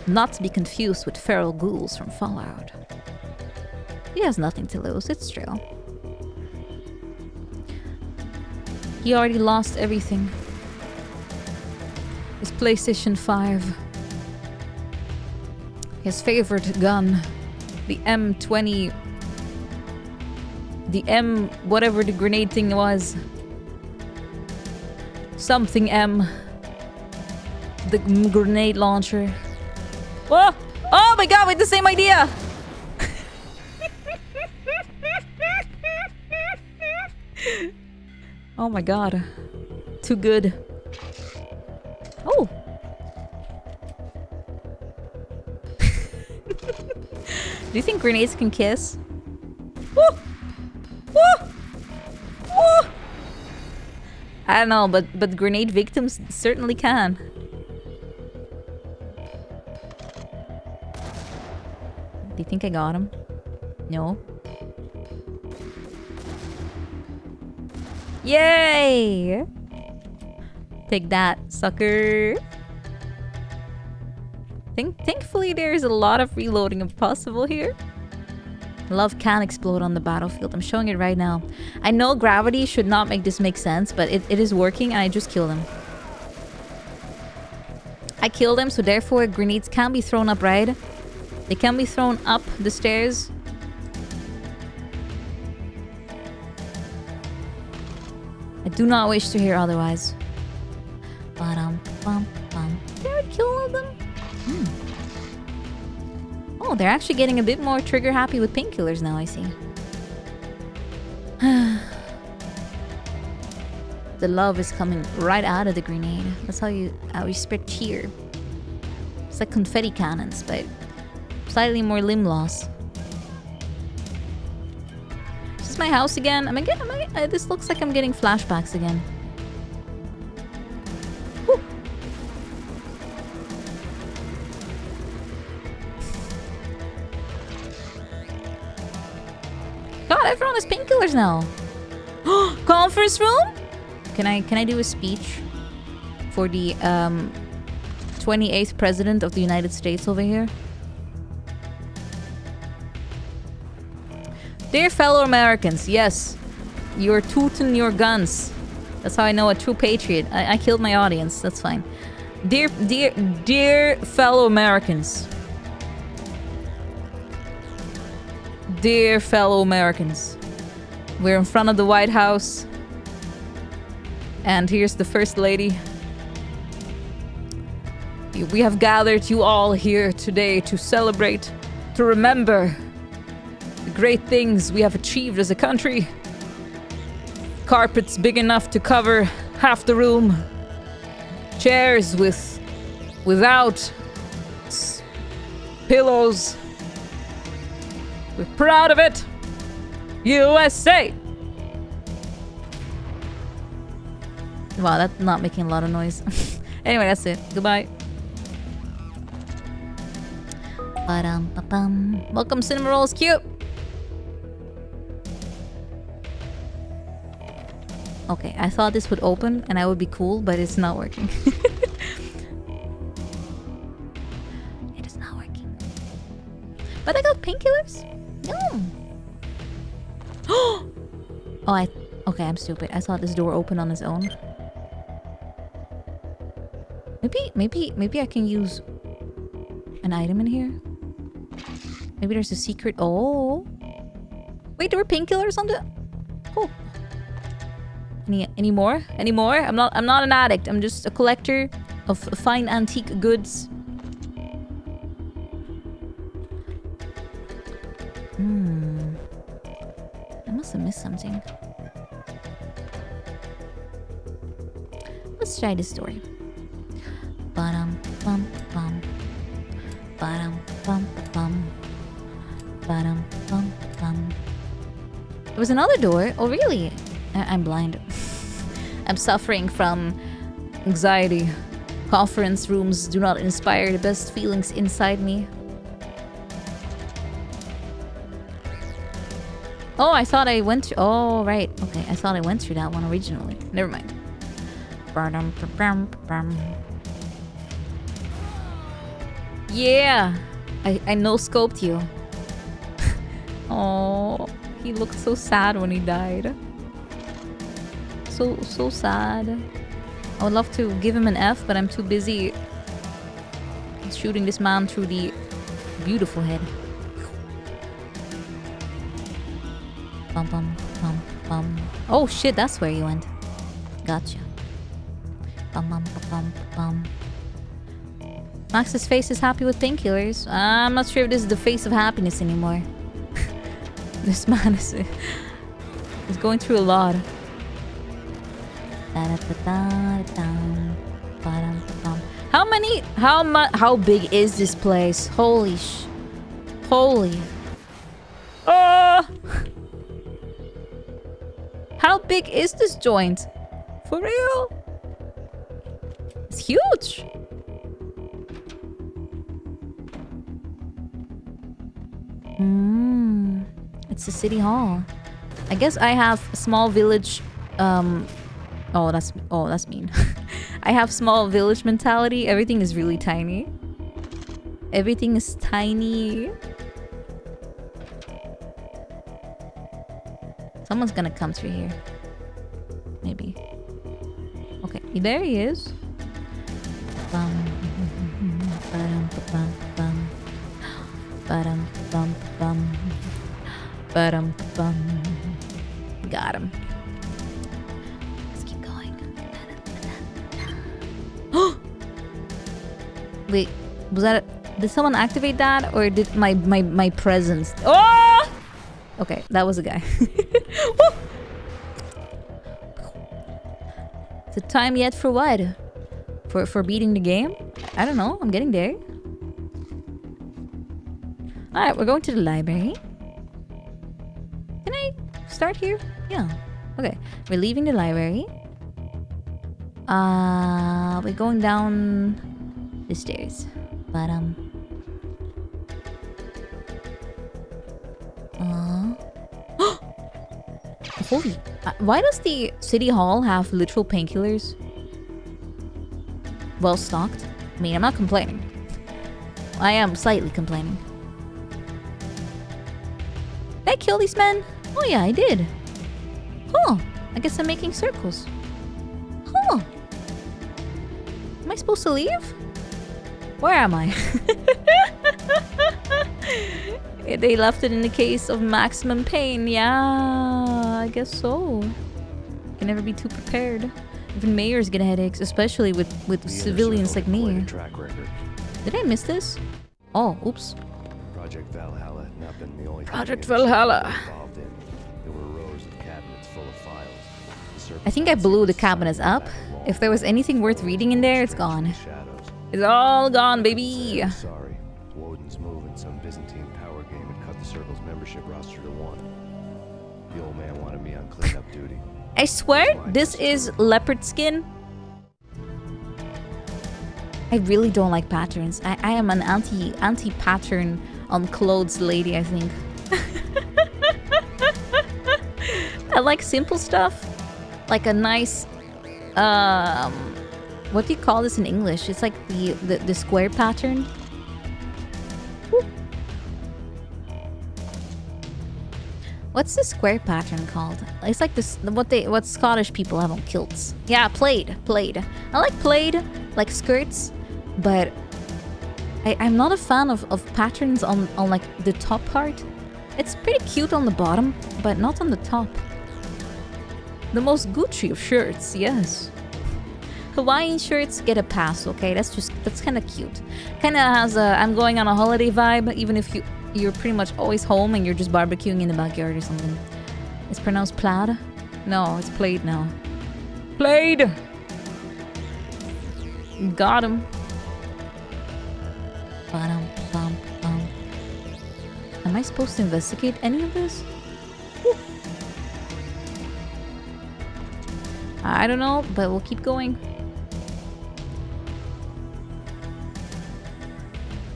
[SPEAKER 1] Not to be confused with feral ghouls from Fallout. He has nothing to lose, it's true. He already lost everything. His PlayStation 5. His favorite gun. The M20. The M. whatever the grenade thing was. Something M. The grenade launcher. Oh! Oh my god, we had the same idea! oh my god. Too good. Oh! Do you think grenades can kiss? Woo! Woo! Woo! I don't know, but but grenade victims certainly can. Do you think I got him? No. Yay! Take that, sucker. Think thankfully there's a lot of reloading if possible here. Love can explode on the battlefield. I'm showing it right now. I know gravity should not make this make sense, but it, it is working and I just killed him. I killed him, so therefore grenades can be thrown up right. They can be thrown up the stairs. I do not wish to hear otherwise. Ba-dum, bum, bum. Did I kill them? Hmm. Oh, they're actually getting a bit more trigger happy with painkillers now, I see. the love is coming right out of the grenade. That's how you how you spread cheer. It's like confetti cannons, but slightly more limb loss. Is this my house again? Am I getting? Uh, this looks like I'm getting flashbacks again. God, everyone has painkillers now. Conference room? Can I can I do a speech for the um 28th president of the United States over here? Dear fellow Americans, yes, you're tooting your guns. That's how I know a true patriot. I, I killed my audience. That's fine. Dear, dear, dear fellow Americans. Dear fellow Americans. We're in front of the White House. And here's the First Lady. We have gathered you all here today to celebrate, to remember the great things we have achieved as a country. Carpets big enough to cover half the room. Chairs with without pillows. We're proud of it. USA. Wow, that's not making a lot of noise. anyway, that's it. Goodbye. Ba-dum, ba-bum. Welcome, Cinema Rolls. Cute. Okay, I thought this would open and I would be cool, but it's not working. it is not working. But I got painkillers? No. oh, I. Okay, I'm stupid. I saw this door open on its own. Maybe, maybe, maybe I can use an item in here. Maybe there's a secret. Oh. Wait, there were painkillers on the. Oh. Any any more? Any more? I'm not I'm not an addict. I'm just a collector of fine antique goods. Hmm. I must have missed something. Let's try this story. Ba-dum bum bum. Ba-dum bum bum. Ba-dum bum bum. There was another door. Oh really? I- I'm blind. I'm suffering from anxiety. Conference rooms do not inspire the best feelings inside me. Oh, I thought I went through. Oh, right. Okay, I thought I went through that one originally. Never mind. Yeah, I I no scoped you. oh, he looked so sad when he died. So so sad. I would love to give him an F, but I'm too busy shooting this man through the beautiful head. Bum bum bum bum. Oh shit, that's where you went. Gotcha. Bum bum bum bum. Max's face is happy with painkillers. I'm not sure if this is the face of happiness anymore. this man is, is going through a lot. How many? How much? How big is this place? Holy sh! Holy! Oh! How big is this joint? For real? It's huge. Hmm. It's the city hall. I guess I have small village. Um. Oh, that's oh, that's mean. I have small village mentality. Everything is really tiny. Everything is tiny. Someone's gonna come through here. Maybe. Okay, there he is. Got him. Let's keep going. Wait, was that? A, did someone activate that, or did my my my presence? Oh! Okay, that was a guy. It time yet for what? For for beating the game? I don't know. I'm getting there. Alright, we're going to the library. Can I start here? Yeah. Okay. We're leaving the library. Uh we're going down the stairs. But um uh, Holy. Why does the city hall have literal painkillers? Well stocked. I mean, I'm not complaining. I am slightly complaining. Did I kill these men? Oh yeah, I did. Huh. I guess I'm making circles. Huh. Am I supposed to leave? Where am I? Eh, they left it in the case of maximum pain. Yeah, I guess so. Can never be too prepared. Even mayors get headaches, especially with, with
[SPEAKER 3] The
[SPEAKER 1] civilians like me.
[SPEAKER 3] had quite a track.
[SPEAKER 1] Did I miss this? Oh, oops.
[SPEAKER 3] Project Valhalla had not been the only
[SPEAKER 1] Project
[SPEAKER 3] the
[SPEAKER 1] Valhalla.
[SPEAKER 3] involved in. There were rows of cabinets full of files.
[SPEAKER 1] I think I blew the cabinets up. If there was anything worth reading in there, it's gone. It's all gone, baby.
[SPEAKER 3] Sorry.
[SPEAKER 1] I swear, this is leopard skin. I really don't like patterns. I, I am an anti anti pattern on clothes lady. I think. I like simple stuff, like a nice, um, what do you call this in English? It's like the the, the square pattern. What's the square pattern called? It's like this what they what Scottish people have on kilts. Yeah, plaid, plaid. I like plaid, like skirts, but I, I'm not a fan of, of patterns on, on like the top part. It's pretty cute on the bottom, but not on the top. The most Gucci of shirts, yes. Hawaiian shirts get a pass, okay? That's just that's kind of cute. Kind of has a I'm going on a holiday vibe, even if you you're pretty much always home and you're just barbecuing in the backyard or something. It's pronounced plaid. No, it's played now. Played. Got him. Am I supposed to investigate any of this? I don't know, but we'll keep going.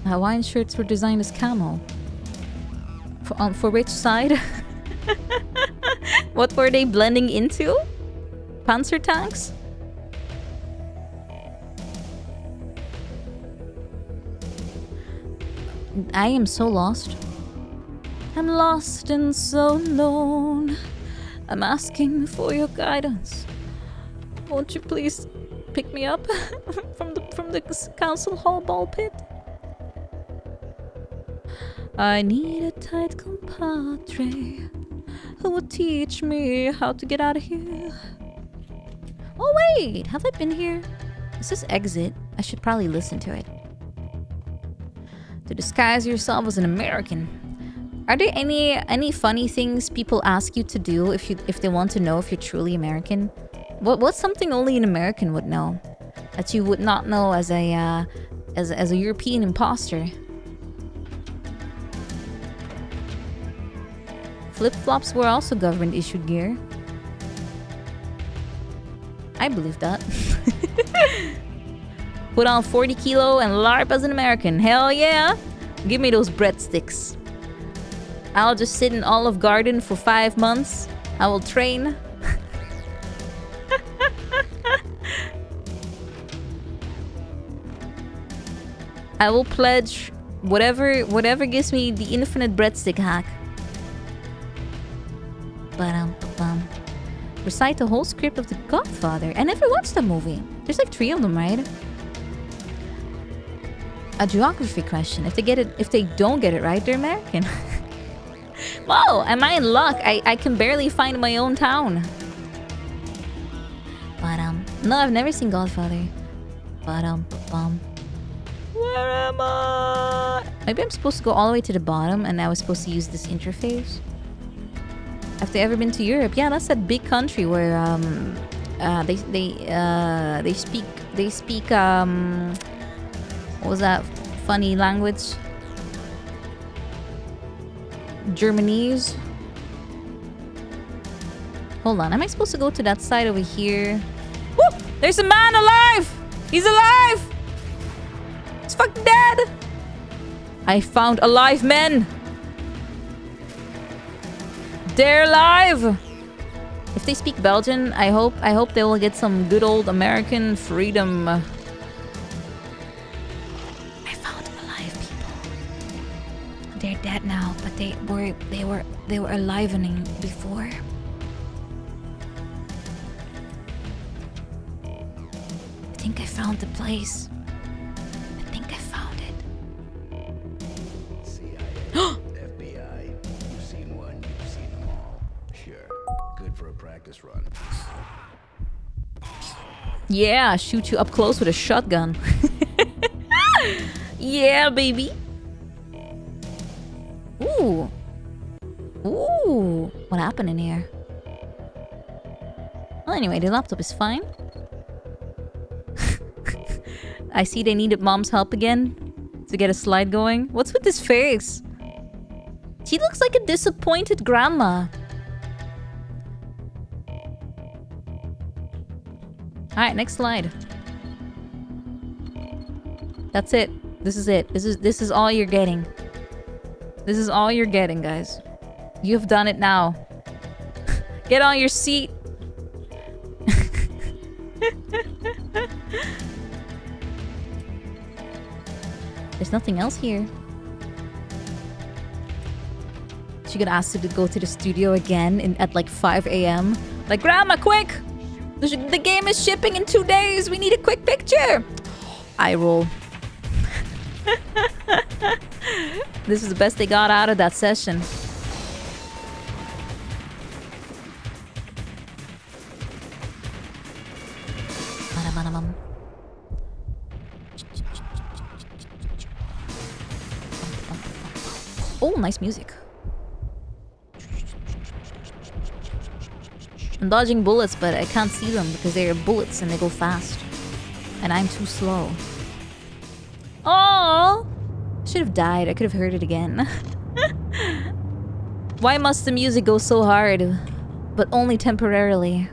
[SPEAKER 1] Hawaiian shirts were designed as camo. Um, for which side? what were they blending into? Panzer tanks? I am so lost. I'm lost and so alone. I'm asking for your guidance. Won't you please pick me up from the from the council hall ball pit? I need a tight compadre who will teach me how to get out of here. Oh wait, have I been here? Is this exit? I should probably listen to it. To disguise yourself as an American. Are there any any funny things people ask you to do if you if they want to know if you're truly American? What what's something only an American would know that you would not know as a uh, as as a European imposter? Flip flops were also government issued gear. I believe that. Put on 40 kilo and LARP as an American. Hell yeah! Give me those breadsticks. I'll just sit in Olive Garden for five months. I will train. I will pledge whatever whatever gives me the infinite breadstick hack. Recite the whole script of The Godfather. I never watched the movie. There's like three of them, right? A geography question. If they get it, if they don't get it right, they're American. Whoa, am I in luck? I, I can barely find my own town. But um, no, I've never seen Godfather. But um, bum. Where am I? Maybe I'm supposed to go all the way to the bottom, and I was supposed to use this interface. Have they ever been to Europe? Yeah, that's that big country where um, uh, they they uh, they speak they speak um, what was that funny language? Germanese. Hold on, am I supposed to go to that side over here? Woo! There's a man alive! He's alive! He's fucking dead! I found alive men! They're alive! If they speak Belgian, I hope I hope they will get some good old American freedom. I found alive people. They're dead now, but they were they were they were alivening before. I think I found the place. I think I found it.
[SPEAKER 3] run.
[SPEAKER 1] Yeah, shoot you up close with a shotgun. yeah, baby. Ooh. Ooh. What happened in here? Well, anyway, the laptop is fine. I see they needed mom's help again to get a slide going. What's with this face? She looks like a disappointed grandma. Alright, next slide. That's it. This is it. This is this is all you're getting. This is all you're getting, guys. You've done it now. Get on your seat. There's nothing else here. She got asked to go to the studio again in, at like 5 a.m. Like, Grandma, quick! The, game is shipping in two days. We need a quick picture. I roll. this is the best they got out of that session. Oh, nice music. I'm dodging bullets, but I can't see them because they are bullets and they go fast. And I'm too slow. Oh! Should have died. I could have heard it again. Why must the music go so hard? But only temporarily.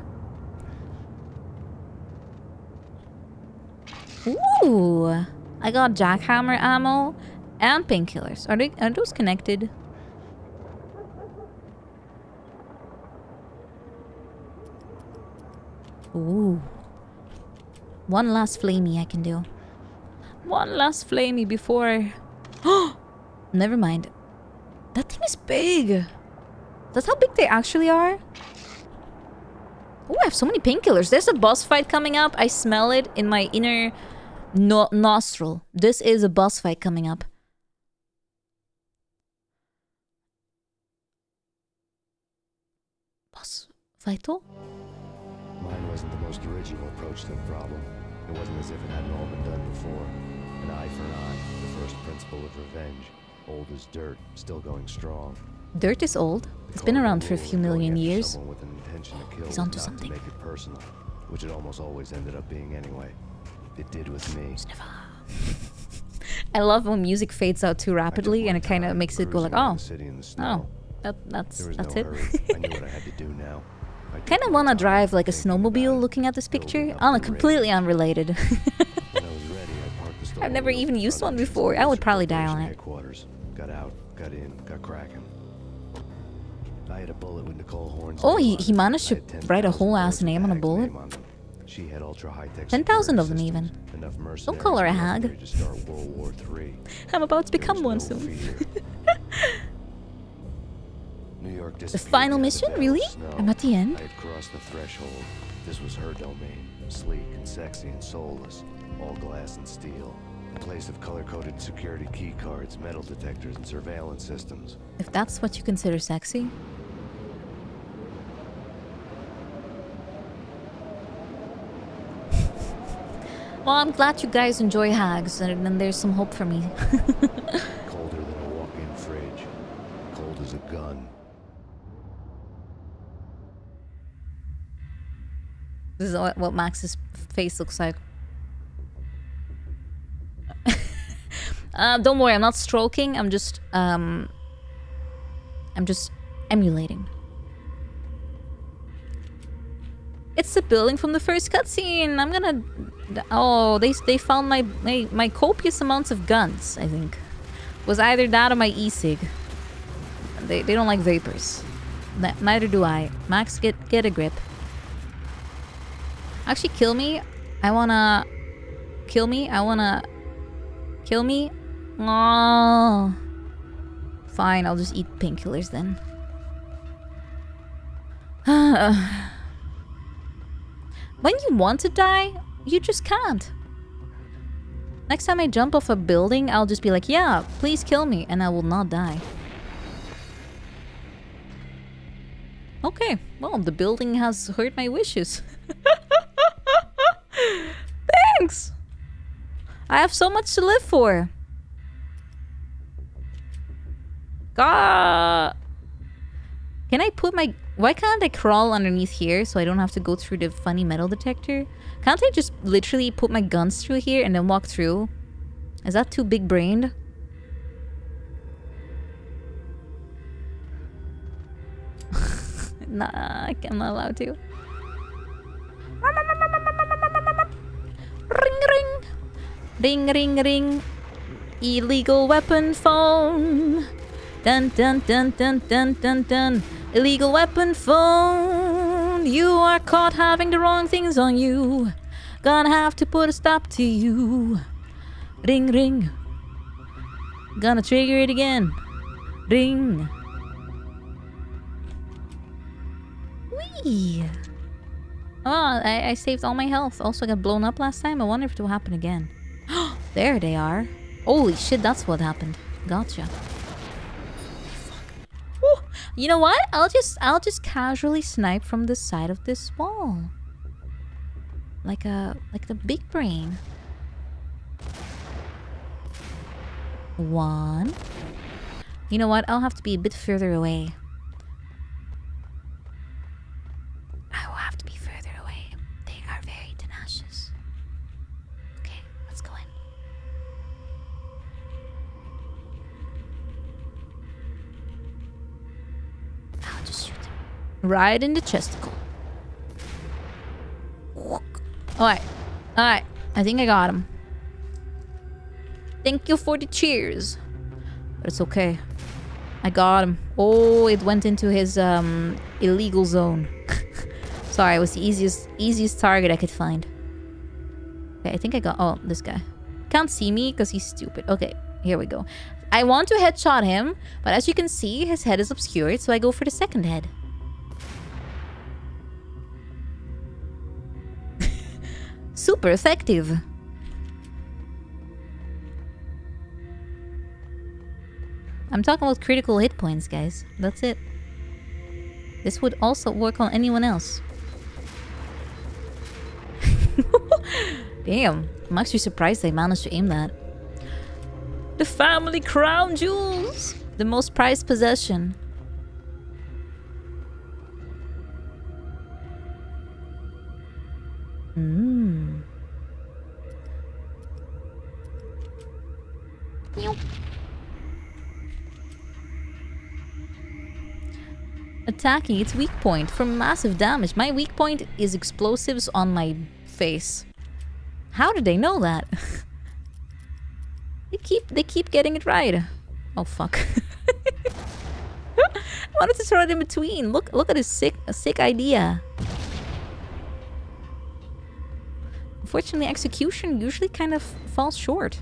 [SPEAKER 1] Ooh! I got jackhammer ammo and painkillers. Are they are those connected? Ooh. One last flamey I can do. One last flamey before... Never mind. That thing is big. That's how big they actually are. Oh, I have so many painkillers. There's a boss fight coming up. I smell it in my inner no nostril. This is a boss fight coming up. Boss fight? oh?
[SPEAKER 3] Mine wasn't the most original approach to the problem. It wasn't as if it hadn't all been done before. An eye for an eye, the first principle of revenge. Old as dirt, still going strong.
[SPEAKER 1] Dirt is old. It's been around for a few million years.
[SPEAKER 3] Someone with an intention to kill
[SPEAKER 1] He's onto something.
[SPEAKER 3] To make it personal, which it almost always ended up being anyway. It did with me.
[SPEAKER 1] I love when music fades out too rapidly and it kind of makes it go like, oh,
[SPEAKER 3] the city in the oh, snow.
[SPEAKER 1] oh, that, that's
[SPEAKER 3] There was
[SPEAKER 1] that's
[SPEAKER 3] no
[SPEAKER 1] it.
[SPEAKER 3] hurry. I knew what I had to do now. I
[SPEAKER 1] kind of want to drive like a snowmobile looking at this picture. Oh, completely unrelated.
[SPEAKER 3] I was ready, I parked the
[SPEAKER 1] I've never even used one before. I would probably die on it.
[SPEAKER 3] headquarters. Got out, got in, got cracking. I had a bullet with Nicole Horne's
[SPEAKER 1] Oh, he,
[SPEAKER 3] on
[SPEAKER 1] he managed to write a whole ass name on a bullet.
[SPEAKER 3] on. She had ultra high tech
[SPEAKER 1] 10,000 of them even.
[SPEAKER 3] Enough
[SPEAKER 1] Don't call her a hag. I'm about to become one soon.
[SPEAKER 3] New York
[SPEAKER 1] The final mission? Really?
[SPEAKER 3] snow.
[SPEAKER 1] I'm at the end?
[SPEAKER 3] I had crossed the threshold. This was her domain. Sleek and sexy and soulless. All glass and steel. A place of color-coded security key cards, metal detectors, and surveillance systems.
[SPEAKER 1] If that's what you consider sexy. Well, I'm glad you guys enjoy hags, and then there's some hope for me. this is what, Max's face looks like. uh, don't worry, I'm not stroking. I'm just, um, I'm just emulating. It's the building from the first cutscene. I'm gonna. Oh, they they found my, my my copious amounts of guns. I think was either that or my e-cig. They they don't like vapors. Neither do I. Max, get get a grip. Actually, kill me. I wanna kill me. I wanna kill me. Oh, fine. I'll just eat painkillers then. when you want to die, you just can't. Next time I jump off a building, I'll just be like, yeah, please kill me, and I will not die. Okay, well, the building has heard my wishes. Thanks! I have so much to live for. God. Can I put my... Why can't I crawl underneath here so I don't have to go through the funny metal detector? Can't I just literally put my guns through here and then walk through? Is that too big-brained? nah, I'm not allowed to. Ring ring. Ring ring ring. Illegal weapon phone. Dun dun dun dun dun dun dun. Illegal weapon phone. You are caught having the wrong things on you. Gonna have to put a stop to you. Ring ring. Gonna trigger it again. Ring. Whee! Oh, I, I saved all my health. Also got blown up last time. I wonder if it will happen again. there they are. Holy shit, that's what happened. Gotcha. You know what? I'll just I'll just casually snipe from the side of this wall. Like a like the big brain. One. You know what? I'll have to be a bit further away. I will have to Right in the chesticle. Alright. Alright. I think I got him. Thank you for the cheers. But it's okay. I got him. Oh, it went into his um illegal zone. Sorry, it was the easiest easiest target I could find. Okay, I think I got oh this guy. Can't see me because he's stupid. Okay, here we go. I want to headshot him, but as you can see, his head is obscured, so I go for the second head. Super effective. I'm talking about critical hit points, guys. That's it. This would also work on anyone else. Damn. I'm actually surprised they managed to aim that. The family crown jewels! The most prized possession. Mmm. Attacking its weak point for massive damage. My weak point is explosives on my face. How did they know that? they keep they keep getting it right. Oh fuck. I wanted to throw it in between. Look look at this sick a sick idea. Unfortunately, execution usually kind of falls short.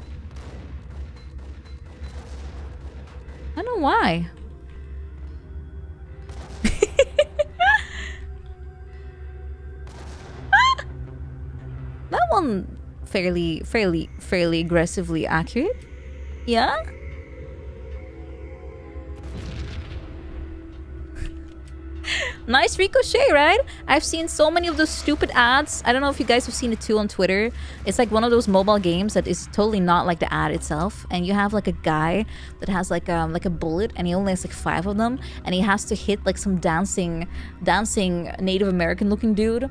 [SPEAKER 1] I don't know why. that one fairly fairly fairly aggressively accurate. Yeah? nice ricochet, right? I've seen so many of those stupid ads. I don't know if you guys have seen it too on Twitter. It's like one of those mobile games that is totally not like the ad itself. And you have like a guy that has like um like a bullet and he only has like five of them and he has to hit like some dancing dancing Native American looking dude.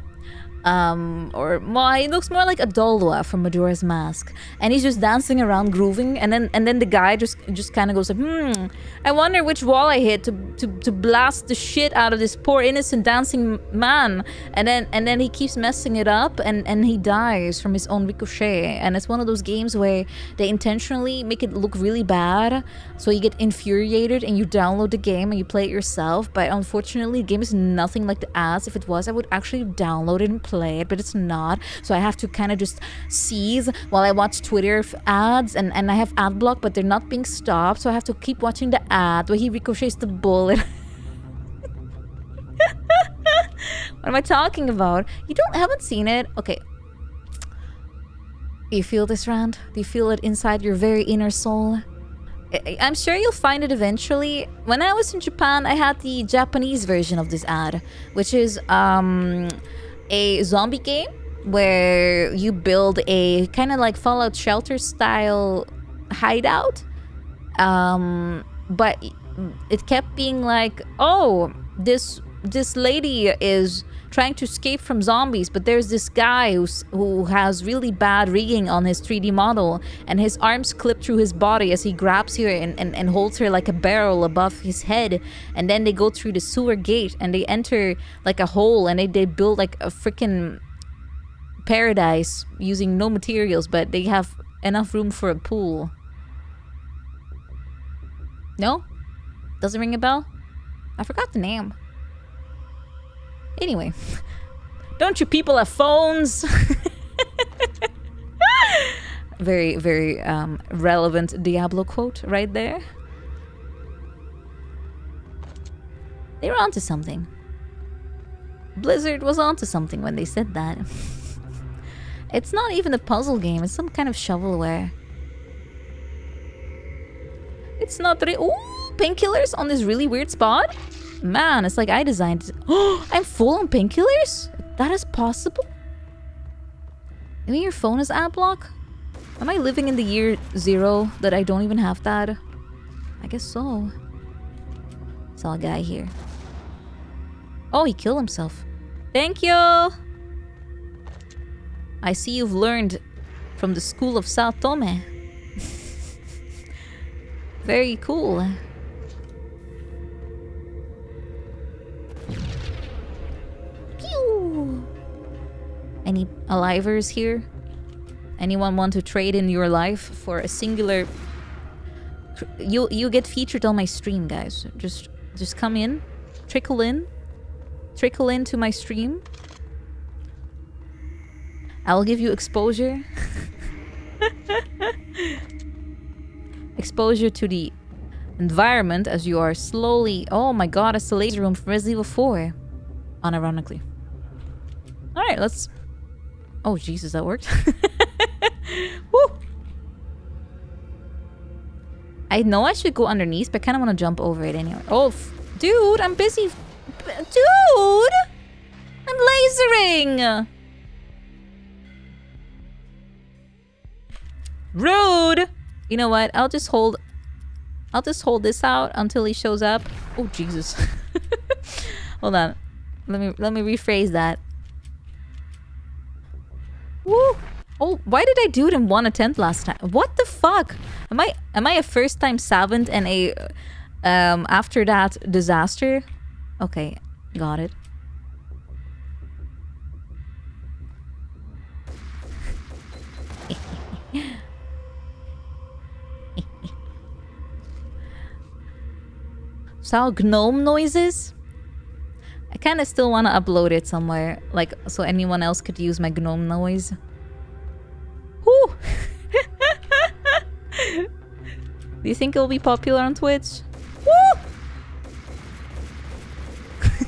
[SPEAKER 1] Um or well, he looks more like Odolwa from Majora's Mask. And he's just dancing around grooving. And then and then the guy just just kind of goes like hmm I wonder which wall I hit to, to to blast the shit out of this poor innocent dancing man. And then and then he keeps messing it up and and he dies from his own ricochet. And it's one of those games where they intentionally make it look really bad. So you get infuriated and you download the game and you play it yourself. But unfortunately the game is nothing like the ads. If it was I would actually download it and play it but it's not. So I have to kind of just seize while I watch Twitter ads and and I have ad block but they're not being stopped so I have to keep watching the ad where he ricochets the bullet. What am I talking about? You don't haven't seen it? Okay. Do you feel this Rand? Do you feel it inside your very inner soul? I'm sure you'll find it eventually. When I was in Japan, I had the Japanese version of this ad, which is um, a zombie game where you build a kind of like Fallout Shelter style hideout. Um, but it kept being like, oh, this this lady is trying to escape from zombies, but there's this guy who's, who has really bad rigging on his 3D model, and his arms clip through his body as he grabs her and, and, and holds her like a barrel above his head. And then they go through the sewer gate and they enter like a hole and they, they build like a freaking paradise using no materials, but they have enough room for a pool. No? Doesn't ring a bell? I forgot the name. Anyway, don't you people have phones? very, very um, relevant Diablo quote right there. They were onto something. Blizzard was onto something when they said that. it's not even a puzzle game, it's some kind of shovelware. It's not re- Ooh, painkillers on this really weird spot? Man, it's like I designed it. I'm full on painkillers? That is possible? I mean, your phone is ad block? Am I living in the year zero that I don't even have that? I guess so. Saw a guy here. Oh, he killed himself. Thank you! I see you've learned from the school of Saotome. Very cool. Any alivers here? Anyone want to trade in your life for a singular? You you get featured on my stream, guys. Just just come in, trickle in, trickle into my stream. I'll give you exposure. exposure to the environment as you are slowly. Oh my god, it's the laser room from Resident Evil 4. Unironically. Alright, let's. Oh, Jesus, that worked. Woo! I know I should go underneath, but I kind of want to jump over it anyway. Oh, dude, I'm busy. Dude! I'm lasering! Rude! You know what? I'll just hold... I'll just hold this out until he shows up. Oh, Jesus. hold on. Let me let me rephrase that. Woo! Oh, why did I do it in one attempt last time? What the fuck? Am I am I a first time savant and a um after that disaster? Okay, got it. Saw gnome noises? Kind of still want to upload it somewhere, like so anyone else could use my gnome noise. Do you think it'll be popular on Twitch?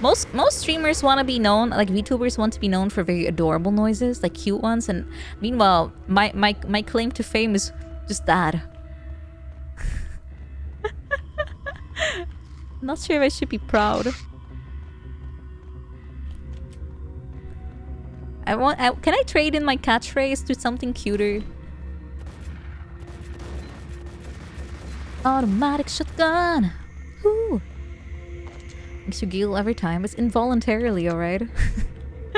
[SPEAKER 1] Most most streamers want to be known, like VTubers want to be known for very adorable noises, like cute ones, and meanwhile, my my my claim to fame is just that. Not sure if I should be proud. I want. I, can I trade in my catchphrase to something cuter? Automatic shotgun. Ooh. Makes you giggle every time. It's involuntarily, alright?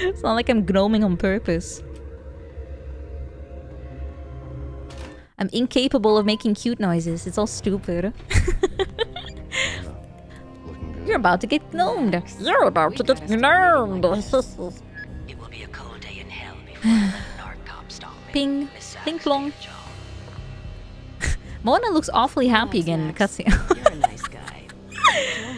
[SPEAKER 1] it's not like I'm gnoming on purpose. I'm incapable of making cute noises. It's all stupid. You're about to get gnomed. You're about to get gnomed. Ping.
[SPEAKER 8] Miss
[SPEAKER 1] Ping
[SPEAKER 8] Sachs,
[SPEAKER 1] plong. Mona looks awfully happy again in the cutscene.
[SPEAKER 8] You're a nice guy.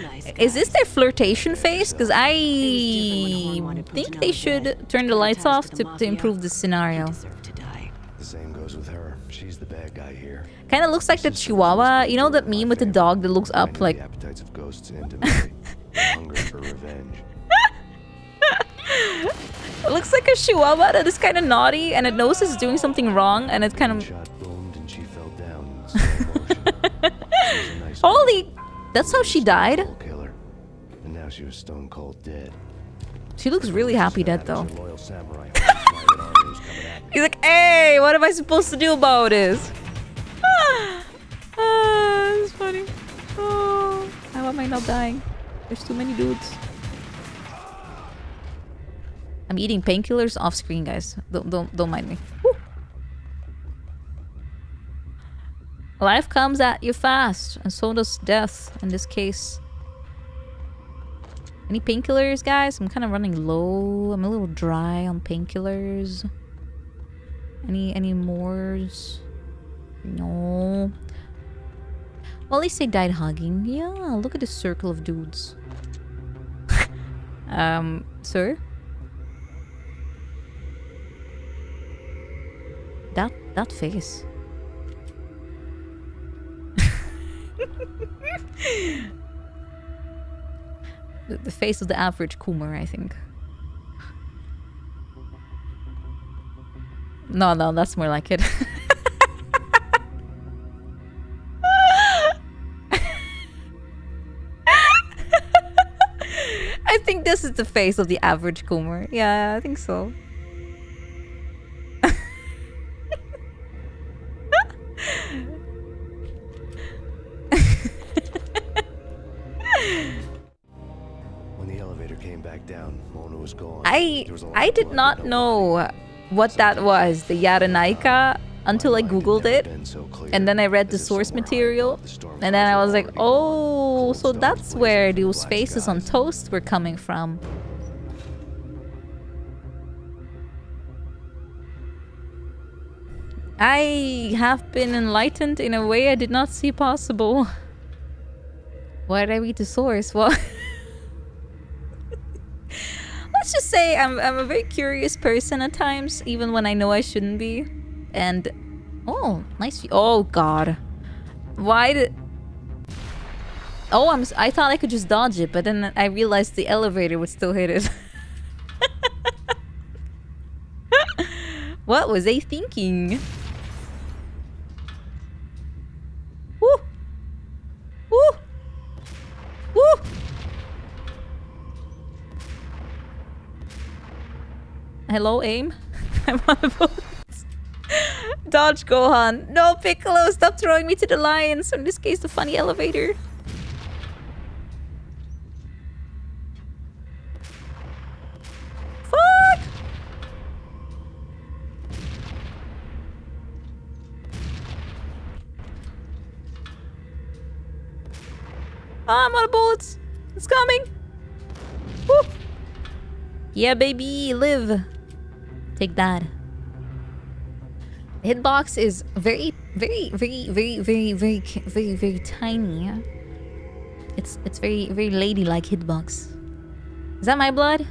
[SPEAKER 8] Nice.
[SPEAKER 1] Is this their flirtation face? Because I
[SPEAKER 8] different when Horne wanted
[SPEAKER 1] think they should turn the lights off
[SPEAKER 8] to
[SPEAKER 1] to,
[SPEAKER 8] the
[SPEAKER 1] to
[SPEAKER 8] mafia.
[SPEAKER 1] improve the scenario.
[SPEAKER 8] Deserve to die.
[SPEAKER 3] The same goes with her. She's the bad guy here.
[SPEAKER 1] Kind of looks like the chihuahua. You know that meme with the dog that looks up like...
[SPEAKER 3] the appetites of ghosts and hunger for revenge.
[SPEAKER 1] It looks like a chihuahua that is kind of naughty and it knows it's doing something wrong and it kind of...
[SPEAKER 3] Shot boomed and she fell down in slow motion. She was a nice
[SPEAKER 1] Holy... That's how she died?
[SPEAKER 3] And now she was stone cold dead.
[SPEAKER 1] She looks really happy dead though.
[SPEAKER 3] Loyal samurai whose private army was coming at me.
[SPEAKER 1] He's like, hey, what am I supposed to do about this? ah, ah, that's funny. Oh, how am I not dying? There's too many dudes. I'm eating painkillers off screen, guys. Don't don't don't mind me. Woo. Life comes at you fast, and so does death in this case. Any painkillers, guys? I'm kind of running low. I'm a little dry on painkillers. Any any mores? No. Well, at least they died hugging. Yeah, look at this circle of dudes. um, sir? That face. the, the face of the average Coomer, I think. No, no, that's more like it. I think this is the face of the average Coomer. Yeah, I think so.
[SPEAKER 3] When the elevator came back down, Mona was gone.
[SPEAKER 1] I
[SPEAKER 3] was
[SPEAKER 1] I did not know what that was, the Yaranaika, until I
[SPEAKER 3] My mind had
[SPEAKER 1] googled it.
[SPEAKER 3] so
[SPEAKER 1] And then I read the source material.
[SPEAKER 3] the
[SPEAKER 1] And then I was like, oh, so that's where those faces on toast were coming from. I have been enlightened in a way I did not see possible. Why did I read the source? Well, let's just say I'm, I'm a very curious person at times, even when I know I shouldn't be. And oh, nice. Oh God, why did? Oh, I'm. I thought I could just dodge it, but then I realized the elevator would still hit it. what was they thinking? Woo! Woo! Woo! Hello, aim. I'm on the boat. Dodge Gohan. No, Piccolo, stop throwing me to the lions. In this case, the funny elevator. I'm out of bullets. It's coming. Woo! Yeah, baby, live. Take that. Hitbox is very, very, very, very, very, very, very, very tiny. It's it's very, very ladylike hitbox. Is that my blood?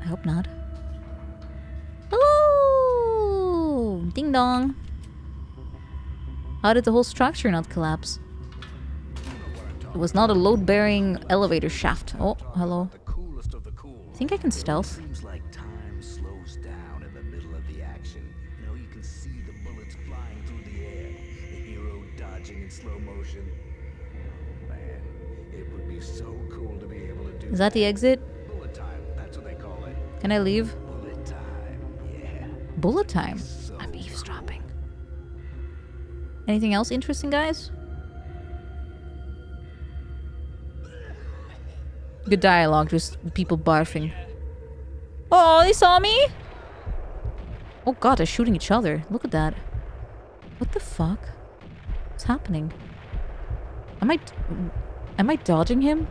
[SPEAKER 1] I hope not. Hello! Ding dong. How did the whole structure not collapse? It was not a load-bearing elevator shaft. Oh, hello.
[SPEAKER 4] The coolest of the cool.
[SPEAKER 1] I think I can stealth.
[SPEAKER 10] Seems like time slows down in the middle of the action. You you can see the bullets flying through the air, the hero dodging in slow motion. Man, it would be so cool to be able to do
[SPEAKER 1] Is that the exit?
[SPEAKER 10] bullet time. That's what they call it.
[SPEAKER 1] Can I leave?
[SPEAKER 10] Bullet time. Yeah.
[SPEAKER 1] Bullet time. I'm eavesdropping. Anything else interesting, guys? Good dialogue, just people barfing. Oh, they saw me? Oh god, they're shooting each other. Look at that. What the fuck? What's happening? Am I... Am I dodging him?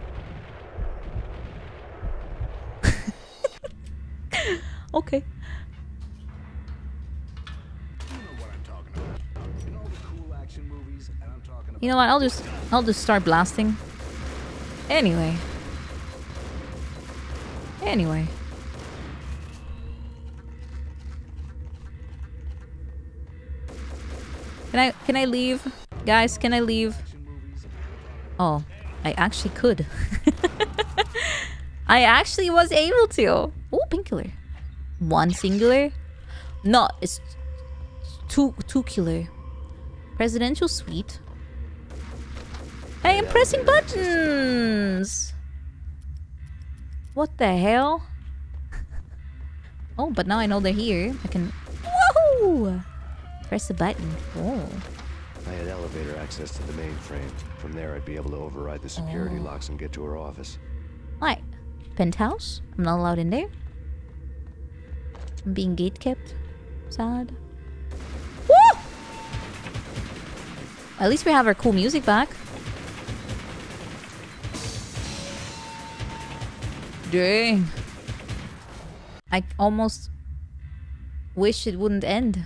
[SPEAKER 1] okay. You know what? I'll just I'll just start blasting. Anyway. Anyway. Can I can I leave? Guys, can I leave? Oh, I actually could. I actually was able to. Oh, painkiller. One singular? No, it's two two killer. Presidential suite. I am pressing buttons. What the hell? oh, but now I know they're here. I can. Whoa! Press the button. Oh.
[SPEAKER 3] I had elevator access to the mainframe. From there, I'd be able to override the security
[SPEAKER 1] Oh.
[SPEAKER 3] locks and get to her office.
[SPEAKER 1] Why? Penthouse? I'm not allowed in there. I'm being gate kept. Sad. Woo! At least we have our cool music back. Dang. I almost wish it wouldn't end.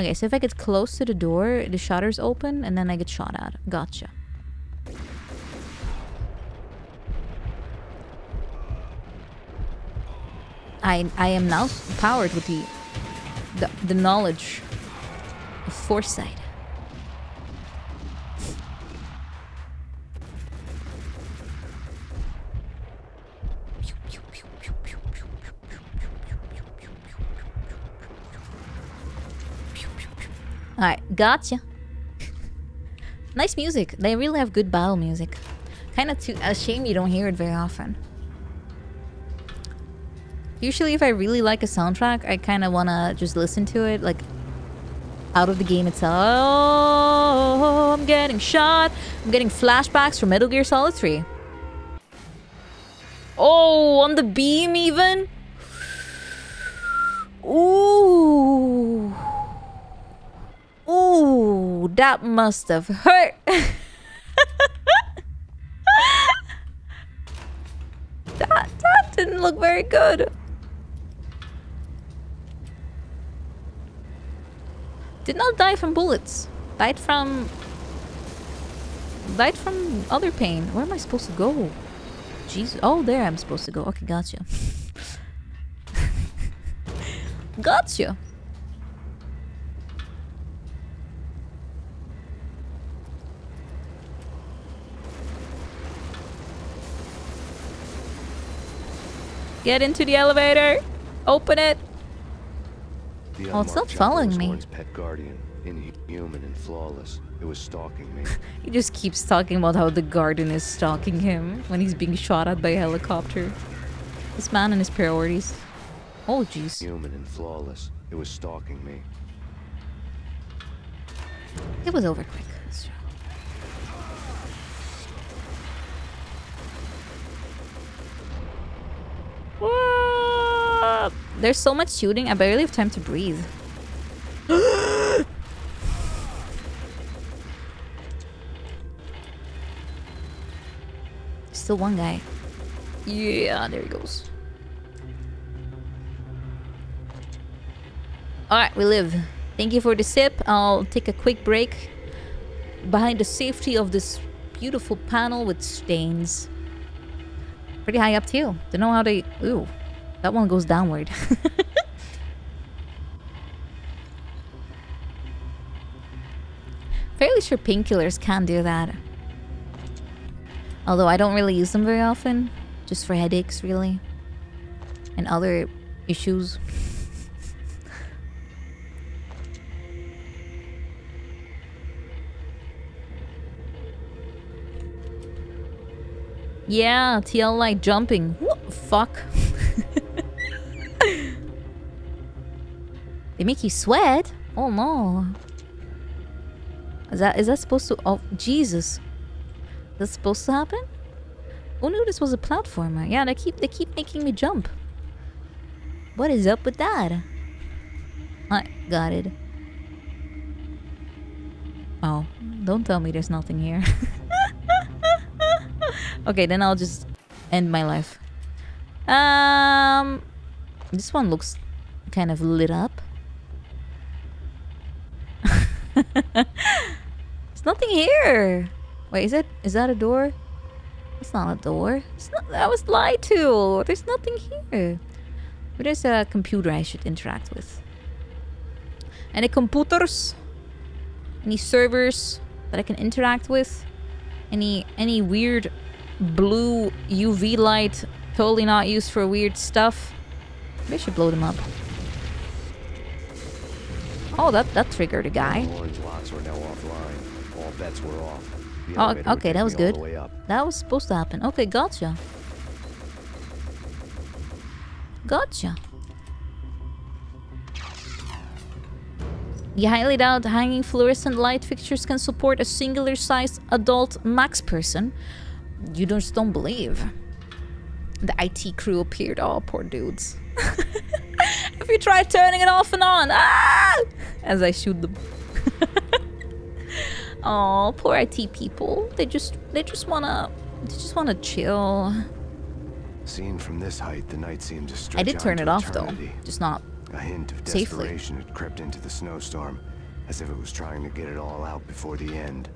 [SPEAKER 1] Okay, so if I get close to the door, the shutters open, and then I get shot at. Gotcha. I I am now powered with the the, the knowledge of foresight. Alright, gotcha. nice music. They really have good battle music. Kind of a shame you don't hear it very often. Usually if I really like a soundtrack, I kind of want to just listen to it like out of the game itself. Oh, I'm getting shot. I'm getting flashbacks from Metal Gear Solid 3. Oh, on the beam even? Ooh. Ooh, that must have hurt. that that didn't look very good. Did not die from bullets. Died from died from other pain. Where am I supposed to go? Jesus. Oh, there I'm supposed to go. Okay, gotcha. gotcha. Get into the elevator. Open it.
[SPEAKER 3] The
[SPEAKER 1] oh, it's not
[SPEAKER 3] chopper
[SPEAKER 1] following me.
[SPEAKER 3] Horne's pet guardian, inhuman and flawless. It was stalking me.
[SPEAKER 1] He just keeps talking about how the garden is stalking him when he's being shot at by a helicopter. This man and his priorities. Oh, jeez.
[SPEAKER 3] Human and flawless. It was stalking me.
[SPEAKER 1] It was over quick. There's so much shooting, I barely have time to breathe. Still one guy. Yeah, there he goes. Alright, we live. Thank you for the sip. I'll take a quick break behind the safety of this beautiful panel with stains. Pretty high up too. Don't know how they... Ooh, that one goes downward. Fairly sure painkillers can do that. Although I don't really use them very often. Just for headaches, really. And other issues. Yeah, TL like jumping. What fuck? they make you sweat? Oh no. Is that is that supposed to oh Jesus. Is that supposed to happen? Who knew this was a platformer? Yeah, they keep they keep making me jump. What is up with that? I got it. Oh, don't tell me there's nothing here. okay, then I'll just end my life. Um, this one looks kind of lit up. There's nothing here. Wait, is it? Is that a door? It's not a door. It's not, I was lied to. There's nothing here. But there's a computer I should interact with. Any computers? Any servers that I can interact with? Any any weird blue UV light totally not used for weird stuff? Maybe I should blow them up. Oh, that that triggered a guy.
[SPEAKER 3] Orange locks were now offline. All bets were off. The
[SPEAKER 1] Oh, okay, that was good.
[SPEAKER 3] the way up.
[SPEAKER 1] That was supposed to happen. Okay, gotcha. Gotcha. You highly doubt hanging fluorescent light fixtures can support a singular sized adult max person. You just don't believe. The IT crew appeared. Oh, poor dudes. if you try turning it off and on, ah! As I shoot them. Oh, poor IT people. They just they just wanna they just wanna chill.
[SPEAKER 3] Seen from this height, the night seemed to stretch
[SPEAKER 1] I did turn it off though, just not
[SPEAKER 3] A hint of
[SPEAKER 1] safely.
[SPEAKER 3] desperation had crept into the snowstorm, as if it was trying to get it all out before the end.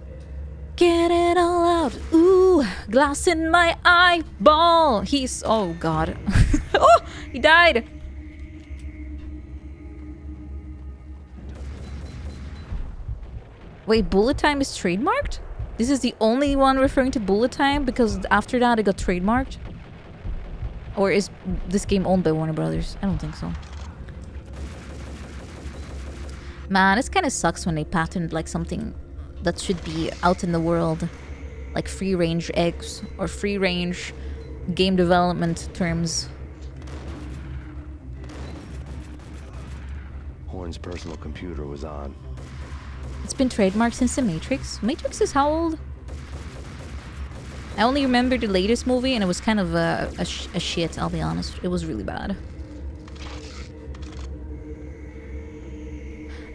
[SPEAKER 1] Get it all out. Ooh, glass in my eyeball. He's oh god. oh, he died. Wait, bullet time is trademarked? This is the only one referring to bullet time because after that it got trademarked? Or is this game owned by Warner Brothers? I don't think so. Man, this kind of sucks when they patent like something that should be out in the world, like free range eggs or free range game development terms.
[SPEAKER 3] Horne's personal computer was on.
[SPEAKER 1] It's been trademarked since The Matrix. Matrix is how old? I only remember the latest movie, and it was kind of a, a, sh- a shit, I'll be honest. It was really bad.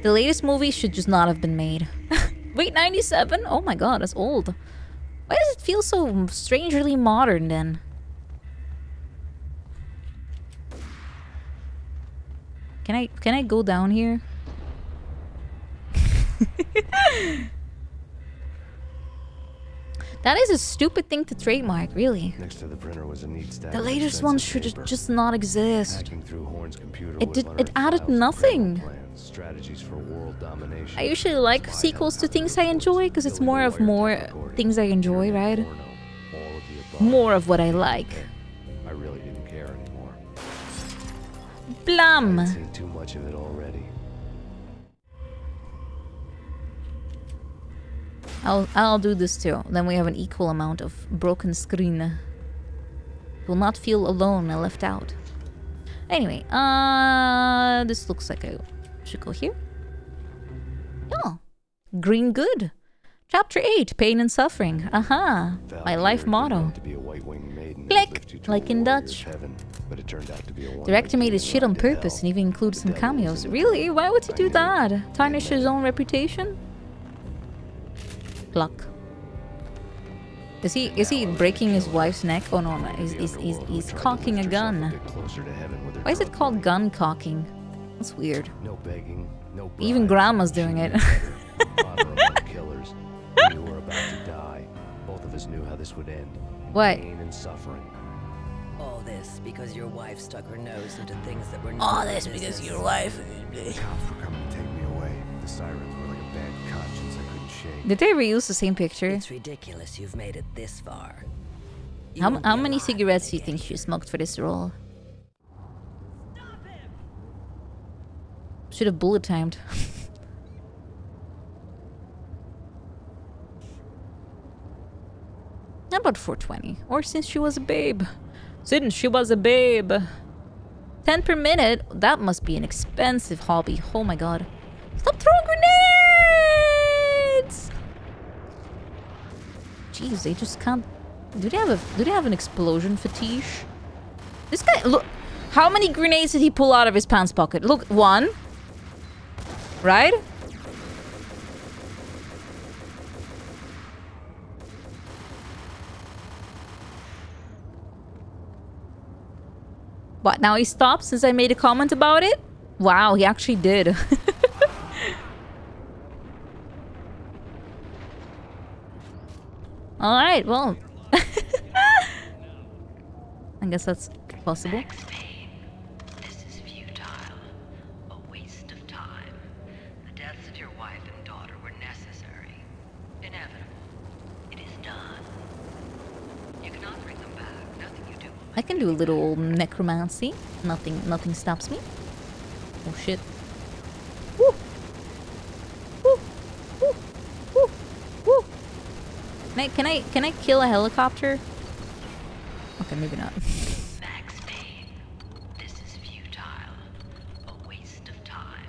[SPEAKER 1] The latest movie should just not have been made. Wait, 97? Oh my god, that's old. Why does it feel so strangely modern then? Can I can I go down here? that is a stupid thing to trademark, really.
[SPEAKER 3] Next to the printer was a neat stack
[SPEAKER 1] The latest one should
[SPEAKER 3] paper.
[SPEAKER 1] just not exist.
[SPEAKER 3] Through Horne's computer
[SPEAKER 1] It did- it added nothing.
[SPEAKER 3] plans, strategies for world domination.
[SPEAKER 1] I usually like sequels to things I enjoy because it's more of more things I enjoy, right?
[SPEAKER 3] All of.
[SPEAKER 1] More of what I like.
[SPEAKER 3] I really didn't care anymore.
[SPEAKER 1] Blum. I'll I'll do this too. Then we have an equal amount of broken screen. Will not feel alone and left out. Anyway, uh this looks like I should go here. Oh. Green good. Chapter 8, Pain and Suffering. Aha. My life motto.
[SPEAKER 3] To be a white-winged maiden
[SPEAKER 1] Click,
[SPEAKER 3] that lift you to
[SPEAKER 1] like in Dutch.
[SPEAKER 3] Heaven, but it turned out to be a
[SPEAKER 1] Director made his shit on purpose
[SPEAKER 3] hell.
[SPEAKER 1] and even included some cameos. Really? Why would he do that? Tarnish his own reputation? Luck. Is he is he breaking his wife's neck? Oh no, no. He's he's he's, he's cocking a gun.
[SPEAKER 3] Closer to heaven with her
[SPEAKER 1] Why is it called gun cocking? That's weird.
[SPEAKER 3] No begging, no
[SPEAKER 1] Even grandma's doing it.
[SPEAKER 3] killers. We were about to die. Both of us knew how this would end.
[SPEAKER 1] What?
[SPEAKER 3] Pain and suffering.
[SPEAKER 8] All this because your wife stuck her nose into things that were none
[SPEAKER 1] All this because your wife.
[SPEAKER 3] The cops were coming to take me away. The sirens
[SPEAKER 1] Did they reuse the same picture?
[SPEAKER 8] It's ridiculous you've made it this far. You
[SPEAKER 1] How, how many cigarettes do you think she smoked for this role? Should have bullet timed. About 420? Or since she was a babe. Since she was a babe. 10 per minute? That must be an expensive hobby. Oh my god. Stop throwing grenades! Jeez, they just can't. Do they have a? Do they have an explosion fetish? This guy look. How many grenades did he pull out of his pants pocket? Look, one. Right? What, now he stopped since I made a comment about it? Wow, he actually did. Alright, well. I guess that's possible.
[SPEAKER 5] Max Payne, this is futile. A waste of time. The deaths of your wife and daughter were necessary. Inevitable. It is done. You cannot bring them well. I guess that's possible.
[SPEAKER 1] I can do a little necromancy. Nothing nothing stops me. Oh shit. Woo! Woo! Woo! Woo! Can I can I can I kill a helicopter? Okay, maybe not.
[SPEAKER 5] Max Payne, this is futile. A waste of time.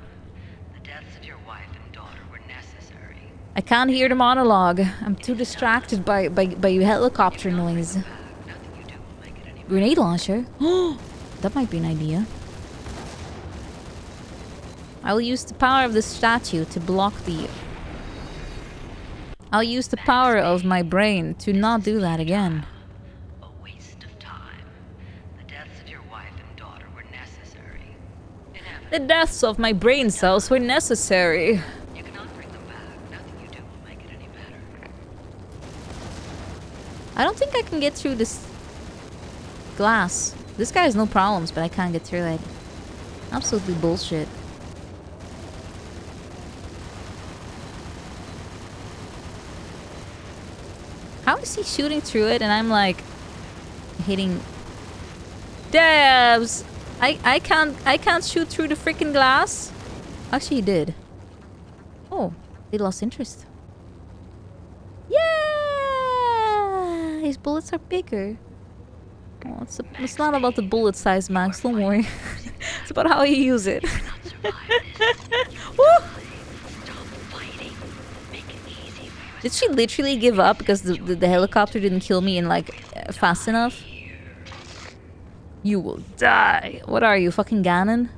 [SPEAKER 5] The deaths of your wife and daughter were necessary.
[SPEAKER 1] I can't hear the monologue. I'm too distracted by by, by helicopter noise.
[SPEAKER 5] You do will make it any
[SPEAKER 1] Grenade launcher? that might be an idea. I will use the power of the statue to block the... I'll use the power of my brain to not do that again.
[SPEAKER 5] A waste of time. The deaths of your wife and daughter were necessary.
[SPEAKER 1] The deaths of my brain cells were necessary.
[SPEAKER 5] You cannot bring them back. Nothing you do will make it any better.
[SPEAKER 1] I don't think I can get through this glass. This guy has no problems, but I can't get through it. Absolutely bullshit. How is he shooting through it and I'm like hitting Devs! I I can't I can't shoot through the freaking glass. Actually he did. Oh, they lost interest. Yeah! His bullets are bigger. Oh, it's, a, it's not about the bullet size, Max. Don't worry. it's about how you use it. Woo!
[SPEAKER 5] Stop fighting. Make it easy for
[SPEAKER 1] Did she literally give up because the, the, the helicopter didn't kill me in like fast enough? You will die. What are you, fucking Ganon?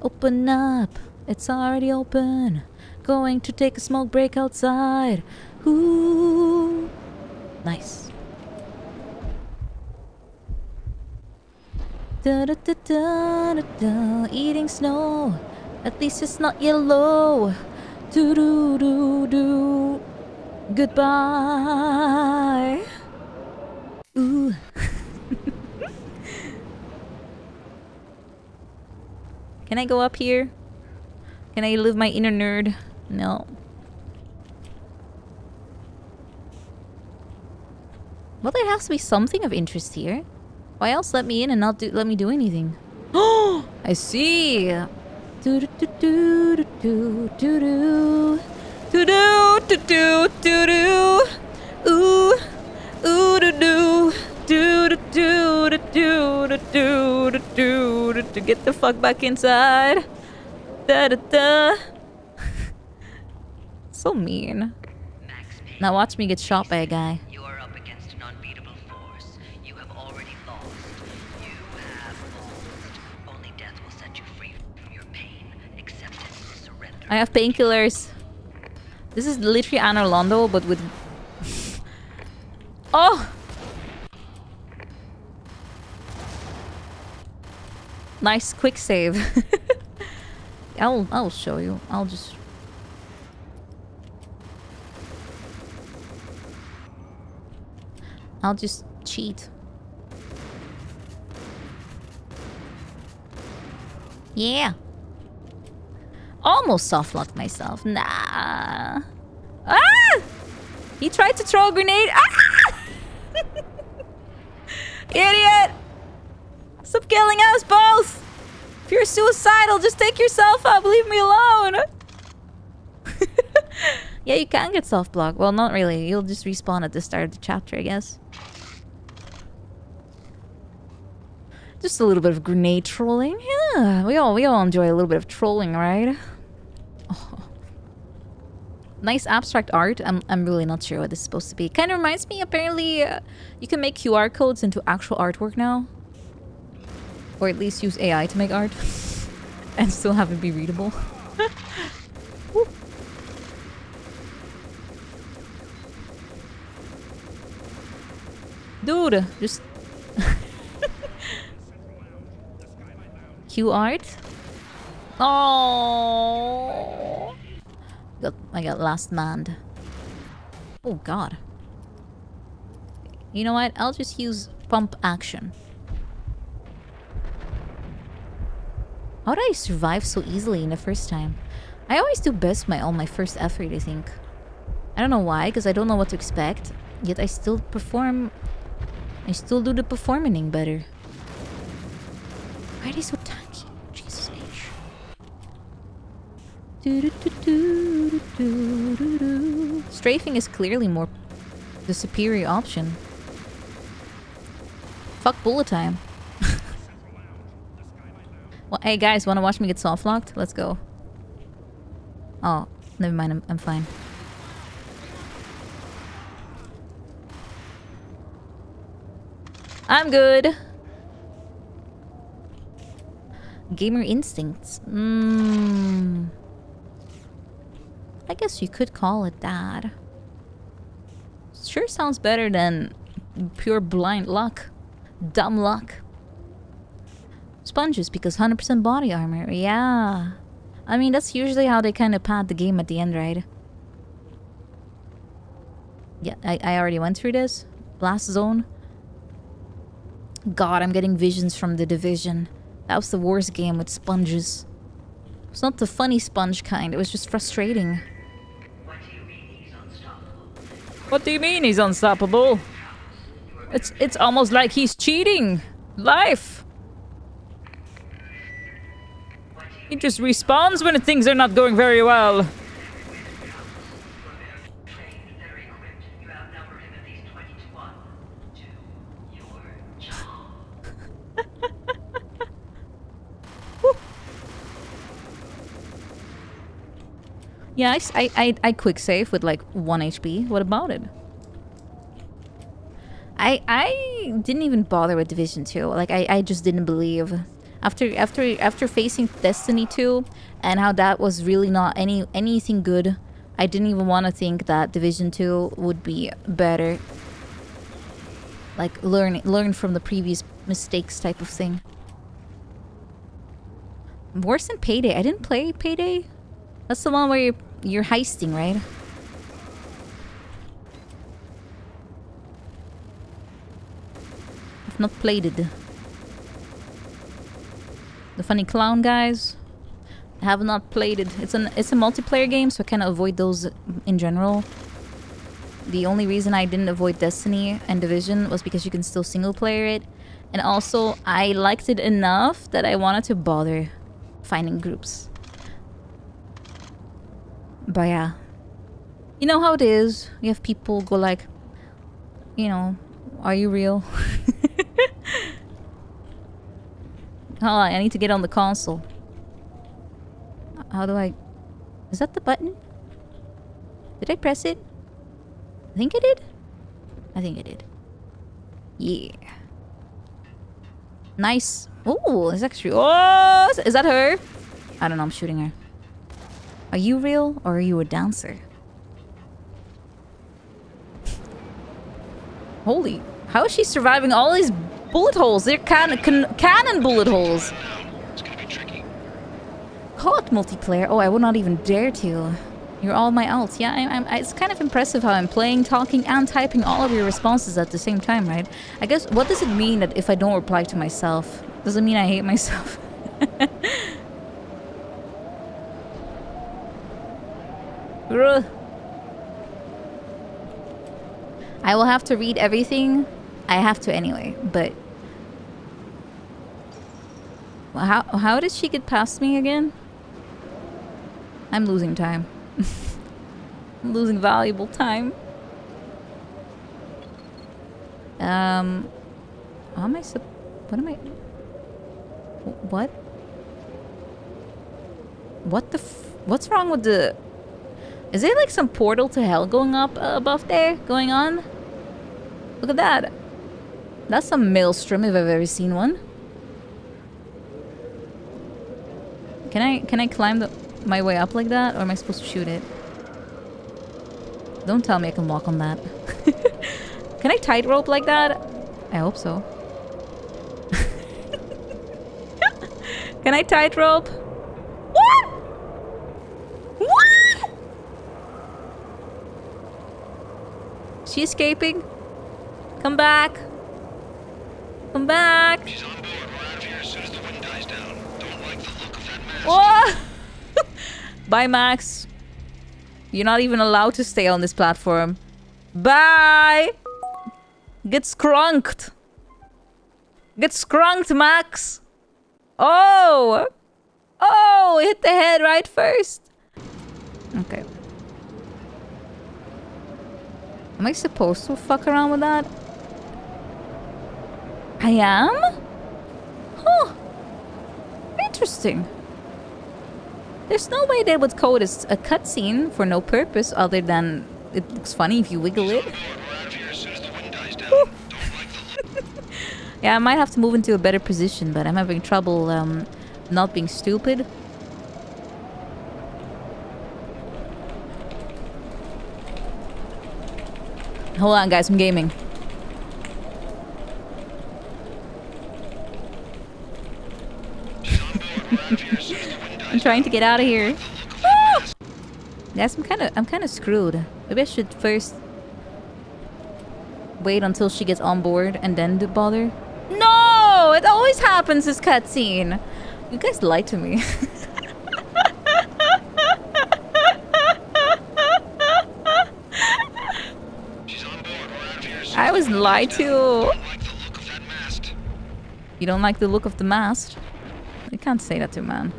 [SPEAKER 1] Open up. It's already open. Going to take a smoke break outside. Ooh. Nice. Da da da. Eating snow. At least it's not yellow. Do do do do. Goodbye. Ooh. Can I go up here? Can I live my inner nerd? No. Well, there has to be something of interest here. Why else let me in and not do let me do anything? Oh, I see. Do do do do do do do do do do do do do ooh ooh do do do do do do do do do do do do get the fuck back inside. Da da da. so mean. Now watch me get shot by a guy. I have painkillers. This is literally Anor Londo, but with... oh! Nice quick save. I'll, I'll show you. I'll just... I'll just cheat. Yeah. Almost soft locked myself. Nah. Ah! He tried to throw a grenade. Ah! Idiot! Stop killing us both! If you're suicidal, just take yourself up. Leave me alone. yeah, you can get soft blocked. Well, not really. You'll just respawn at the start of the chapter, I guess. Just a little bit of grenade trolling. Yeah, we all we all enjoy a little bit of trolling, right? Nice abstract art. I'm I'm really not sure what this is supposed to be. Kind of reminds me. Apparently, uh, you can make QR codes into actual artwork now, or at least use AI to make art, and still have it be readable. Dude, just Q art. Oh, got I got last manned. Oh God. You know what? I'll just use pump action. How did I survive so easily in the first time? I always do best my on my first effort, I think. I don't know why, because I don't know what to expect. Yet I still perform... I still do the performing better. Why are they so tanky? Strafing is clearly more... the superior option. Fuck bullet time. well, hey guys, wanna watch me get soft locked? Let's go. Oh, never mind, I'm, I'm fine. I'm good. Gamer instincts. Mm. I guess you could call it that. Sure sounds better than pure blind luck. Dumb luck. Sponges because 100% body armor. Yeah. I mean, that's usually how they kind of pad the game at the end, right? Yeah, I, I already went through this. Blast zone. God, I'm getting visions from the division. That was the worst game with sponges. It's not the funny sponge kind, it was just frustrating. What do you mean he's unstoppable? It's it's almost like he's cheating. Life. He just respawns when things are not going very well. Yeah, I, I, I, I quick save with like 1 HP. What about it? I I didn't even bother with Division 2. Like, I, I just didn't believe. After after after facing Destiny 2 and how that was really not any anything good, I didn't even want to think that Division 2 would be better. Like, learn, learn from the previous mistakes type of thing. Worse than Payday. I didn't play Payday. That's the one where you're, you're heisting, right? I've not played it. The funny clown guys. Have not played it. It's an it's a multiplayer game, so I kind of avoid those in general. The only reason I didn't avoid Destiny and Division was because you can still single player it. And also, I liked it enough that I wanted to bother finding groups. But yeah. You know how it is. You have people go like, you know, are you real? On, oh, I need to get on the console. How do I... Is that the button? Did I press it? I think I did? I think I did. Yeah. Nice. Oh, it's actually... Oh! Is that her? I don't know, I'm shooting her. Are you real or are you a dancer? Holy, how is she surviving all these bullet holes? They're can can cannon bullet holes. Call it multiplayer. Oh, I would not even dare to. You're all my alts. Yeah, I'm, I'm, it's kind of impressive how I'm playing, talking, and typing all of your responses at the same time, right? I guess, what does it mean that if I don't reply to myself? Does it mean I hate myself? I will have to read everything. I have to anyway, but... How, how did she get past me again? I'm losing time. I'm losing valuable time. Um... How am I sup- What am I... What? What the What's wrong with the... Is there like some portal to hell going up uh, above there? Going on? Look at that. That's a maelstrom if I've ever seen one. Can I can I climb the, my way up like that? Or am I supposed to shoot it? Don't tell me I can walk on that. can I tightrope like that? I hope so. can I tightrope? What? What? She escaping? Come back. Come back.
[SPEAKER 3] She's on board. We're out of here as soon as the wind dies down. Don't like the look of that mast.
[SPEAKER 1] Whoa! Bye, Max. You're not even allowed to stay on this platform. Bye! Get skrunked. Get skrunked, Max. Oh! Oh, hit the head right first. Okay. Am I supposed to fuck around with that? I am? Huh. Interesting. There's no way they would code a cutscene for no purpose other than it looks funny if you wiggle it. yeah, I might have to move into a better position, but I'm having trouble um, not being stupid. Hold on, guys, I'm gaming. I'm trying to get out of here. Ah! Yes, I'm kind of I'm kind of screwed. Maybe I should first wait until she gets on board and then do bother. No, it always happens this cutscene. You guys lied to me. I was lied to. You don't like the look of the mast? You can't say that to man.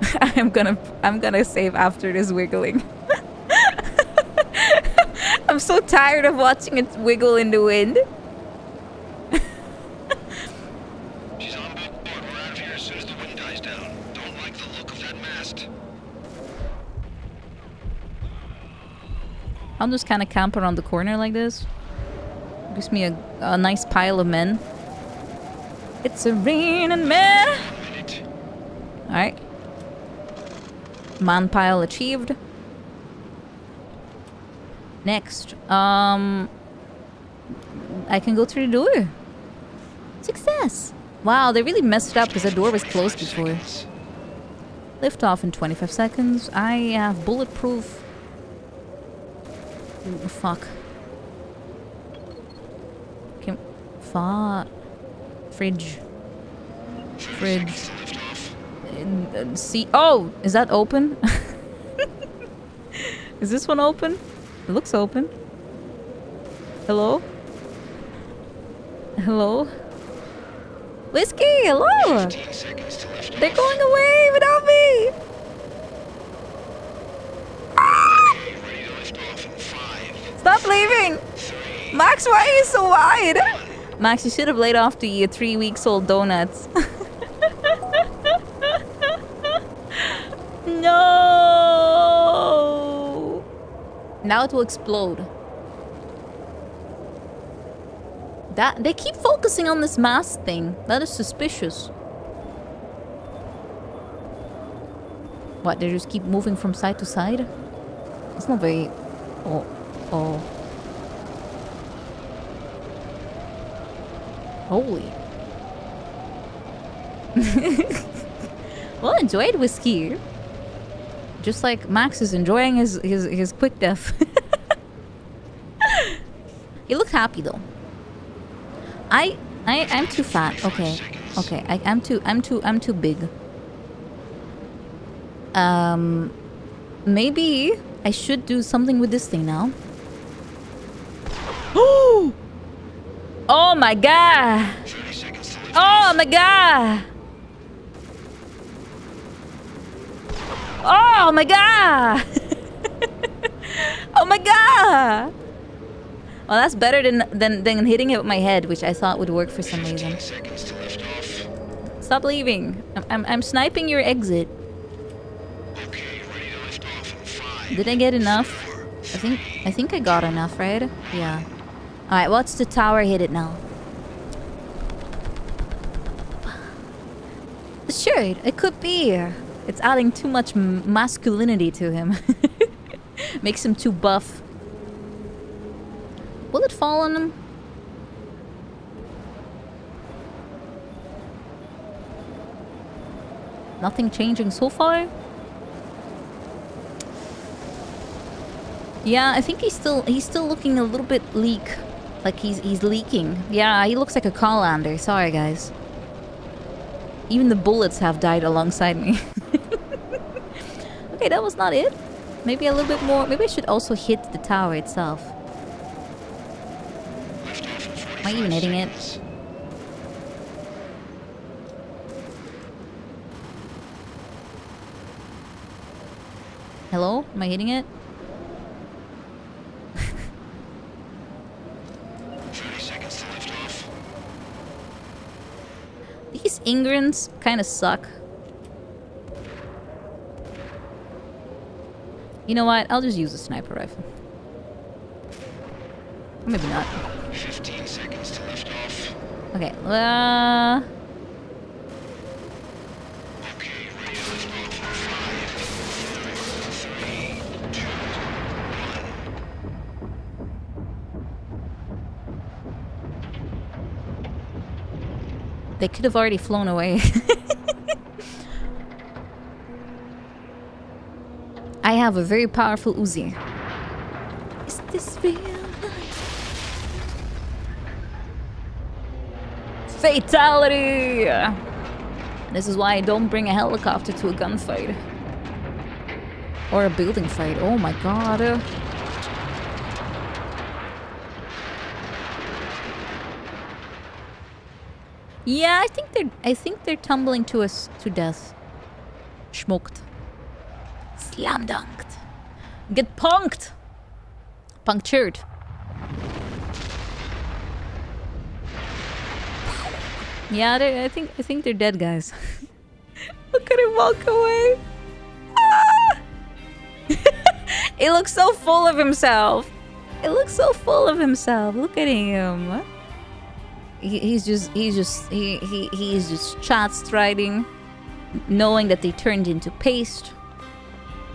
[SPEAKER 1] I'm gonna I'm gonna save after this wiggling. I'm so tired of watching it wiggle in the wind.
[SPEAKER 3] She's on board. We're out of here as soon as the wind dies down. Don't like the look of that mast.
[SPEAKER 1] I'll just kind of camp around the corner like this. Gives me a, a nice pile of men. It's a raining man. Alright. Man pile achieved. Next. Um I can go through the door. Success! Wow, they really messed it up because the door was closed before. Lift off in 25 seconds. I have bulletproof Ooh, fuck. Can fuck. Fridge. Fridge. Uh, uh, see. Oh, is that open? is this one open? It looks open. Hello? Hello? Whiskey, hello! They're going away without me! Stop leaving! Max, why are you so wide? Max, you should have laid off the three weeks old donuts. no! Now it will explode. That they keep focusing on this mask thing. That is suspicious. What? They just keep moving from side to side? It's not very. Oh, oh. Holy. well enjoyed whiskey. Just like Max is enjoying his his, his quick death. he looked happy though. I I I'm too fat. Okay. Okay. I, I'm too I'm too I'm too big. Um maybe I should do something with this thing now. Oh! My god! Oh my god! Oh my god! oh my god! Well, that's better than, than than hitting it with my head, which I thought would work for some reason. Stop leaving. I'm, I'm, I'm sniping your exit. Did I get enough? I think I think I got enough, right? Yeah. Alright, what's the tower hit it now? Sure, it could be. It's adding too much masculinity to him. Makes him too buff. Will it fall on him? Nothing changing so far? Yeah, I think he's still he's still looking a little bit leak. Like he's he's leaking. Yeah, he looks like a Callander. Sorry guys. Even the bullets have died alongside me. okay, that was not it. Maybe a little bit more. Maybe I should also hit the tower itself. Am I even hitting it? Hello? Am I hitting it? These Ingrams kind of suck. You know what? I'll just use a sniper rifle. Or maybe not.
[SPEAKER 3] 15 seconds to lift off.
[SPEAKER 1] Okay, uh... They could have already flown away. I have a very powerful Uzi. Is this real life? Fatality! This is why I don't bring a helicopter to a gunfight. Or a building fight. Oh my god. Yeah, I think they're I think they're tumbling to us to death. Smoked. Slam dunked. Get punked. Punctured. Yeah, I think I think they're dead, guys. Look at him walk away. Ah! he looks so full of himself. He looks so full of himself. Look at him. He, he's just he's just he, he he's just chat striding, knowing that they turned into paste.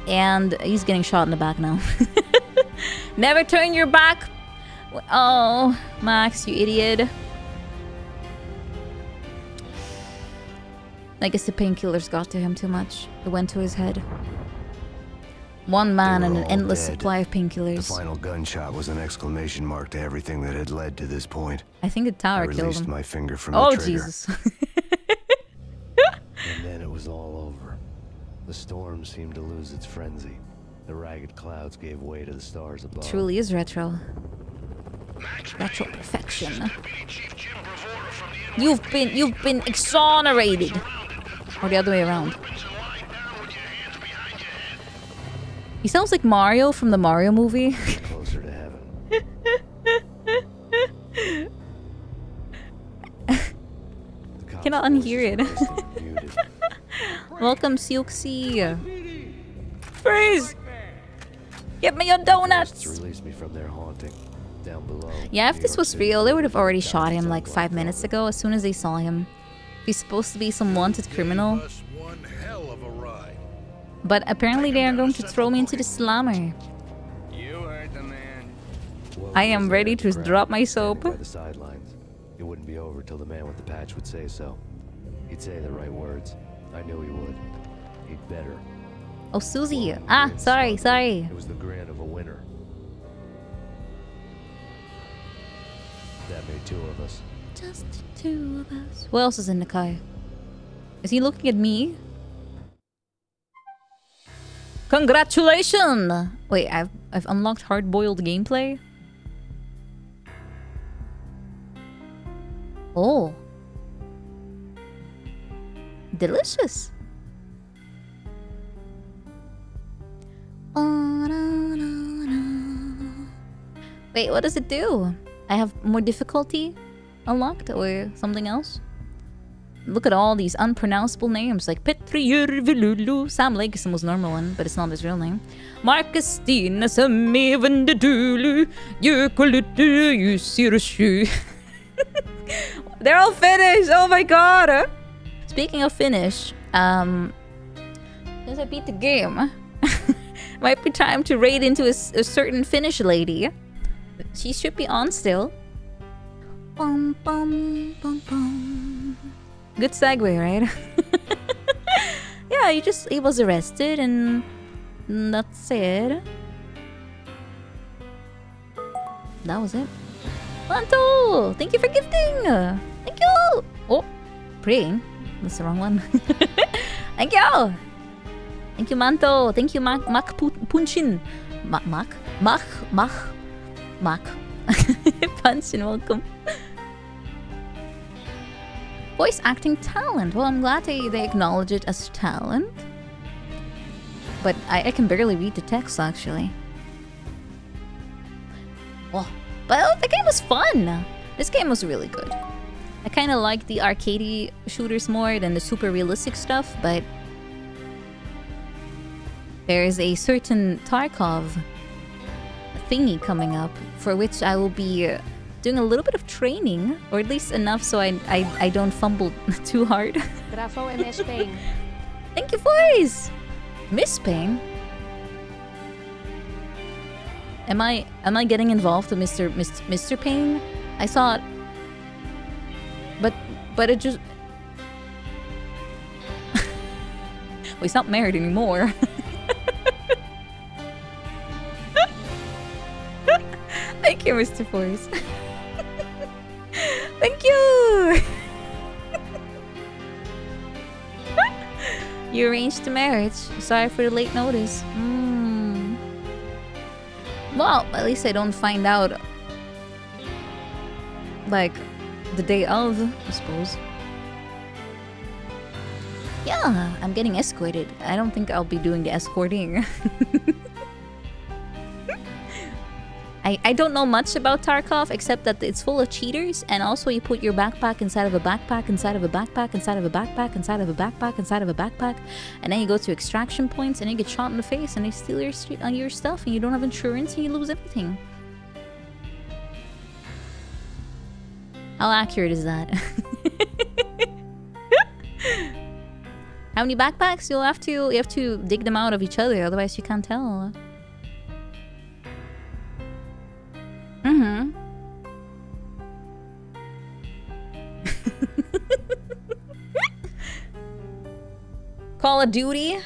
[SPEAKER 1] And he's getting shot in the back now. Never turn your back. Oh, Max, you idiot. I guess the painkillers got to him too much. It went to his head. One man and an endless
[SPEAKER 3] dead.
[SPEAKER 1] supply of painkillers.
[SPEAKER 3] The final gunshot was an exclamation mark to everything that had led to this point.
[SPEAKER 1] I think
[SPEAKER 3] I
[SPEAKER 1] tower killed
[SPEAKER 3] released
[SPEAKER 1] him.
[SPEAKER 3] my finger from
[SPEAKER 1] oh,
[SPEAKER 3] the trigger.
[SPEAKER 1] Jesus.
[SPEAKER 3] And then it was all over. The storm seemed to lose its frenzy. The ragged clouds gave way to the stars above.
[SPEAKER 1] Truly is retro. Retro perfection. You've been you've been exonerated. Or the other way around. He sounds like Mario from the Mario movie.
[SPEAKER 3] Closer to heaven.
[SPEAKER 1] Cannot unhear it. Welcome, Siuxi. Freeze! Give me your donuts!
[SPEAKER 3] release me from their haunting. Down below.
[SPEAKER 1] Yeah, if
[SPEAKER 3] New
[SPEAKER 1] this
[SPEAKER 3] York
[SPEAKER 1] was real, they would have already shot him like five minutes ago as soon as they saw him. He's supposed to be some wanted criminal. But apparently they are going to throw me into the slammer.
[SPEAKER 6] You heard the man.
[SPEAKER 1] I am ready to drop my soap.
[SPEAKER 3] By the sidelines. It wouldn't be over till the man with the patch would say so. He'd say the right words. I knew he would. He'd better.
[SPEAKER 1] Oh, Susie. Ah, sorry, sorry.
[SPEAKER 3] It was the grin of a winner. That made two of us.
[SPEAKER 1] Just two of us. Who else is in the car? Is he looking at me? Congratulations! Wait, I've I've unlocked hard-boiled gameplay. Oh, delicious. Wait, what does it do? I have more difficulty unlocked or something else? Look at all these unpronounceable names like Petrier Vilulu. Sam Lake is the most normal one, but it's not his real name. Marcus Stina Samevendedulu. They're all Finnish. Oh my god. Speaking of Finnish, um, since I beat the game, might be time to raid into a certain Finnish lady. She should be on still. Bum, bum, bum. Good segue, right? yeah, he just he was arrested and that's it. That was it. Manto, thank you for gifting. Thank you. Oh, praying. That's the wrong one. thank you. Thank you, Manto. Thank you, Mac Mac Punchin. Mac Mac Mac Mac. Punchin, welcome. Voice acting talent. Well, I'm glad they, they acknowledge it as talent. But I, I can barely read the text actually. Well, but oh, the game was fun. This game was really good. I kind of like the arcadey shooters more than the super realistic stuff, but there is a certain Tarkov thingy coming up for which I will be doing a little bit of training, or at least enough so I I, I don't fumble too hard.
[SPEAKER 2] Bravo MS Pain.
[SPEAKER 1] Thank you, voice. Miss Payne. Am I am I getting involved with Mr. Mr. Mr. Payne? I saw it, but but it just. well, he's not married anymore. Thank you, Mr. Force. Thank you. you arranged the marriage. Sorry for the late notice. Mm. Well, at least I don't find out like the day of, I suppose. Yeah, I'm getting escorted. I don't think I'll be doing the escorting. I, I don't know much about Tarkov except that it's full of cheaters and also you put your backpack inside of a backpack inside of a backpack inside of a backpack inside of a backpack inside of a backpack and then you go to extraction points and you get shot in the face and they steal your uh, your stuff and you don't have insurance and you lose everything. How accurate is that? How many backpacks? You'll have to you have to dig them out of each other, otherwise you can't tell. Mm-hmm. Call of Duty.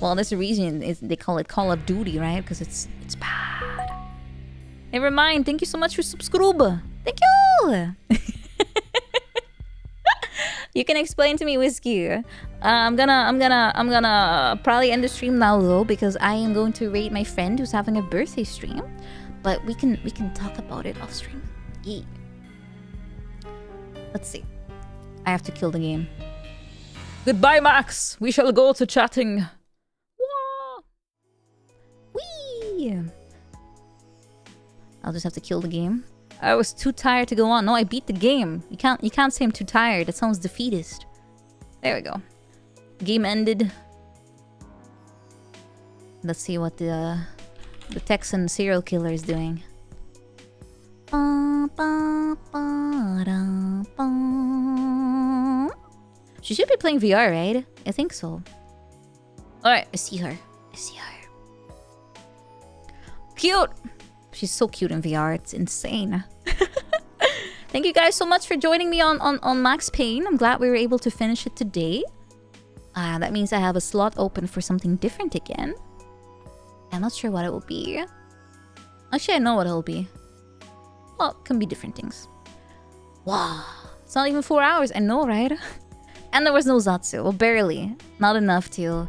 [SPEAKER 1] Well, there's a reason is they call it Call of Duty, right? Because it's it's bad. Never mind. Thank you so much for subscribe. Thank you. you can explain to me, whiskey. Uh, I'm gonna, I'm gonna, I'm gonna probably end the stream now though because I am going to rate my friend who's having a birthday stream. But we can, we can talk about it off stream. Yeah. Let's see. I have to kill the game. Goodbye, Max. We shall go to chatting. Whee! I'll just have to kill the game. I was too tired to go on. No, I beat the game. You can't you can't say I'm too tired. That sounds defeatist. There we go. Game ended. Let's see what the the Texan serial killer is doing. She should be playing VR, right? I think so. Alright, I see her. I see her. Cute! She's so cute in VR, it's insane. Thank you guys so much for joining me on, on, on Max Payne. I'm glad we were able to finish it today. Uh, that means I have a slot open for something different again. I'm not sure what it will be. Actually, I know what it'll be. Well, it can be different things. Wow. It's not even four hours. I know, right? and there was no Zatsu. Well, barely. Not enough to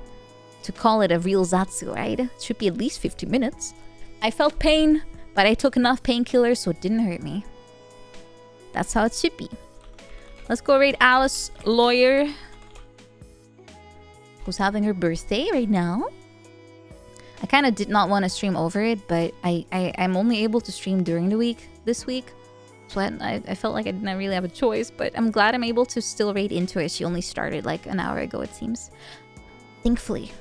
[SPEAKER 1] to call it a real Zatsu, right? It should be at least 50 minutes. I felt pain, but I took enough painkillers so it didn't hurt me. That's how it should be. Let's go rate Alice Lawyer, who's having her birthday right now. I kind of did not want to stream over it, but I, I, I'm only able to stream during the week this week. So I, I, I felt like I didn't really have a choice, but I'm glad I'm able to still raid into it. She only started like an hour ago, it seems. Thankfully.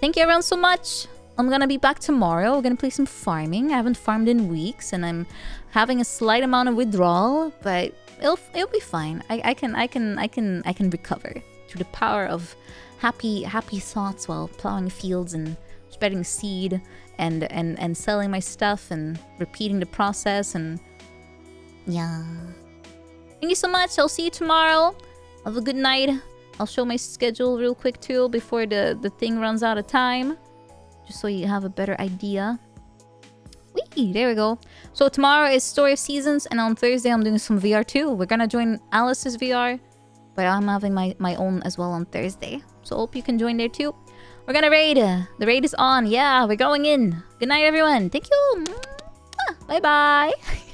[SPEAKER 1] Thank you everyone so much. I'm gonna be back tomorrow. We're gonna play some farming. I haven't farmed in weeks, and I'm having a slight amount of withdrawal, but it'll it'll be fine. I, I can I can I can I can recover through the power of happy happy thoughts while plowing fields and spreading seed and and and selling my stuff and repeating the process and yeah. Thank you so much. I'll see you tomorrow. Have a good night. I'll show my schedule real quick too before the the thing runs out of time just so you have a better idea. Whee! There we go. So tomorrow is Story of Seasons, and on Thursday I'm doing some VR too. We're gonna join Alice's VR, but I'm having my, my own as well on Thursday. So hope you can join there too. We're gonna raid. Uh, the raid is on. Yeah, we're going in. Good night, everyone. Thank you. Bye-bye.